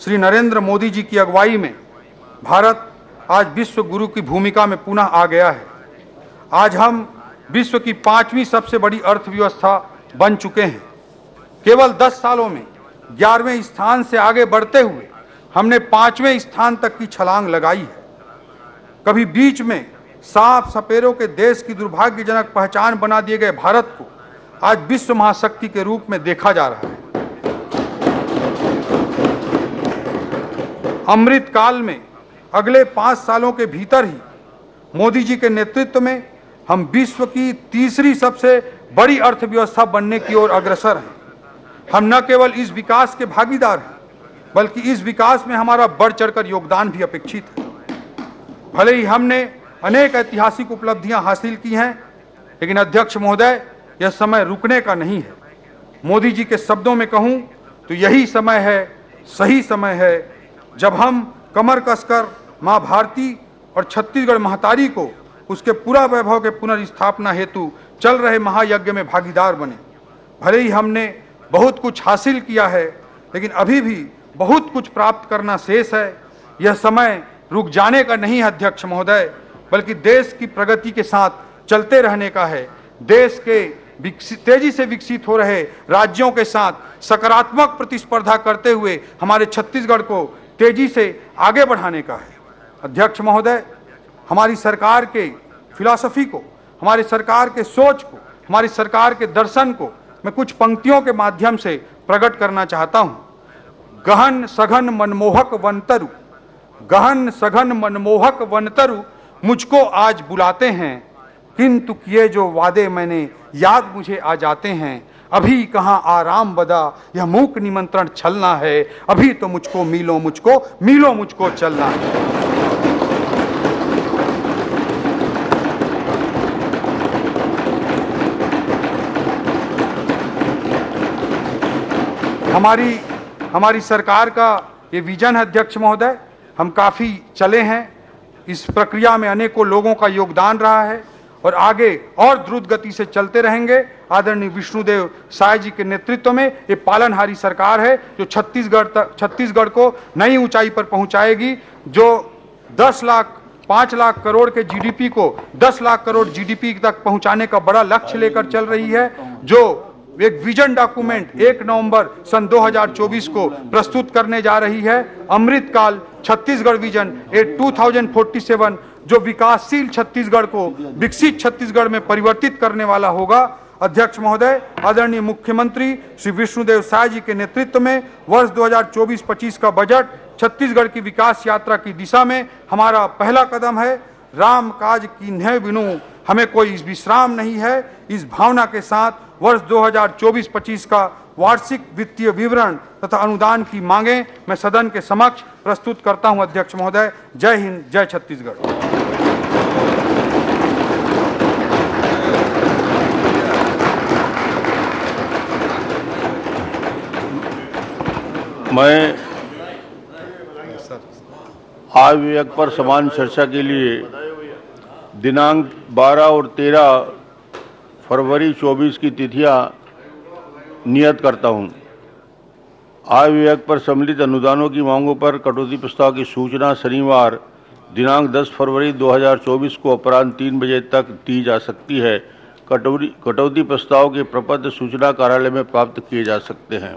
श्री नरेंद्र मोदी जी की अगुवाई में भारत आज विश्व गुरु की भूमिका में पुनः आ गया है। आज हम विश्व की पांचवी सबसे बड़ी अर्थव्यवस्था बन चुके हैं। केवल 10 सालों में, ग्यारहवें स्थान से आगे बढ़ते हुए हमने पाँचवें स्थान तक की छलांग लगाई है। कभी बीच में साफ़ सपेरों के देश की दुर्भाग्यजनक पहचान बना दिए गए भारत को आज विश्व महाशक्ति के रूप में देखा जा रहा है। अमृत काल में अगले पाँच सालों के भीतर ही मोदी जी के नेतृत्व में हम विश्व की तीसरी सबसे बड़ी अर्थव्यवस्था बनने की ओर अग्रसर हैं। हम न केवल इस विकास के भागीदार हैं, बल्कि इस विकास में हमारा बढ़ चढ़कर योगदान भी अपेक्षित है। भले ही हमने अनेक ऐतिहासिक उपलब्धियाँ हासिल की हैं, लेकिन अध्यक्ष महोदय, यह समय रुकने का नहीं है। मोदी जी के शब्दों में कहूँ तो यही समय है, सही समय है, जब हम कमर कसकर माँ भारती और छत्तीसगढ़ महतारी को उसके पूरा वैभव के पुनर्स्थापना हेतु चल रहे महायज्ञ में भागीदार बने। भले ही हमने बहुत कुछ हासिल किया है, लेकिन अभी भी बहुत कुछ प्राप्त करना शेष है। यह समय रुक जाने का नहीं है, अध्यक्ष महोदय, बल्कि देश की प्रगति के साथ चलते रहने का है। देश के तेज़ी से विकसित हो रहे राज्यों के साथ सकारात्मक प्रतिस्पर्धा करते हुए हमारे छत्तीसगढ़ को तेज़ी से आगे बढ़ाने का है। अध्यक्ष महोदय हमारी सरकार के फिलॉसफी को, हमारी सरकार के सोच को, हमारी सरकार के दर्शन को मैं कुछ पंक्तियों के माध्यम से प्रकट करना चाहता हूँ। गहन सघन मनमोहक वनतरु, गहन सघन मनमोहक वनतरु मुझको आज बुलाते हैं। किंतु किए जो वादे मैंने, याद मुझे आ जाते हैं। अभी कहाँ आराम बदा, यह मूक निमंत्रण छलना है। अभी तो मुझको मिलो मुझको मिलो मुझको चलना है। हमारी हमारी सरकार का ये विजन है, अध्यक्ष महोदय, हम काफ़ी चले हैं। इस प्रक्रिया में अनेकों लोगों का योगदान रहा है और आगे और द्रुत गति से चलते रहेंगे। आदरणीय विष्णुदेव साय जी के नेतृत्व में ये पालनहारी सरकार है, जो छत्तीसगढ़ तक, छत्तीसगढ़ को नई ऊंचाई पर पहुंचाएगी, जो 10 लाख, पाँच लाख करोड़ के जीडीपी को 10 लाख करोड़ जीडीपी तक पहुँचाने का बड़ा लक्ष्य लेकर चल रही है, जो एक विजन डॉक्यूमेंट एक नवंबर सन 2024 को प्रस्तुत करने जा रही है। अमृत काल छत्तीसगढ़ विजन, ए 2047 जो विकासशील छत्तीसगढ़ को विकसित छत्तीसगढ़ में परिवर्तित करने वाला होगा। अध्यक्ष महोदय, आदरणीय मुख्यमंत्री श्री विष्णुदेव साय जी के नेतृत्व में वर्ष 2024-25 का बजट छत्तीसगढ़ की विकास यात्रा की दिशा में हमारा पहला कदम है। राम काज की बिनु हमें कोई विश्राम नहीं है। इस भावना के साथ वर्ष 2024-25 का वार्षिक वित्तीय विवरण तथा अनुदान की मांगे मैं सदन के समक्ष प्रस्तुत करता हूँ। अध्यक्ष महोदय जय हिंद जय छत्तीसगढ़। मैं आय विवेक पर समान चर्चा के लिए दिनांक 12 और 13 फरवरी 24 की तिथियाँ नियत करता हूँ। आय विवेक पर सम्मिलित अनुदानों की मांगों पर कटौती प्रस्ताव की सूचना शनिवार दिनांक 10 फरवरी 2024 को अपराह्न तीन बजे तक दी जा सकती है कटौती कटौती प्रस्ताव के प्रपत्र सूचना कार्यालय में प्राप्त किए जा सकते हैं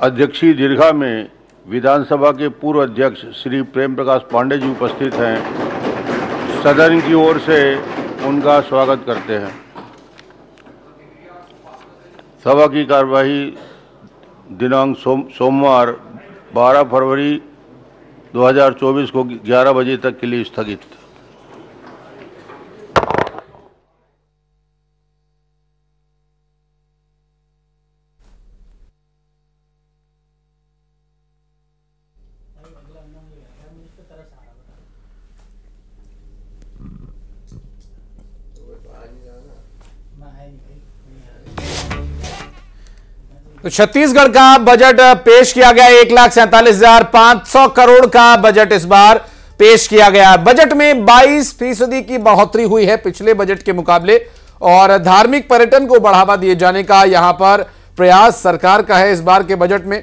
अध्यक्षीय दीर्घा में विधानसभा के पूर्व अध्यक्ष श्री प्रेम प्रकाश पांडे जी उपस्थित हैं। सदन की ओर से उनका स्वागत करते हैं। सभा की कार्यवाही दिनांक सोम, सोमवार 12 फरवरी 2024 को 11 बजे तक के लिए स्थगित। तो छत्तीसगढ़ का बजट पेश किया गया एक लाख सैंतालीस हज़ार पाँच सौ करोड़ का बजट इस बार पेश किया गया। बजट में 22 फ़ीसदी की बढ़ोतरी हुई है पिछले बजट के मुकाबले और धार्मिक पर्यटन को बढ़ावा दिए जाने का यहाँ पर प्रयास सरकार का है इस बार के बजट में।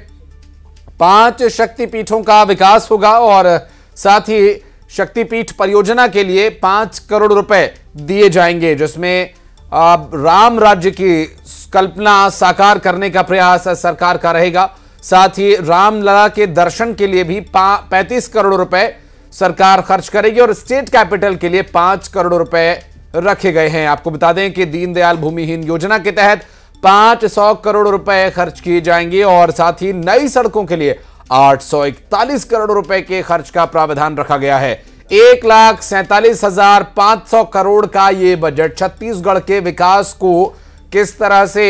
पाँच शक्तिपीठों का विकास होगा और साथ ही शक्तिपीठ परियोजना के लिए पाँच करोड़ रुपए दिए जाएँगे, जिसमें राम राज्य की कल्पना साकार करने का प्रयास सरकार का रहेगा। साथ ही रामलला के दर्शन के लिए भी पैंतीस करोड़ रुपए सरकार खर्च करेगी और स्टेट कैपिटल के लिए पाँच करोड़ रुपए रखे गए हैं। आपको बता दें कि दीनदयाल भूमिहीन योजना के तहत पाँच सौ करोड़ रुपए खर्च किए जाएँगे और साथ ही नई सड़कों के लिए आठ सौ इकतालीस करोड़ रुपए के खर्च का प्रावधान रखा गया है। एक लाख सैतालीस हज़ार पाँच सौ करोड़ का यह बजट छत्तीसगढ़ के विकास को किस तरह से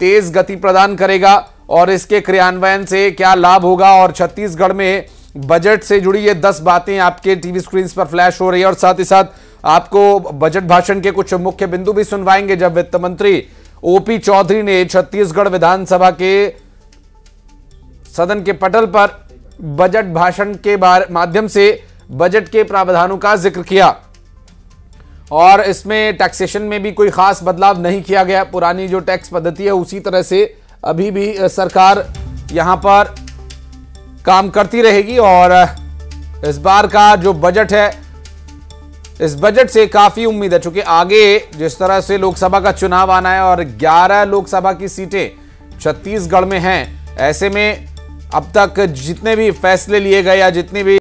तेज गति प्रदान करेगा और इसके क्रियान्वयन से क्या लाभ होगा? और छत्तीसगढ़ में बजट से जुड़ी ये दस बातें आपके टीवी स्क्रीन पर फ्लैश हो रही है और साथ ही साथ आपको बजट भाषण के कुछ मुख्य बिंदु भी सुनवाएँगे, जब वित्त मंत्री ओपी चौधरी ने छत्तीसगढ़ विधानसभा के सदन के पटल पर बजट भाषण के माध्यम से बजट के प्रावधानों का ज़िक्र किया। और इसमें टैक्सेशन में भी कोई खास बदलाव नहीं किया गया। पुरानी जो टैक्स पद्धति है, उसी तरह से अभी भी सरकार यहाँ पर काम करती रहेगी। और इस बार का जो बजट है, इस बजट से काफ़ी उम्मीद है, चूँकि आगे जिस तरह से लोकसभा का चुनाव आना है और 11 लोकसभा की सीटें छत्तीसगढ़ में हैं, ऐसे में अब तक जितने भी फैसले लिए गए या जितनी भी